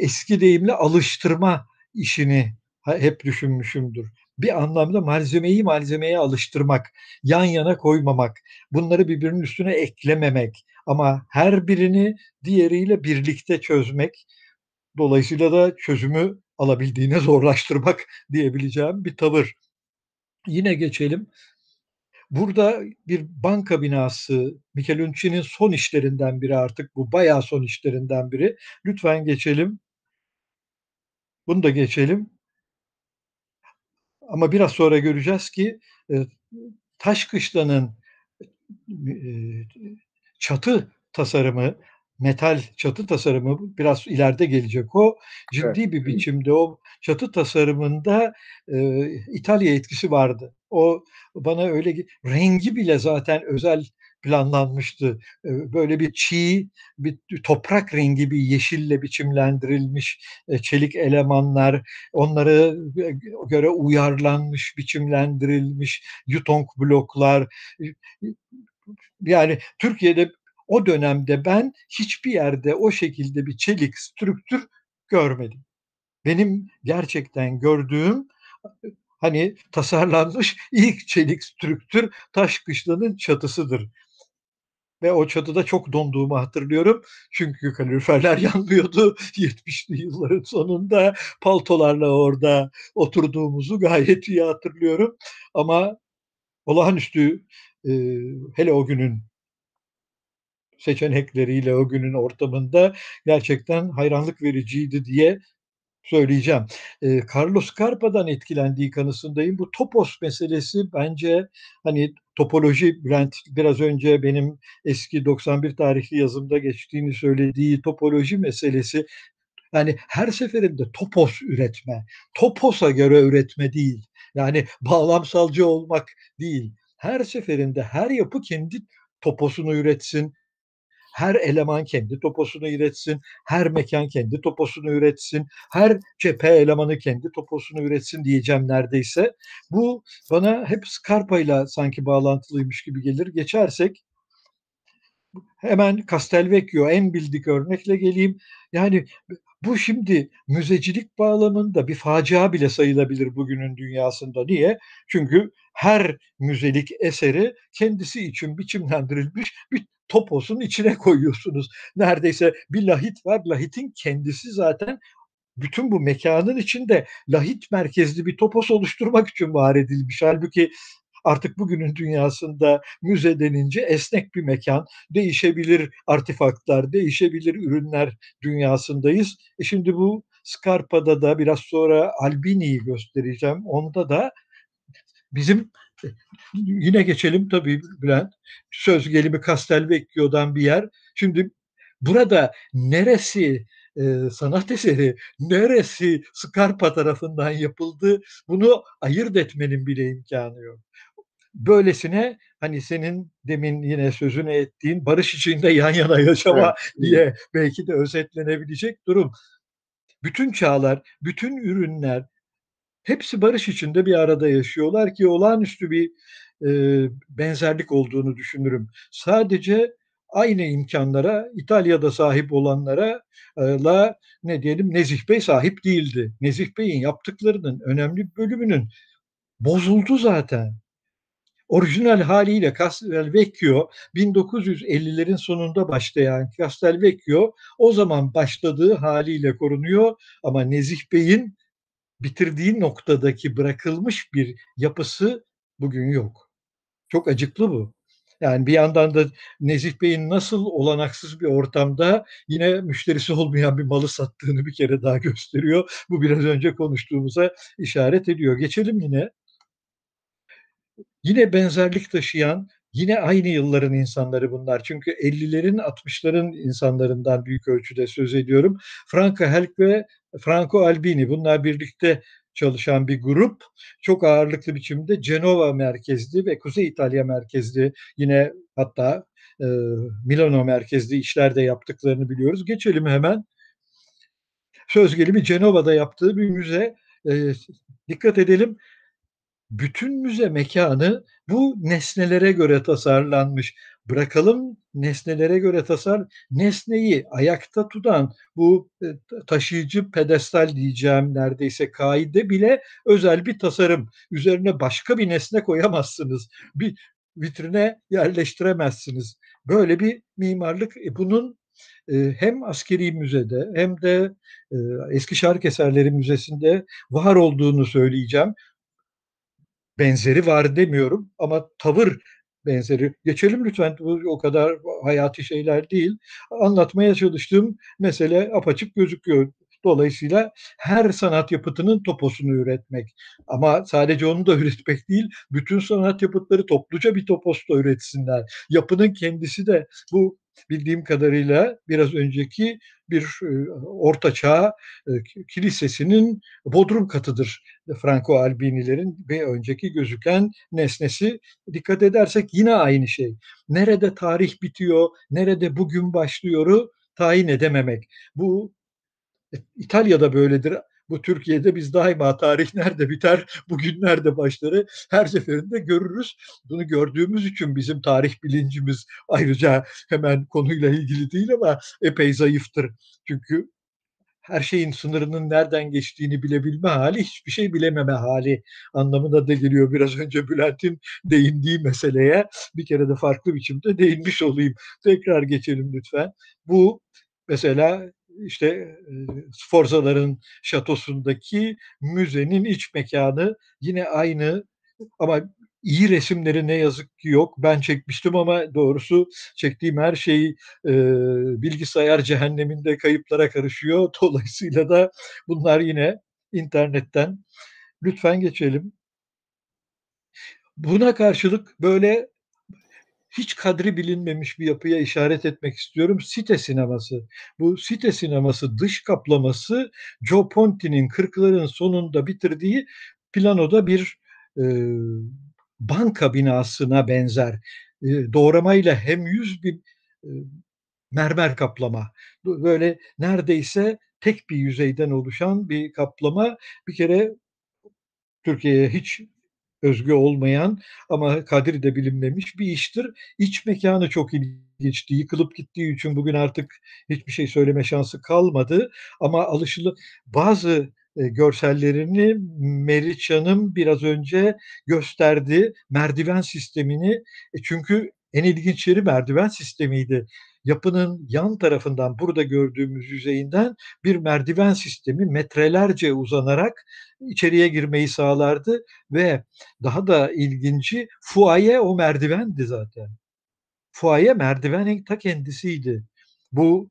eski deyimle alıştırma işini hep düşünmüşümdür. Bir anlamda malzemeyi malzemeye alıştırmak, yan yana koymamak, bunları birbirinin üstüne eklememek ama her birini diğeriyle birlikte çözmek Dolayısıyla da çözümü alabildiğine zorlaştırmak diyebileceğim bir tavır. Yine geçelim. Burada bir banka binası Michelucci'nin son işlerinden biri artık bu bayağı son işlerinden biri. Lütfen geçelim. Bunu da geçelim. Ama biraz sonra göreceğiz ki e, Taşkışla'nın e, çatı tasarımı metal çatı tasarımı biraz ileride gelecek o. Ciddi evet. bir biçimde o çatı tasarımında e, İtalya etkisi vardı. O bana öyle rengi bile zaten özel planlanmıştı. Böyle bir çiğ, bir toprak rengi bir yeşille biçimlendirilmiş çelik elemanlar, onları göre uyarlanmış, biçimlendirilmiş yutong bloklar. Yani Türkiye'de o dönemde ben hiçbir yerde o şekilde bir çelik strüktür görmedim. Benim gerçekten gördüğüm hani tasarlanmış ilk çelik strüktür taş kışlanın çatısıdır. Ve o çatıda çok donduğumu hatırlıyorum. Çünkü kaloriferler yanmıyordu 70'li yılların sonunda. Paltolarla orada oturduğumuzu gayet iyi hatırlıyorum. Ama olağanüstü e, hele o günün seçenekleriyle o günün ortamında gerçekten hayranlık vericiydi diye söyleyeceğim. E, Carlos Scarpa'dan etkilendiği kanısındayım. Bu topos meselesi bence hani topoloji Bülent biraz önce benim eski 91 tarihli yazımda geçtiğini söylediği topoloji meselesi yani her seferinde topos üretme, toposa göre üretme değil. Yani bağlamsalcı olmak değil. Her seferinde her yapı kendi toposunu üretsin, her eleman kendi toposunu üretsin, her mekan kendi toposunu üretsin, her cephe elemanı kendi toposunu üretsin diyeceğim neredeyse. Bu bana hep Scarpa ile sanki bağlantılıymış gibi gelir. Geçersek hemen Castelvecchio en bildik örnekle geleyim. Yani bu şimdi müzecilik bağlamında bir facia bile sayılabilir bugünün dünyasında. Niye? Çünkü her müzelik eseri kendisi için biçimlendirilmiş bir toposun içine koyuyorsunuz. Neredeyse bir lahit var. Lahitin kendisi zaten bütün bu mekanın içinde lahit merkezli bir topos oluşturmak için var edilmiş. Halbuki artık bugünün dünyasında müze denince esnek bir mekan, değişebilir artefaktlar, değişebilir ürünler dünyasındayız. E şimdi bu Scarpa'da da biraz sonra Albini'yi göstereceğim. Onda da bizim yine geçelim tabii Bülent. Söz gelimi Castelvecchio'dan bir yer. Şimdi burada neresi e, sanat eseri neresi Scarpa tarafından yapıldı bunu ayırt etmenin bile imkanı yok. Böylesine hani senin demin yine sözünü ettiğin barış içinde yan yana yaşama evet. diye belki de özetlenebilecek durum. Bütün çağlar, bütün ürünler hepsi barış içinde bir arada yaşıyorlar ki olağanüstü bir e, benzerlik olduğunu düşünürüm. Sadece aynı imkanlara İtalya'da sahip olanlara e, la ne diyelim Nezih Bey sahip değildi. Nezih Bey'in yaptıklarının önemli bölümünün bozuldu zaten. Orijinal haliyle Castelvecchio 1950'lerin sonunda başlayan Castelvecchio o zaman başladığı haliyle korunuyor ama Nezih Bey'in bitirdiği noktadaki bırakılmış bir yapısı bugün yok. Çok acıklı bu. Yani bir yandan da Nezih Bey'in nasıl olanaksız bir ortamda yine müşterisi olmayan bir malı sattığını bir kere daha gösteriyor. Bu biraz önce konuştuğumuza işaret ediyor. Geçelim yine. Yine benzerlik taşıyan Yine aynı yılların insanları bunlar. Çünkü 50'lerin 60'ların insanlarından büyük ölçüde söz ediyorum. Franco Helk ve Franco Albini bunlar birlikte çalışan bir grup. Çok ağırlıklı biçimde Cenova merkezli ve Kuzey İtalya merkezli yine hatta e, Milano merkezli işlerde yaptıklarını biliyoruz. Geçelim hemen. Söz gelimi Cenova'da yaptığı bir müze. E, dikkat edelim bütün müze mekanı bu nesnelere göre tasarlanmış. Bırakalım nesnelere göre tasar, nesneyi ayakta tutan bu e, taşıyıcı pedestal diyeceğim neredeyse kaide bile özel bir tasarım. Üzerine başka bir nesne koyamazsınız. Bir vitrine yerleştiremezsiniz. Böyle bir mimarlık. E bunun e, hem askeri müzede hem de eski şark eserleri müzesinde var olduğunu söyleyeceğim benzeri var demiyorum ama tavır benzeri. Geçelim lütfen bu o kadar hayati şeyler değil. Anlatmaya çalıştığım mesele apaçık gözüküyor. Dolayısıyla her sanat yapıtının toposunu üretmek. Ama sadece onu da üretmek değil, bütün sanat yapıtları topluca bir topos da üretsinler. Yapının kendisi de bu bildiğim kadarıyla biraz önceki bir e, orta çağ e, kilisesinin bodrum katıdır Franco Albinilerin ve önceki gözüken nesnesi. Dikkat edersek yine aynı şey. Nerede tarih bitiyor, nerede bugün başlıyoru tayin edememek. Bu e, İtalya'da böyledir. Bu Türkiye'de biz daima tarih nerede biter, bugün nerede başları her seferinde görürüz. Bunu gördüğümüz için bizim tarih bilincimiz ayrıca hemen konuyla ilgili değil ama epey zayıftır. Çünkü her şeyin sınırının nereden geçtiğini bilebilme hali hiçbir şey bilememe hali anlamına da geliyor. Biraz önce Bülent'in değindiği meseleye bir kere de farklı biçimde değinmiş olayım. Tekrar geçelim lütfen. Bu mesela işte Sforzaların şatosundaki müzenin iç mekanı yine aynı ama iyi resimleri ne yazık ki yok. Ben çekmiştim ama doğrusu çektiğim her şey e, bilgisayar cehenneminde kayıplara karışıyor. Dolayısıyla da bunlar yine internetten. Lütfen geçelim. Buna karşılık böyle hiç kadri bilinmemiş bir yapıya işaret etmek istiyorum. Site sineması. Bu site sineması dış kaplaması Joe Ponti'nin 40'ların sonunda bitirdiği planoda bir e, banka binasına benzer. E, doğramayla hem yüz bir e, mermer kaplama. Böyle neredeyse tek bir yüzeyden oluşan bir kaplama. Bir kere Türkiye'ye hiç özgü olmayan ama kadri de bilinmemiş bir iştir. İç mekanı çok ilginçti. Yıkılıp gittiği için bugün artık hiçbir şey söyleme şansı kalmadı. Ama alışılı bazı e, görsellerini Meriç Hanım biraz önce gösterdi. Merdiven sistemini e, çünkü en ilginç yeri merdiven sistemiydi. Yapının yan tarafından burada gördüğümüz yüzeyinden bir merdiven sistemi metrelerce uzanarak içeriye girmeyi sağlardı ve daha da ilginci fuaye o merdivendi zaten. Fuaye merdivenin ta kendisiydi. Bu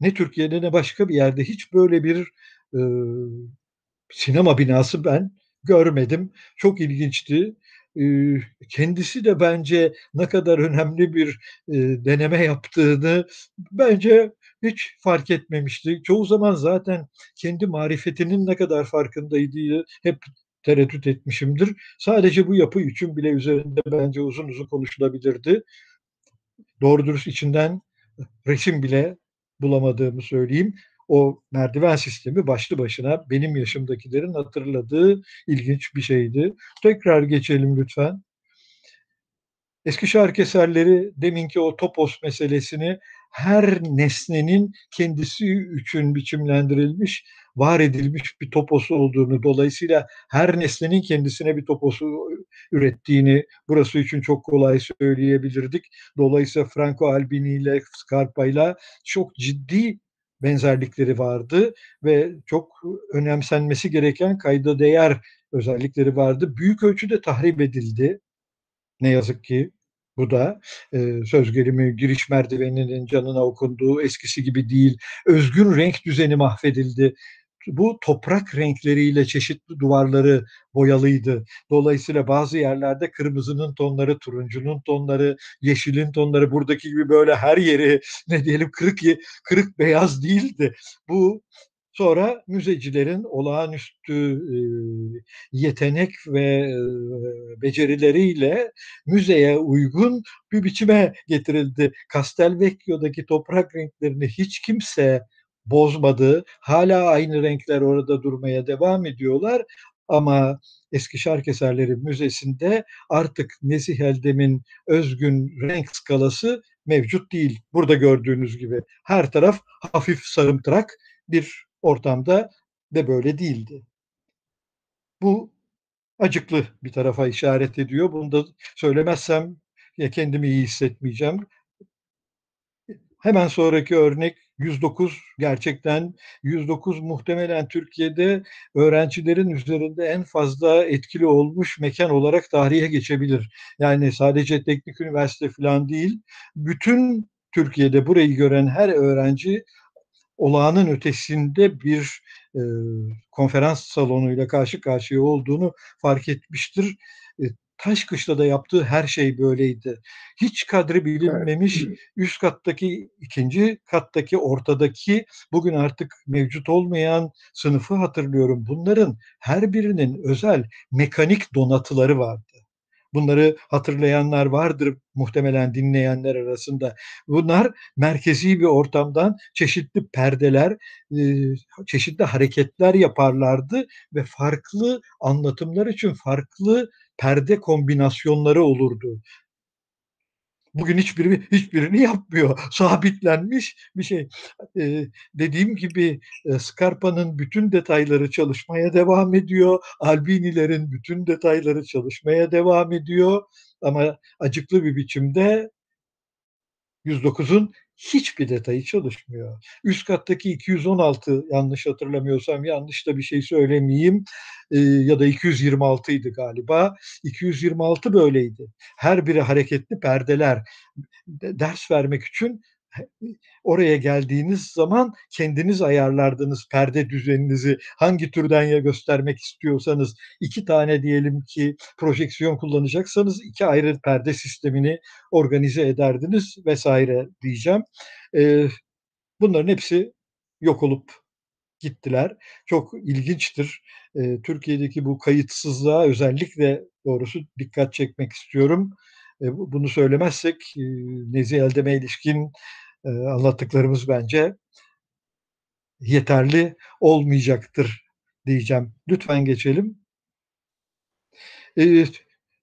ne Türkiye'de ne başka bir yerde hiç böyle bir e, sinema binası ben görmedim. Çok ilginçti. Kendisi de bence ne kadar önemli bir deneme yaptığını bence hiç fark etmemişti. Çoğu zaman zaten kendi marifetinin ne kadar farkındaydı hep tereddüt etmişimdir. Sadece bu yapı için bile üzerinde bence uzun uzun konuşulabilirdi. Doğru dürüst içinden resim bile bulamadığımı söyleyeyim. O merdiven sistemi başlı başına benim yaşımdakilerin hatırladığı ilginç bir şeydi. Tekrar geçelim lütfen. Eski şarkı eserleri deminki o topos meselesini her nesnenin kendisi için biçimlendirilmiş, var edilmiş bir toposu olduğunu, dolayısıyla her nesnenin kendisine bir toposu ürettiğini burası için çok kolay söyleyebilirdik. Dolayısıyla Franco Albini ile Scarpa ile çok ciddi benzerlikleri vardı ve çok önemsenmesi gereken kayda değer özellikleri vardı. Büyük ölçüde tahrip edildi. Ne yazık ki bu da e, söz gelimi giriş merdiveninin canına okunduğu eskisi gibi değil. Özgün renk düzeni mahvedildi. Bu toprak renkleriyle çeşitli duvarları boyalıydı. Dolayısıyla bazı yerlerde kırmızının tonları, turuncunun tonları, yeşilin tonları buradaki gibi böyle her yeri ne diyelim kırık kırık beyaz değildi. Bu Sonra müzecilerin olağanüstü yetenek ve becerileriyle müzeye uygun bir biçime getirildi. Castelvecchio'daki toprak renklerini hiç kimse bozmadı. Hala aynı renkler orada durmaya devam ediyorlar. Ama Eski Şark Eserleri Müzesi'nde artık Nezih Eldem'in özgün renk skalası mevcut değil. Burada gördüğünüz gibi her taraf hafif sarımtırak bir ortamda de böyle değildi. Bu acıklı bir tarafa işaret ediyor. Bunu da söylemezsem ya kendimi iyi hissetmeyeceğim. Hemen sonraki örnek 109 gerçekten 109 muhtemelen Türkiye'de öğrencilerin üzerinde en fazla etkili olmuş mekan olarak tarihe geçebilir. Yani sadece teknik üniversite falan değil, bütün Türkiye'de burayı gören her öğrenci olağanın ötesinde bir e, konferans salonuyla karşı karşıya olduğunu fark etmiştir. Taşkışla'da yaptığı her şey böyleydi. Hiç kadri bilinmemiş evet. üst kattaki, ikinci kattaki, ortadaki bugün artık mevcut olmayan sınıfı hatırlıyorum. Bunların her birinin özel mekanik donatıları vardı. Bunları hatırlayanlar vardır muhtemelen dinleyenler arasında. Bunlar merkezi bir ortamdan çeşitli perdeler, çeşitli hareketler yaparlardı ve farklı anlatımlar için farklı perde kombinasyonları olurdu. Bugün hiçbiri hiçbirini yapmıyor. Sabitlenmiş bir şey. Ee, dediğim gibi Scarpa'nın bütün detayları çalışmaya devam ediyor. Albinilerin bütün detayları çalışmaya devam ediyor. Ama acıklı bir biçimde 109'un hiçbir detayı çalışmıyor. Üst kattaki 216 yanlış hatırlamıyorsam yanlış da bir şey söylemeyeyim e, ya da 226 idi galiba. 226 böyleydi. Her biri hareketli perdeler. Ders vermek için oraya geldiğiniz zaman kendiniz ayarlardınız perde düzeninizi hangi türden ya göstermek istiyorsanız iki tane diyelim ki projeksiyon kullanacaksanız iki ayrı perde sistemini organize ederdiniz vesaire diyeceğim. Ee, bunların hepsi yok olup gittiler. Çok ilginçtir. Ee, Türkiye'deki bu kayıtsızlığa özellikle doğrusu dikkat çekmek istiyorum. Ee, bunu söylemezsek e, Nezih Eldem'e ilişkin e, anlattıklarımız bence yeterli olmayacaktır diyeceğim. Lütfen geçelim. E,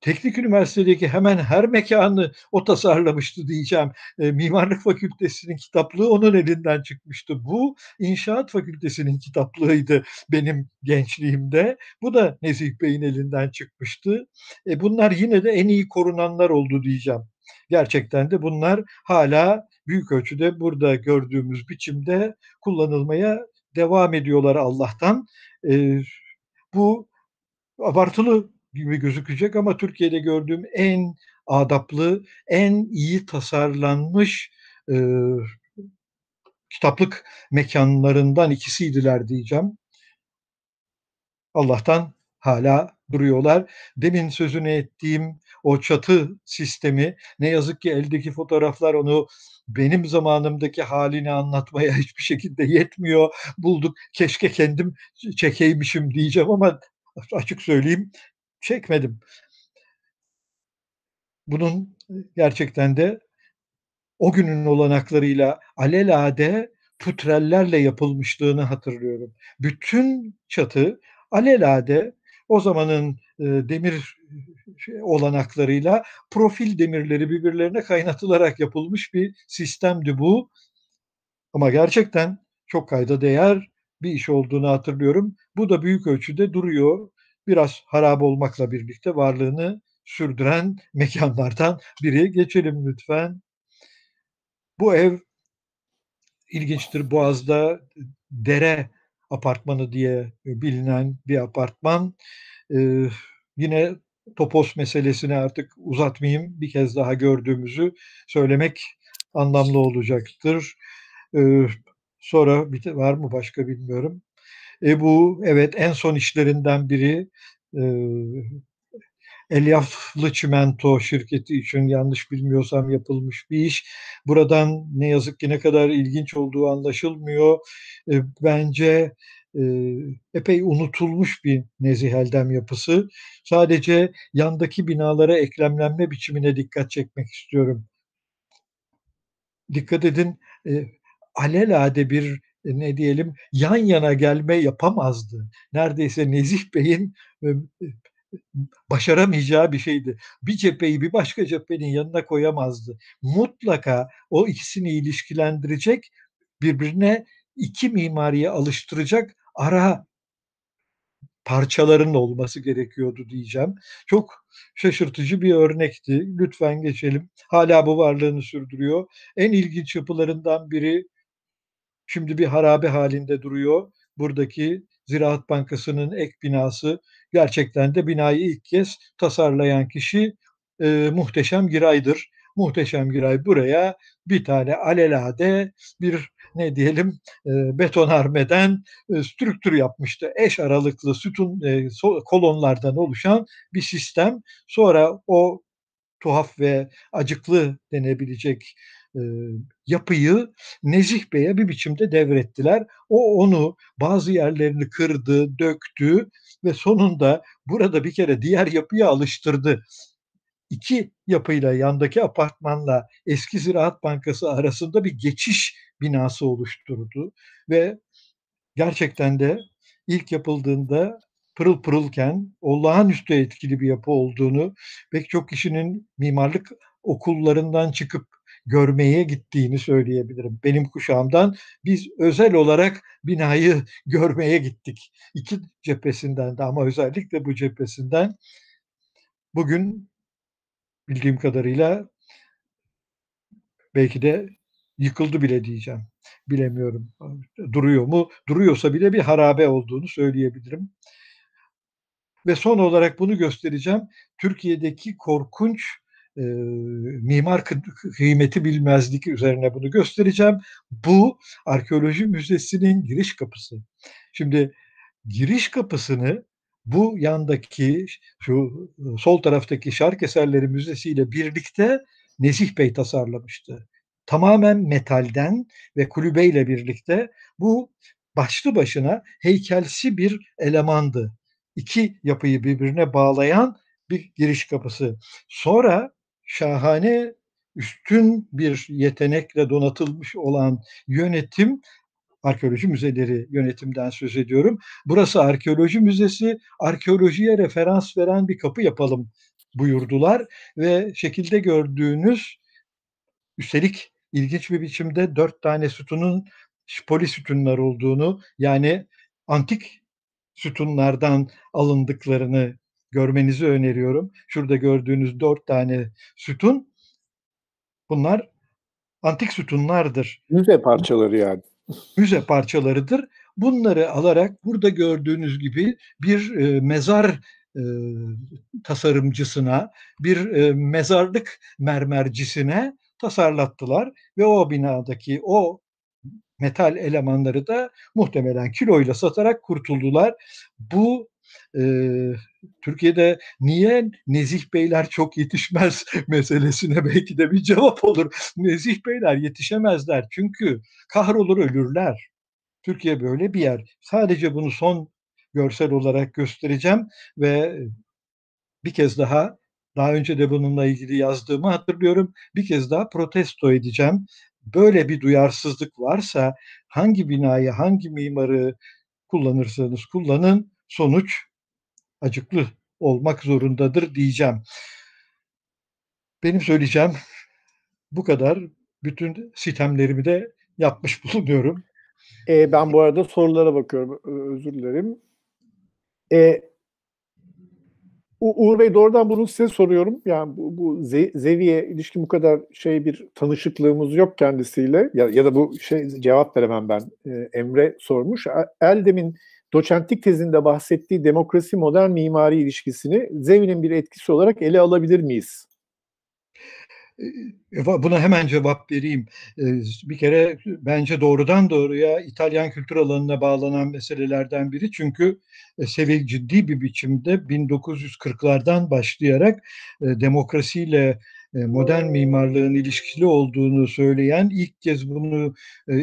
Teknik Üniversitedeki hemen her mekanı o tasarlamıştı diyeceğim. E, Mimarlık Fakültesinin kitaplığı onun elinden çıkmıştı. Bu İnşaat Fakültesinin kitaplığıydı benim gençliğimde. Bu da Nezih Bey'in elinden çıkmıştı. E, bunlar yine de en iyi korunanlar oldu diyeceğim. Gerçekten de bunlar hala büyük ölçüde burada gördüğümüz biçimde kullanılmaya devam ediyorlar Allah'tan. E, bu abartılı gibi gözükecek ama Türkiye'de gördüğüm en adaplı, en iyi tasarlanmış e, kitaplık mekanlarından ikisiydiler diyeceğim. Allah'tan hala duruyorlar. Demin sözünü ettiğim o çatı sistemi ne yazık ki eldeki fotoğraflar onu benim zamanımdaki halini anlatmaya hiçbir şekilde yetmiyor. Bulduk keşke kendim çekeymişim diyeceğim ama açık söyleyeyim çekmedim. Bunun gerçekten de o günün olanaklarıyla alelade putrellerle yapılmışlığını hatırlıyorum. Bütün çatı alelade o zamanın e, demir şey, olanaklarıyla profil demirleri birbirlerine kaynatılarak yapılmış bir sistemdi bu. Ama gerçekten çok kayda değer bir iş olduğunu hatırlıyorum. Bu da büyük ölçüde duruyor. Biraz harap olmakla birlikte varlığını sürdüren mekanlardan biri. Geçelim lütfen. Bu ev ilginçtir. Boğaz'da dere apartmanı diye bilinen bir apartman. Yine topos meselesini artık uzatmayayım. Bir kez daha gördüğümüzü söylemek anlamlı olacaktır. Sonra var mı başka bilmiyorum. E bu evet en son işlerinden biri e, Elyaflı Çimento şirketi için yanlış bilmiyorsam yapılmış bir iş. Buradan ne yazık ki ne kadar ilginç olduğu anlaşılmıyor. E, bence e, epey unutulmuş bir Nezih Eldem yapısı. Sadece yandaki binalara eklemlenme biçimine dikkat çekmek istiyorum. Dikkat edin e, alelade bir ne diyelim yan yana gelme yapamazdı. Neredeyse Nezih Bey'in başaramayacağı bir şeydi. Bir cepheyi bir başka cephenin yanına koyamazdı. Mutlaka o ikisini ilişkilendirecek, birbirine iki mimariye alıştıracak ara parçaların olması gerekiyordu diyeceğim. Çok şaşırtıcı bir örnekti. Lütfen geçelim. Hala bu varlığını sürdürüyor. En ilginç yapılarından biri şimdi bir harabe halinde duruyor. Buradaki Ziraat Bankası'nın ek binası gerçekten de binayı ilk kez tasarlayan kişi e, Muhteşem Giray'dır. Muhteşem Giray buraya bir tane alelade bir ne diyelim e, betonarmeden e, strüktür yapmıştı. Eş aralıklı sütun e, kolonlardan oluşan bir sistem. Sonra o tuhaf ve acıklı denebilecek yapıyı Nezih Bey'e bir biçimde devrettiler. O onu bazı yerlerini kırdı, döktü ve sonunda burada bir kere diğer yapıya alıştırdı. İki yapıyla yandaki apartmanla eski Ziraat Bankası arasında bir geçiş binası oluşturdu ve gerçekten de ilk yapıldığında pırıl pırılken olağanüstü etkili bir yapı olduğunu pek çok kişinin mimarlık okullarından çıkıp görmeye gittiğini söyleyebilirim. Benim kuşağımdan biz özel olarak binayı görmeye gittik. İki cephesinden de ama özellikle bu cephesinden bugün bildiğim kadarıyla belki de yıkıldı bile diyeceğim. Bilemiyorum. Duruyor mu? Duruyorsa bile bir harabe olduğunu söyleyebilirim. Ve son olarak bunu göstereceğim. Türkiye'deki korkunç e, mimar kıymeti bilmezlik üzerine bunu göstereceğim. Bu arkeoloji müzesinin giriş kapısı. Şimdi giriş kapısını bu yandaki şu sol taraftaki Şark Eserleri Müzesi ile birlikte Nezih Bey tasarlamıştı. Tamamen metalden ve kulübeyle birlikte bu başlı başına heykelsi bir elemandı. İki yapıyı birbirine bağlayan bir giriş kapısı. Sonra şahane üstün bir yetenekle donatılmış olan yönetim arkeoloji müzeleri yönetimden söz ediyorum. Burası arkeoloji müzesi, arkeolojiye referans veren bir kapı yapalım buyurdular ve şekilde gördüğünüz üstelik ilginç bir biçimde dört tane sütunun poli sütunlar olduğunu yani antik sütunlardan alındıklarını görmenizi öneriyorum. Şurada gördüğünüz dört tane sütun bunlar antik sütunlardır. Müze parçaları yani. Müze parçalarıdır. Bunları alarak burada gördüğünüz gibi bir e, mezar e, tasarımcısına, bir e, mezarlık mermercisine tasarlattılar ve o binadaki o metal elemanları da muhtemelen kiloyla satarak kurtuldular. Bu e, Türkiye'de niye Nezih Beyler çok yetişmez meselesine belki de bir cevap olur. Nezih Beyler yetişemezler çünkü kahrolur ölürler. Türkiye böyle bir yer. Sadece bunu son görsel olarak göstereceğim ve bir kez daha daha önce de bununla ilgili yazdığımı hatırlıyorum. Bir kez daha protesto edeceğim. Böyle bir duyarsızlık varsa hangi binayı, hangi mimarı kullanırsanız kullanın sonuç acıklı olmak zorundadır diyeceğim. Benim söyleyeceğim bu kadar. Bütün sistemlerimi de yapmış bulunuyorum. E, ben bu arada sorulara bakıyorum. Özür dilerim. E, Uğur Bey doğrudan bunu size soruyorum. Yani bu, bu Zevi'ye ilişkin bu kadar şey bir tanışıklığımız yok kendisiyle. Ya, ya da bu şey cevap veremem ben. E, Emre sormuş. Eldem'in doçentlik tezinde bahsettiği demokrasi modern mimari ilişkisini Zevi'nin bir etkisi olarak ele alabilir miyiz? E, buna hemen cevap vereyim. E, bir kere bence doğrudan doğruya İtalyan kültür alanına bağlanan meselelerden biri. Çünkü e, Sevil ciddi bir biçimde 1940'lardan başlayarak demokrasiyle modern mimarlığın ilişkili olduğunu söyleyen ilk kez bunu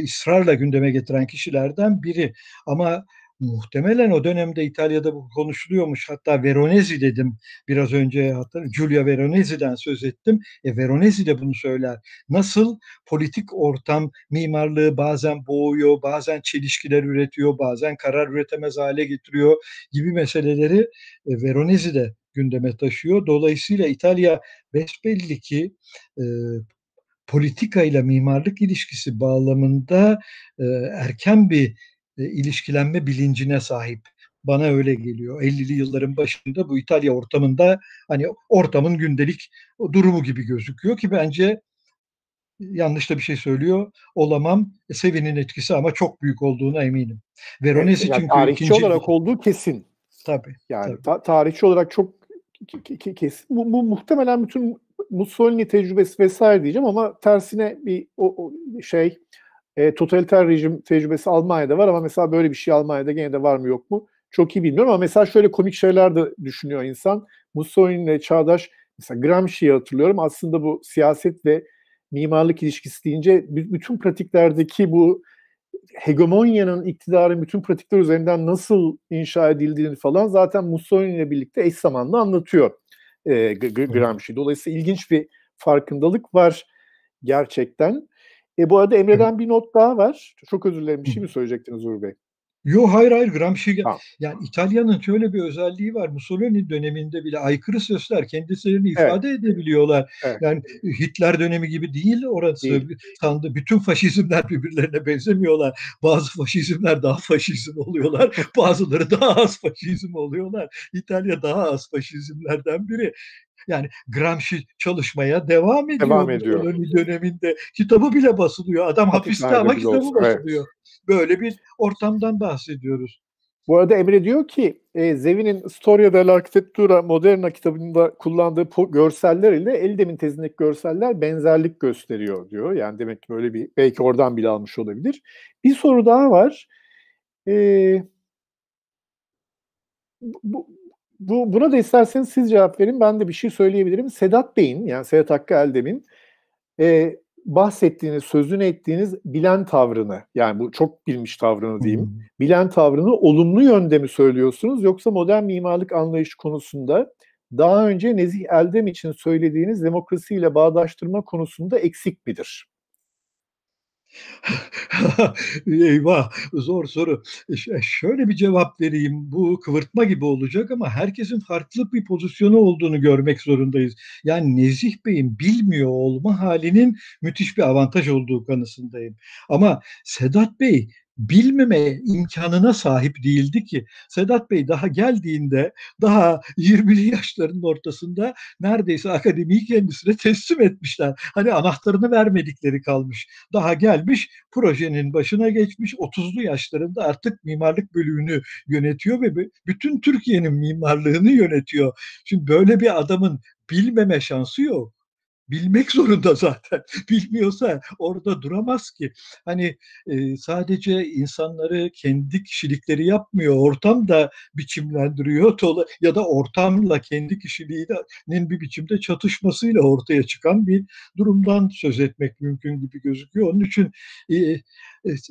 ısrarla gündeme getiren kişilerden biri. Ama muhtemelen o dönemde İtalya'da bu konuşuluyormuş. Hatta Veronezi dedim biraz önce hatta Giulia Veronezi'den söz ettim. E Veronezi de bunu söyler. Nasıl politik ortam mimarlığı bazen boğuyor, bazen çelişkiler üretiyor, bazen karar üretemez hale getiriyor gibi meseleleri e, Veronezi de gündeme taşıyor. Dolayısıyla İtalya besbelli ki e, politika ile mimarlık ilişkisi bağlamında e, erken bir e, ilişkilenme bilincine sahip. Bana öyle geliyor. 50'li yılların başında bu İtalya ortamında hani ortamın gündelik durumu gibi gözüküyor ki bence yanlış da bir şey söylüyor olamam. E, Sevi'nin etkisi ama çok büyük olduğuna eminim. Veronesi yani çünkü tarihçi ikinci... olarak olduğu kesin. Tabii. Yani tabii. Ta- tarihçi olarak çok kesin. Bu, bu muhtemelen bütün Mussolini tecrübesi vesaire diyeceğim ama tersine bir o, o şey e, totaliter rejim tecrübesi Almanya'da var ama mesela böyle bir şey Almanya'da gene de var mı yok mu? Çok iyi bilmiyorum ama mesela şöyle komik şeyler de düşünüyor insan. Mussolini ile çağdaş mesela Gramsci'yi hatırlıyorum. Aslında bu siyaset ve mimarlık ilişkisi deyince bütün pratiklerdeki bu hegemonyanın iktidarın bütün pratikler üzerinden nasıl inşa edildiğini falan zaten Mussolini ile birlikte eş zamanlı anlatıyor e, Gramsci. Dolayısıyla ilginç bir farkındalık var gerçekten. E, bu arada Emre'den bir not daha var. Çok özür dilerim. Bir şey mi söyleyecektiniz Uğur Bey? Yok hayır hayır Gramsci ha. yani İtalya'nın şöyle bir özelliği var. Mussolini döneminde bile aykırı sözler kendilerini ifade evet. edebiliyorlar. Evet. Yani Hitler dönemi gibi değil orası. Değil. Sandı bütün faşizmler birbirlerine benzemiyorlar. Bazı faşizmler daha faşizm oluyorlar. Bazıları daha az faşizm oluyorlar. İtalya daha az faşizmlerden biri. Yani Gramsci çalışmaya devam ediyor. Devam ediyor. döneminde. Kitabı bile basılıyor. Adam hapiste ama kitabı olsun. basılıyor. Evet. Böyle bir ortamdan bahsediyoruz. Bu arada Emre diyor ki e, Zevi'nin Storia dell'Architettura Moderna kitabında kullandığı görseller ile Eldem'in tezindeki görseller benzerlik gösteriyor diyor. Yani demek ki böyle bir belki oradan bile almış olabilir. Bir soru daha var. E, bu, bu, buna da isterseniz siz cevap verin. Ben de bir şey söyleyebilirim. Sedat Bey'in yani Sedat Hakkı Eldem'in e, bahsettiğiniz, sözünü ettiğiniz bilen tavrını yani bu çok bilmiş tavrını diyeyim. Bilen tavrını olumlu yönde mi söylüyorsunuz yoksa modern mimarlık anlayışı konusunda daha önce Nezih Eldem için söylediğiniz demokrasiyle bağdaştırma konusunda eksik midir? Eyvah zor soru. E, şöyle bir cevap vereyim. Bu kıvırtma gibi olacak ama herkesin farklı bir pozisyonu olduğunu görmek zorundayız. Yani Nezih Bey'in bilmiyor olma halinin müthiş bir avantaj olduğu kanısındayım. Ama Sedat Bey bilmeme imkanına sahip değildi ki. Sedat Bey daha geldiğinde daha 20'li yaşlarının ortasında neredeyse akademiyi kendisine teslim etmişler. Hani anahtarını vermedikleri kalmış. Daha gelmiş projenin başına geçmiş 30'lu yaşlarında artık mimarlık bölümünü yönetiyor ve bütün Türkiye'nin mimarlığını yönetiyor. Şimdi böyle bir adamın bilmeme şansı yok bilmek zorunda zaten. Bilmiyorsa orada duramaz ki. Hani e, sadece insanları kendi kişilikleri yapmıyor, ortam da biçimlendiriyor ya da ortamla kendi kişiliğinin bir biçimde çatışmasıyla ortaya çıkan bir durumdan söz etmek mümkün gibi gözüküyor. Onun için e, e,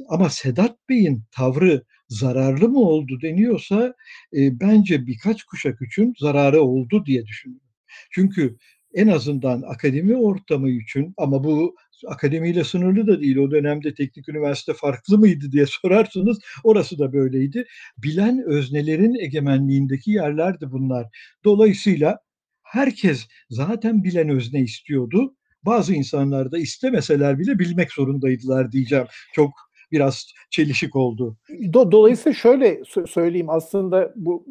ama Sedat Bey'in tavrı zararlı mı oldu deniyorsa e, bence birkaç kuşak için zararı oldu diye düşünüyorum. Çünkü en azından akademi ortamı için ama bu akademiyle sınırlı da değil. O dönemde teknik üniversite farklı mıydı diye sorarsınız. Orası da böyleydi. Bilen öznelerin egemenliğindeki yerlerdi bunlar. Dolayısıyla herkes zaten bilen özne istiyordu. Bazı insanlar da istemeseler bile bilmek zorundaydılar diyeceğim. Çok biraz çelişik oldu. Dolayısıyla şöyle söyleyeyim aslında bu,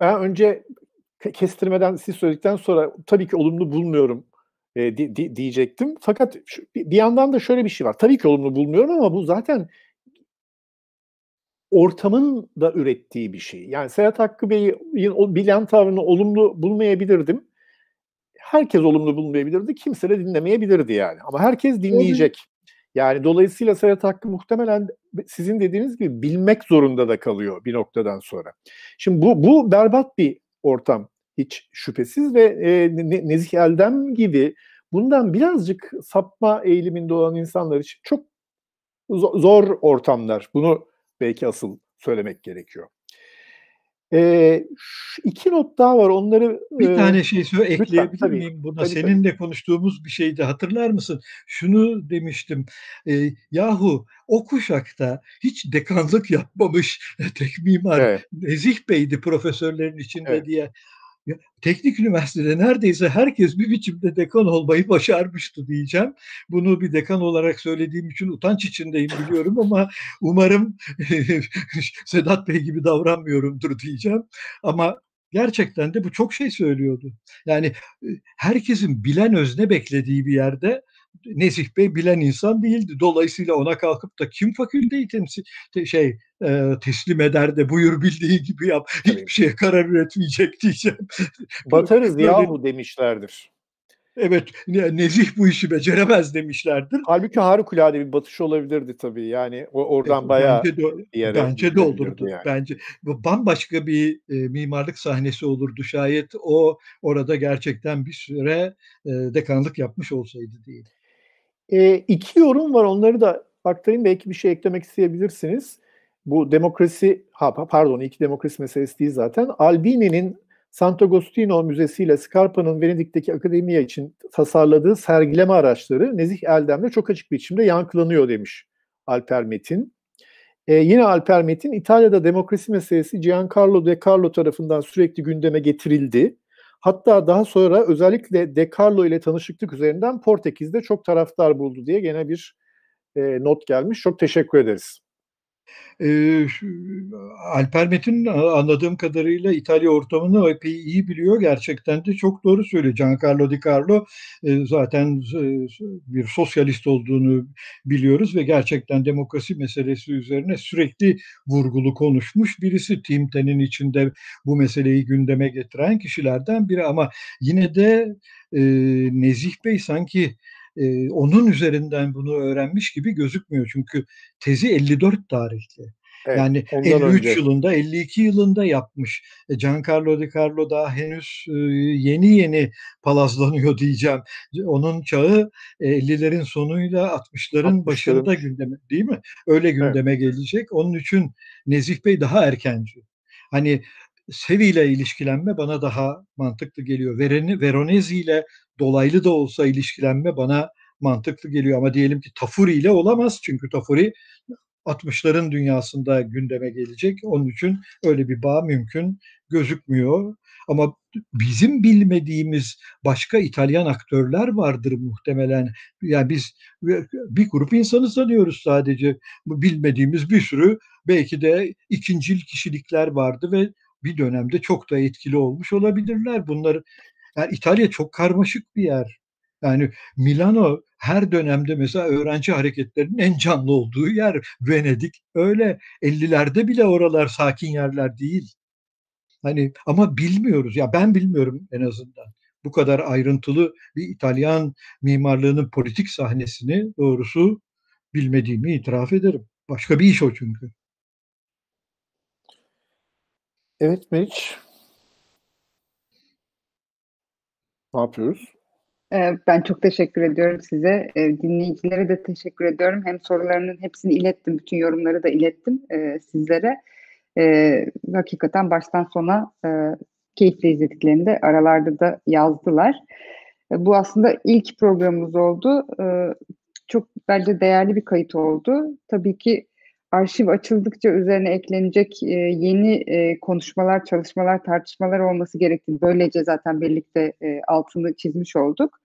ben önce kestirmeden siz söyledikten sonra tabii ki olumlu bulmuyorum e, di, di, diyecektim. Fakat şu, bir yandan da şöyle bir şey var. Tabii ki olumlu bulmuyorum ama bu zaten ortamın da ürettiği bir şey. Yani Serhat Hakkı Bey'in bilen tavrını olumlu bulmayabilirdim. Herkes olumlu bulmayabilirdi. Kimse de dinlemeyebilirdi yani. Ama herkes dinleyecek. Yani dolayısıyla Serhat Hakkı muhtemelen sizin dediğiniz gibi bilmek zorunda da kalıyor bir noktadan sonra. Şimdi bu, bu berbat bir ortam hiç şüphesiz ve e, Nezih Eldem gibi bundan birazcık sapma eğiliminde olan insanlar için çok zor ortamlar. Bunu belki asıl söylemek gerekiyor. E, iki not daha var. Onları bir e, tane şey söyle ekleyebilir lütfen, miyim buna? Tabii, Seninle tabii. konuştuğumuz bir şeydi. Hatırlar mısın? Şunu demiştim. E, yahu o kuşakta hiç dekanlık yapmamış tek mimar evet. Nezih Bey'di profesörlerin içinde evet. diye teknik üniversitede neredeyse herkes bir biçimde dekan olmayı başarmıştı diyeceğim. Bunu bir dekan olarak söylediğim için utanç içindeyim biliyorum ama umarım Sedat Bey gibi davranmıyorumdur diyeceğim. Ama gerçekten de bu çok şey söylüyordu. Yani herkesin bilen özne beklediği bir yerde Nezih Bey bilen insan değildi. Dolayısıyla ona kalkıp da kim fakülteyi temsil şey e, teslim eder de buyur bildiği gibi yap. Tabii. Hiçbir şeye karar üretmeyecek diyeceğim. Batarız Böyle, yahu demişlerdir. Evet, Nezih bu işi beceremez demişlerdir. Halbuki harikulade bir batış olabilirdi tabii. Yani oradan evet, bayağı bence de, bence de olurdu. Yani. Bence bambaşka bir e, mimarlık sahnesi olurdu şayet o orada gerçekten bir süre e, dekanlık yapmış olsaydı değil. E, iki yorum var. Onları da aktarayım. Belki bir şey eklemek isteyebilirsiniz. Bu demokrasi, ha, pardon iki demokrasi meselesi değil zaten. Albini'nin Sant'Agostino Müzesi ile Scarpa'nın Venedik'teki akademiye için tasarladığı sergileme araçları Nezih Eldem'de çok açık bir biçimde yankılanıyor demiş Alper Metin. Ee, yine Alper Metin, İtalya'da demokrasi meselesi Giancarlo De Carlo tarafından sürekli gündeme getirildi. Hatta daha sonra özellikle De Carlo ile tanışıklık üzerinden Portekiz'de çok taraftar buldu diye gene bir e, not gelmiş. Çok teşekkür ederiz. Alper Metin anladığım kadarıyla İtalya ortamını epey iyi biliyor. Gerçekten de çok doğru söylüyor. Giancarlo Di Carlo zaten bir sosyalist olduğunu biliyoruz ve gerçekten demokrasi meselesi üzerine sürekli vurgulu konuşmuş birisi. Tim Ten'in içinde bu meseleyi gündeme getiren kişilerden biri ama yine de Nezih Bey sanki e, onun üzerinden bunu öğrenmiş gibi gözükmüyor. Çünkü tezi 54 tarihli. Evet, yani 53 önce. yılında, 52 yılında yapmış. E, Giancarlo Di Carlo daha henüz e, yeni yeni palazlanıyor diyeceğim. Onun çağı 50'lerin sonuyla 60'ların başında gündeme değil mi? Öyle gündeme evet. gelecek. Onun için Nezih Bey daha erkenci. Hani Sevi ile ilişkilenme bana daha mantıklı geliyor. Vereni, Veronezi ile dolaylı da olsa ilişkilenme bana mantıklı geliyor. Ama diyelim ki Tafuri ile olamaz. Çünkü Tafuri 60'ların dünyasında gündeme gelecek. Onun için öyle bir bağ mümkün gözükmüyor. Ama bizim bilmediğimiz başka İtalyan aktörler vardır muhtemelen. Yani biz bir grup insanı sanıyoruz sadece. Bilmediğimiz bir sürü belki de ikincil kişilikler vardı ve bir dönemde çok da etkili olmuş olabilirler. Bunlar yani İtalya çok karmaşık bir yer. Yani Milano her dönemde mesela öğrenci hareketlerinin en canlı olduğu yer. Venedik öyle 50'lerde bile oralar sakin yerler değil. Hani ama bilmiyoruz. Ya ben bilmiyorum en azından. bu kadar ayrıntılı bir İtalyan mimarlığının politik sahnesini doğrusu bilmediğimi itiraf ederim. Başka bir iş o çünkü. Evet Meriç. Ne yapıyoruz? Ee, ben çok teşekkür ediyorum size. Ee, dinleyicilere de teşekkür ediyorum. Hem sorularının hepsini ilettim, bütün yorumları da ilettim e, sizlere. Ee, hakikaten baştan sona e, keyifle izlediklerini de aralarda da yazdılar. Bu aslında ilk programımız oldu. Çok bence değerli bir kayıt oldu. Tabii ki arşiv açıldıkça üzerine eklenecek e, yeni e, konuşmalar, çalışmalar, tartışmalar olması gerektiğini böylece zaten birlikte e, altını çizmiş olduk.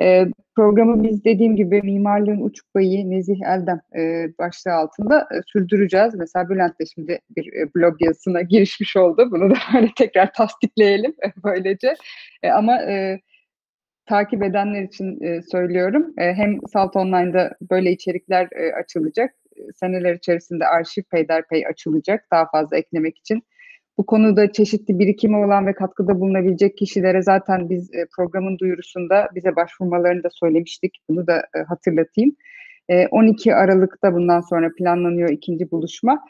E, programı biz dediğim gibi mimarlığın uç bayı Nezih Eldem e, başlığı altında e, sürdüreceğiz. Mesela Bülent de şimdi bir e, blog yazısına girişmiş oldu. Bunu da hani tekrar tasdikleyelim e, böylece. E, ama e, takip edenler için e, söylüyorum. E, hem Salt Online'da böyle içerikler e, açılacak seneler içerisinde arşiv peyderpey açılacak daha fazla eklemek için. Bu konuda çeşitli birikimi olan ve katkıda bulunabilecek kişilere zaten biz e, programın duyurusunda bize başvurmalarını da söylemiştik. Bunu da e, hatırlatayım. 12 e, Aralık'ta bundan sonra planlanıyor ikinci buluşma.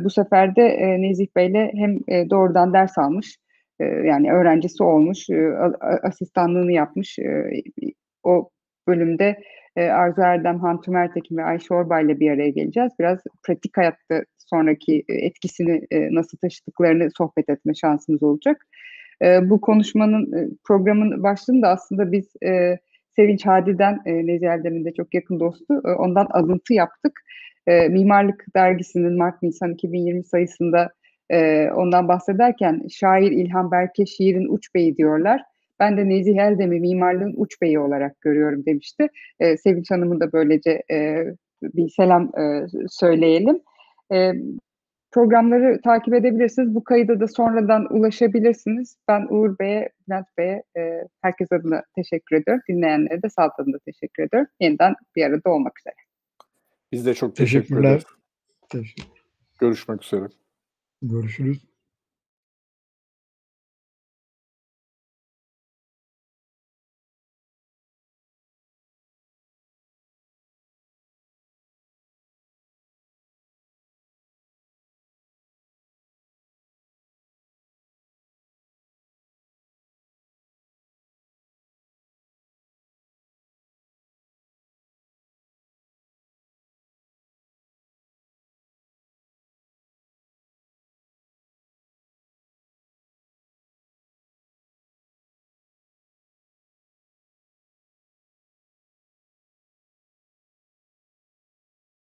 Bu sefer de Nezih Bey'le hem doğrudan ders almış, yani öğrencisi olmuş, asistanlığını yapmış. O bölümde e, Arzu Erdem, Hantu Mertekin ve Ayşe Orbay ile bir araya geleceğiz. Biraz pratik hayatta sonraki e, etkisini e, nasıl taşıdıklarını sohbet etme şansımız olacak. Bu konuşmanın, programın başlığında aslında biz Sevinç Hadi'den, e, Nezi de çok yakın dostu, ondan alıntı yaptık. Mimarlık Dergisi'nin Mart-Nisan 2020 sayısında ondan bahsederken şair İlhan Berke şiirin uç beyi diyorlar. Ben de Nezih Eldem'i mimarlığın uç beyi olarak görüyorum demişti. E, Sevinç Hanım'ın da böylece e, bir selam e, söyleyelim. E, programları takip edebilirsiniz. Bu kayıda da sonradan ulaşabilirsiniz. Ben Uğur Bey'e, Bülent Bey'e, e, herkes adına teşekkür ediyorum. Dinleyenlere de Salt adına teşekkür ediyorum. Yeniden bir arada olmak üzere. Biz de çok teşekkür ederiz. Teşekkür. Görüşmek üzere. Görüşürüz.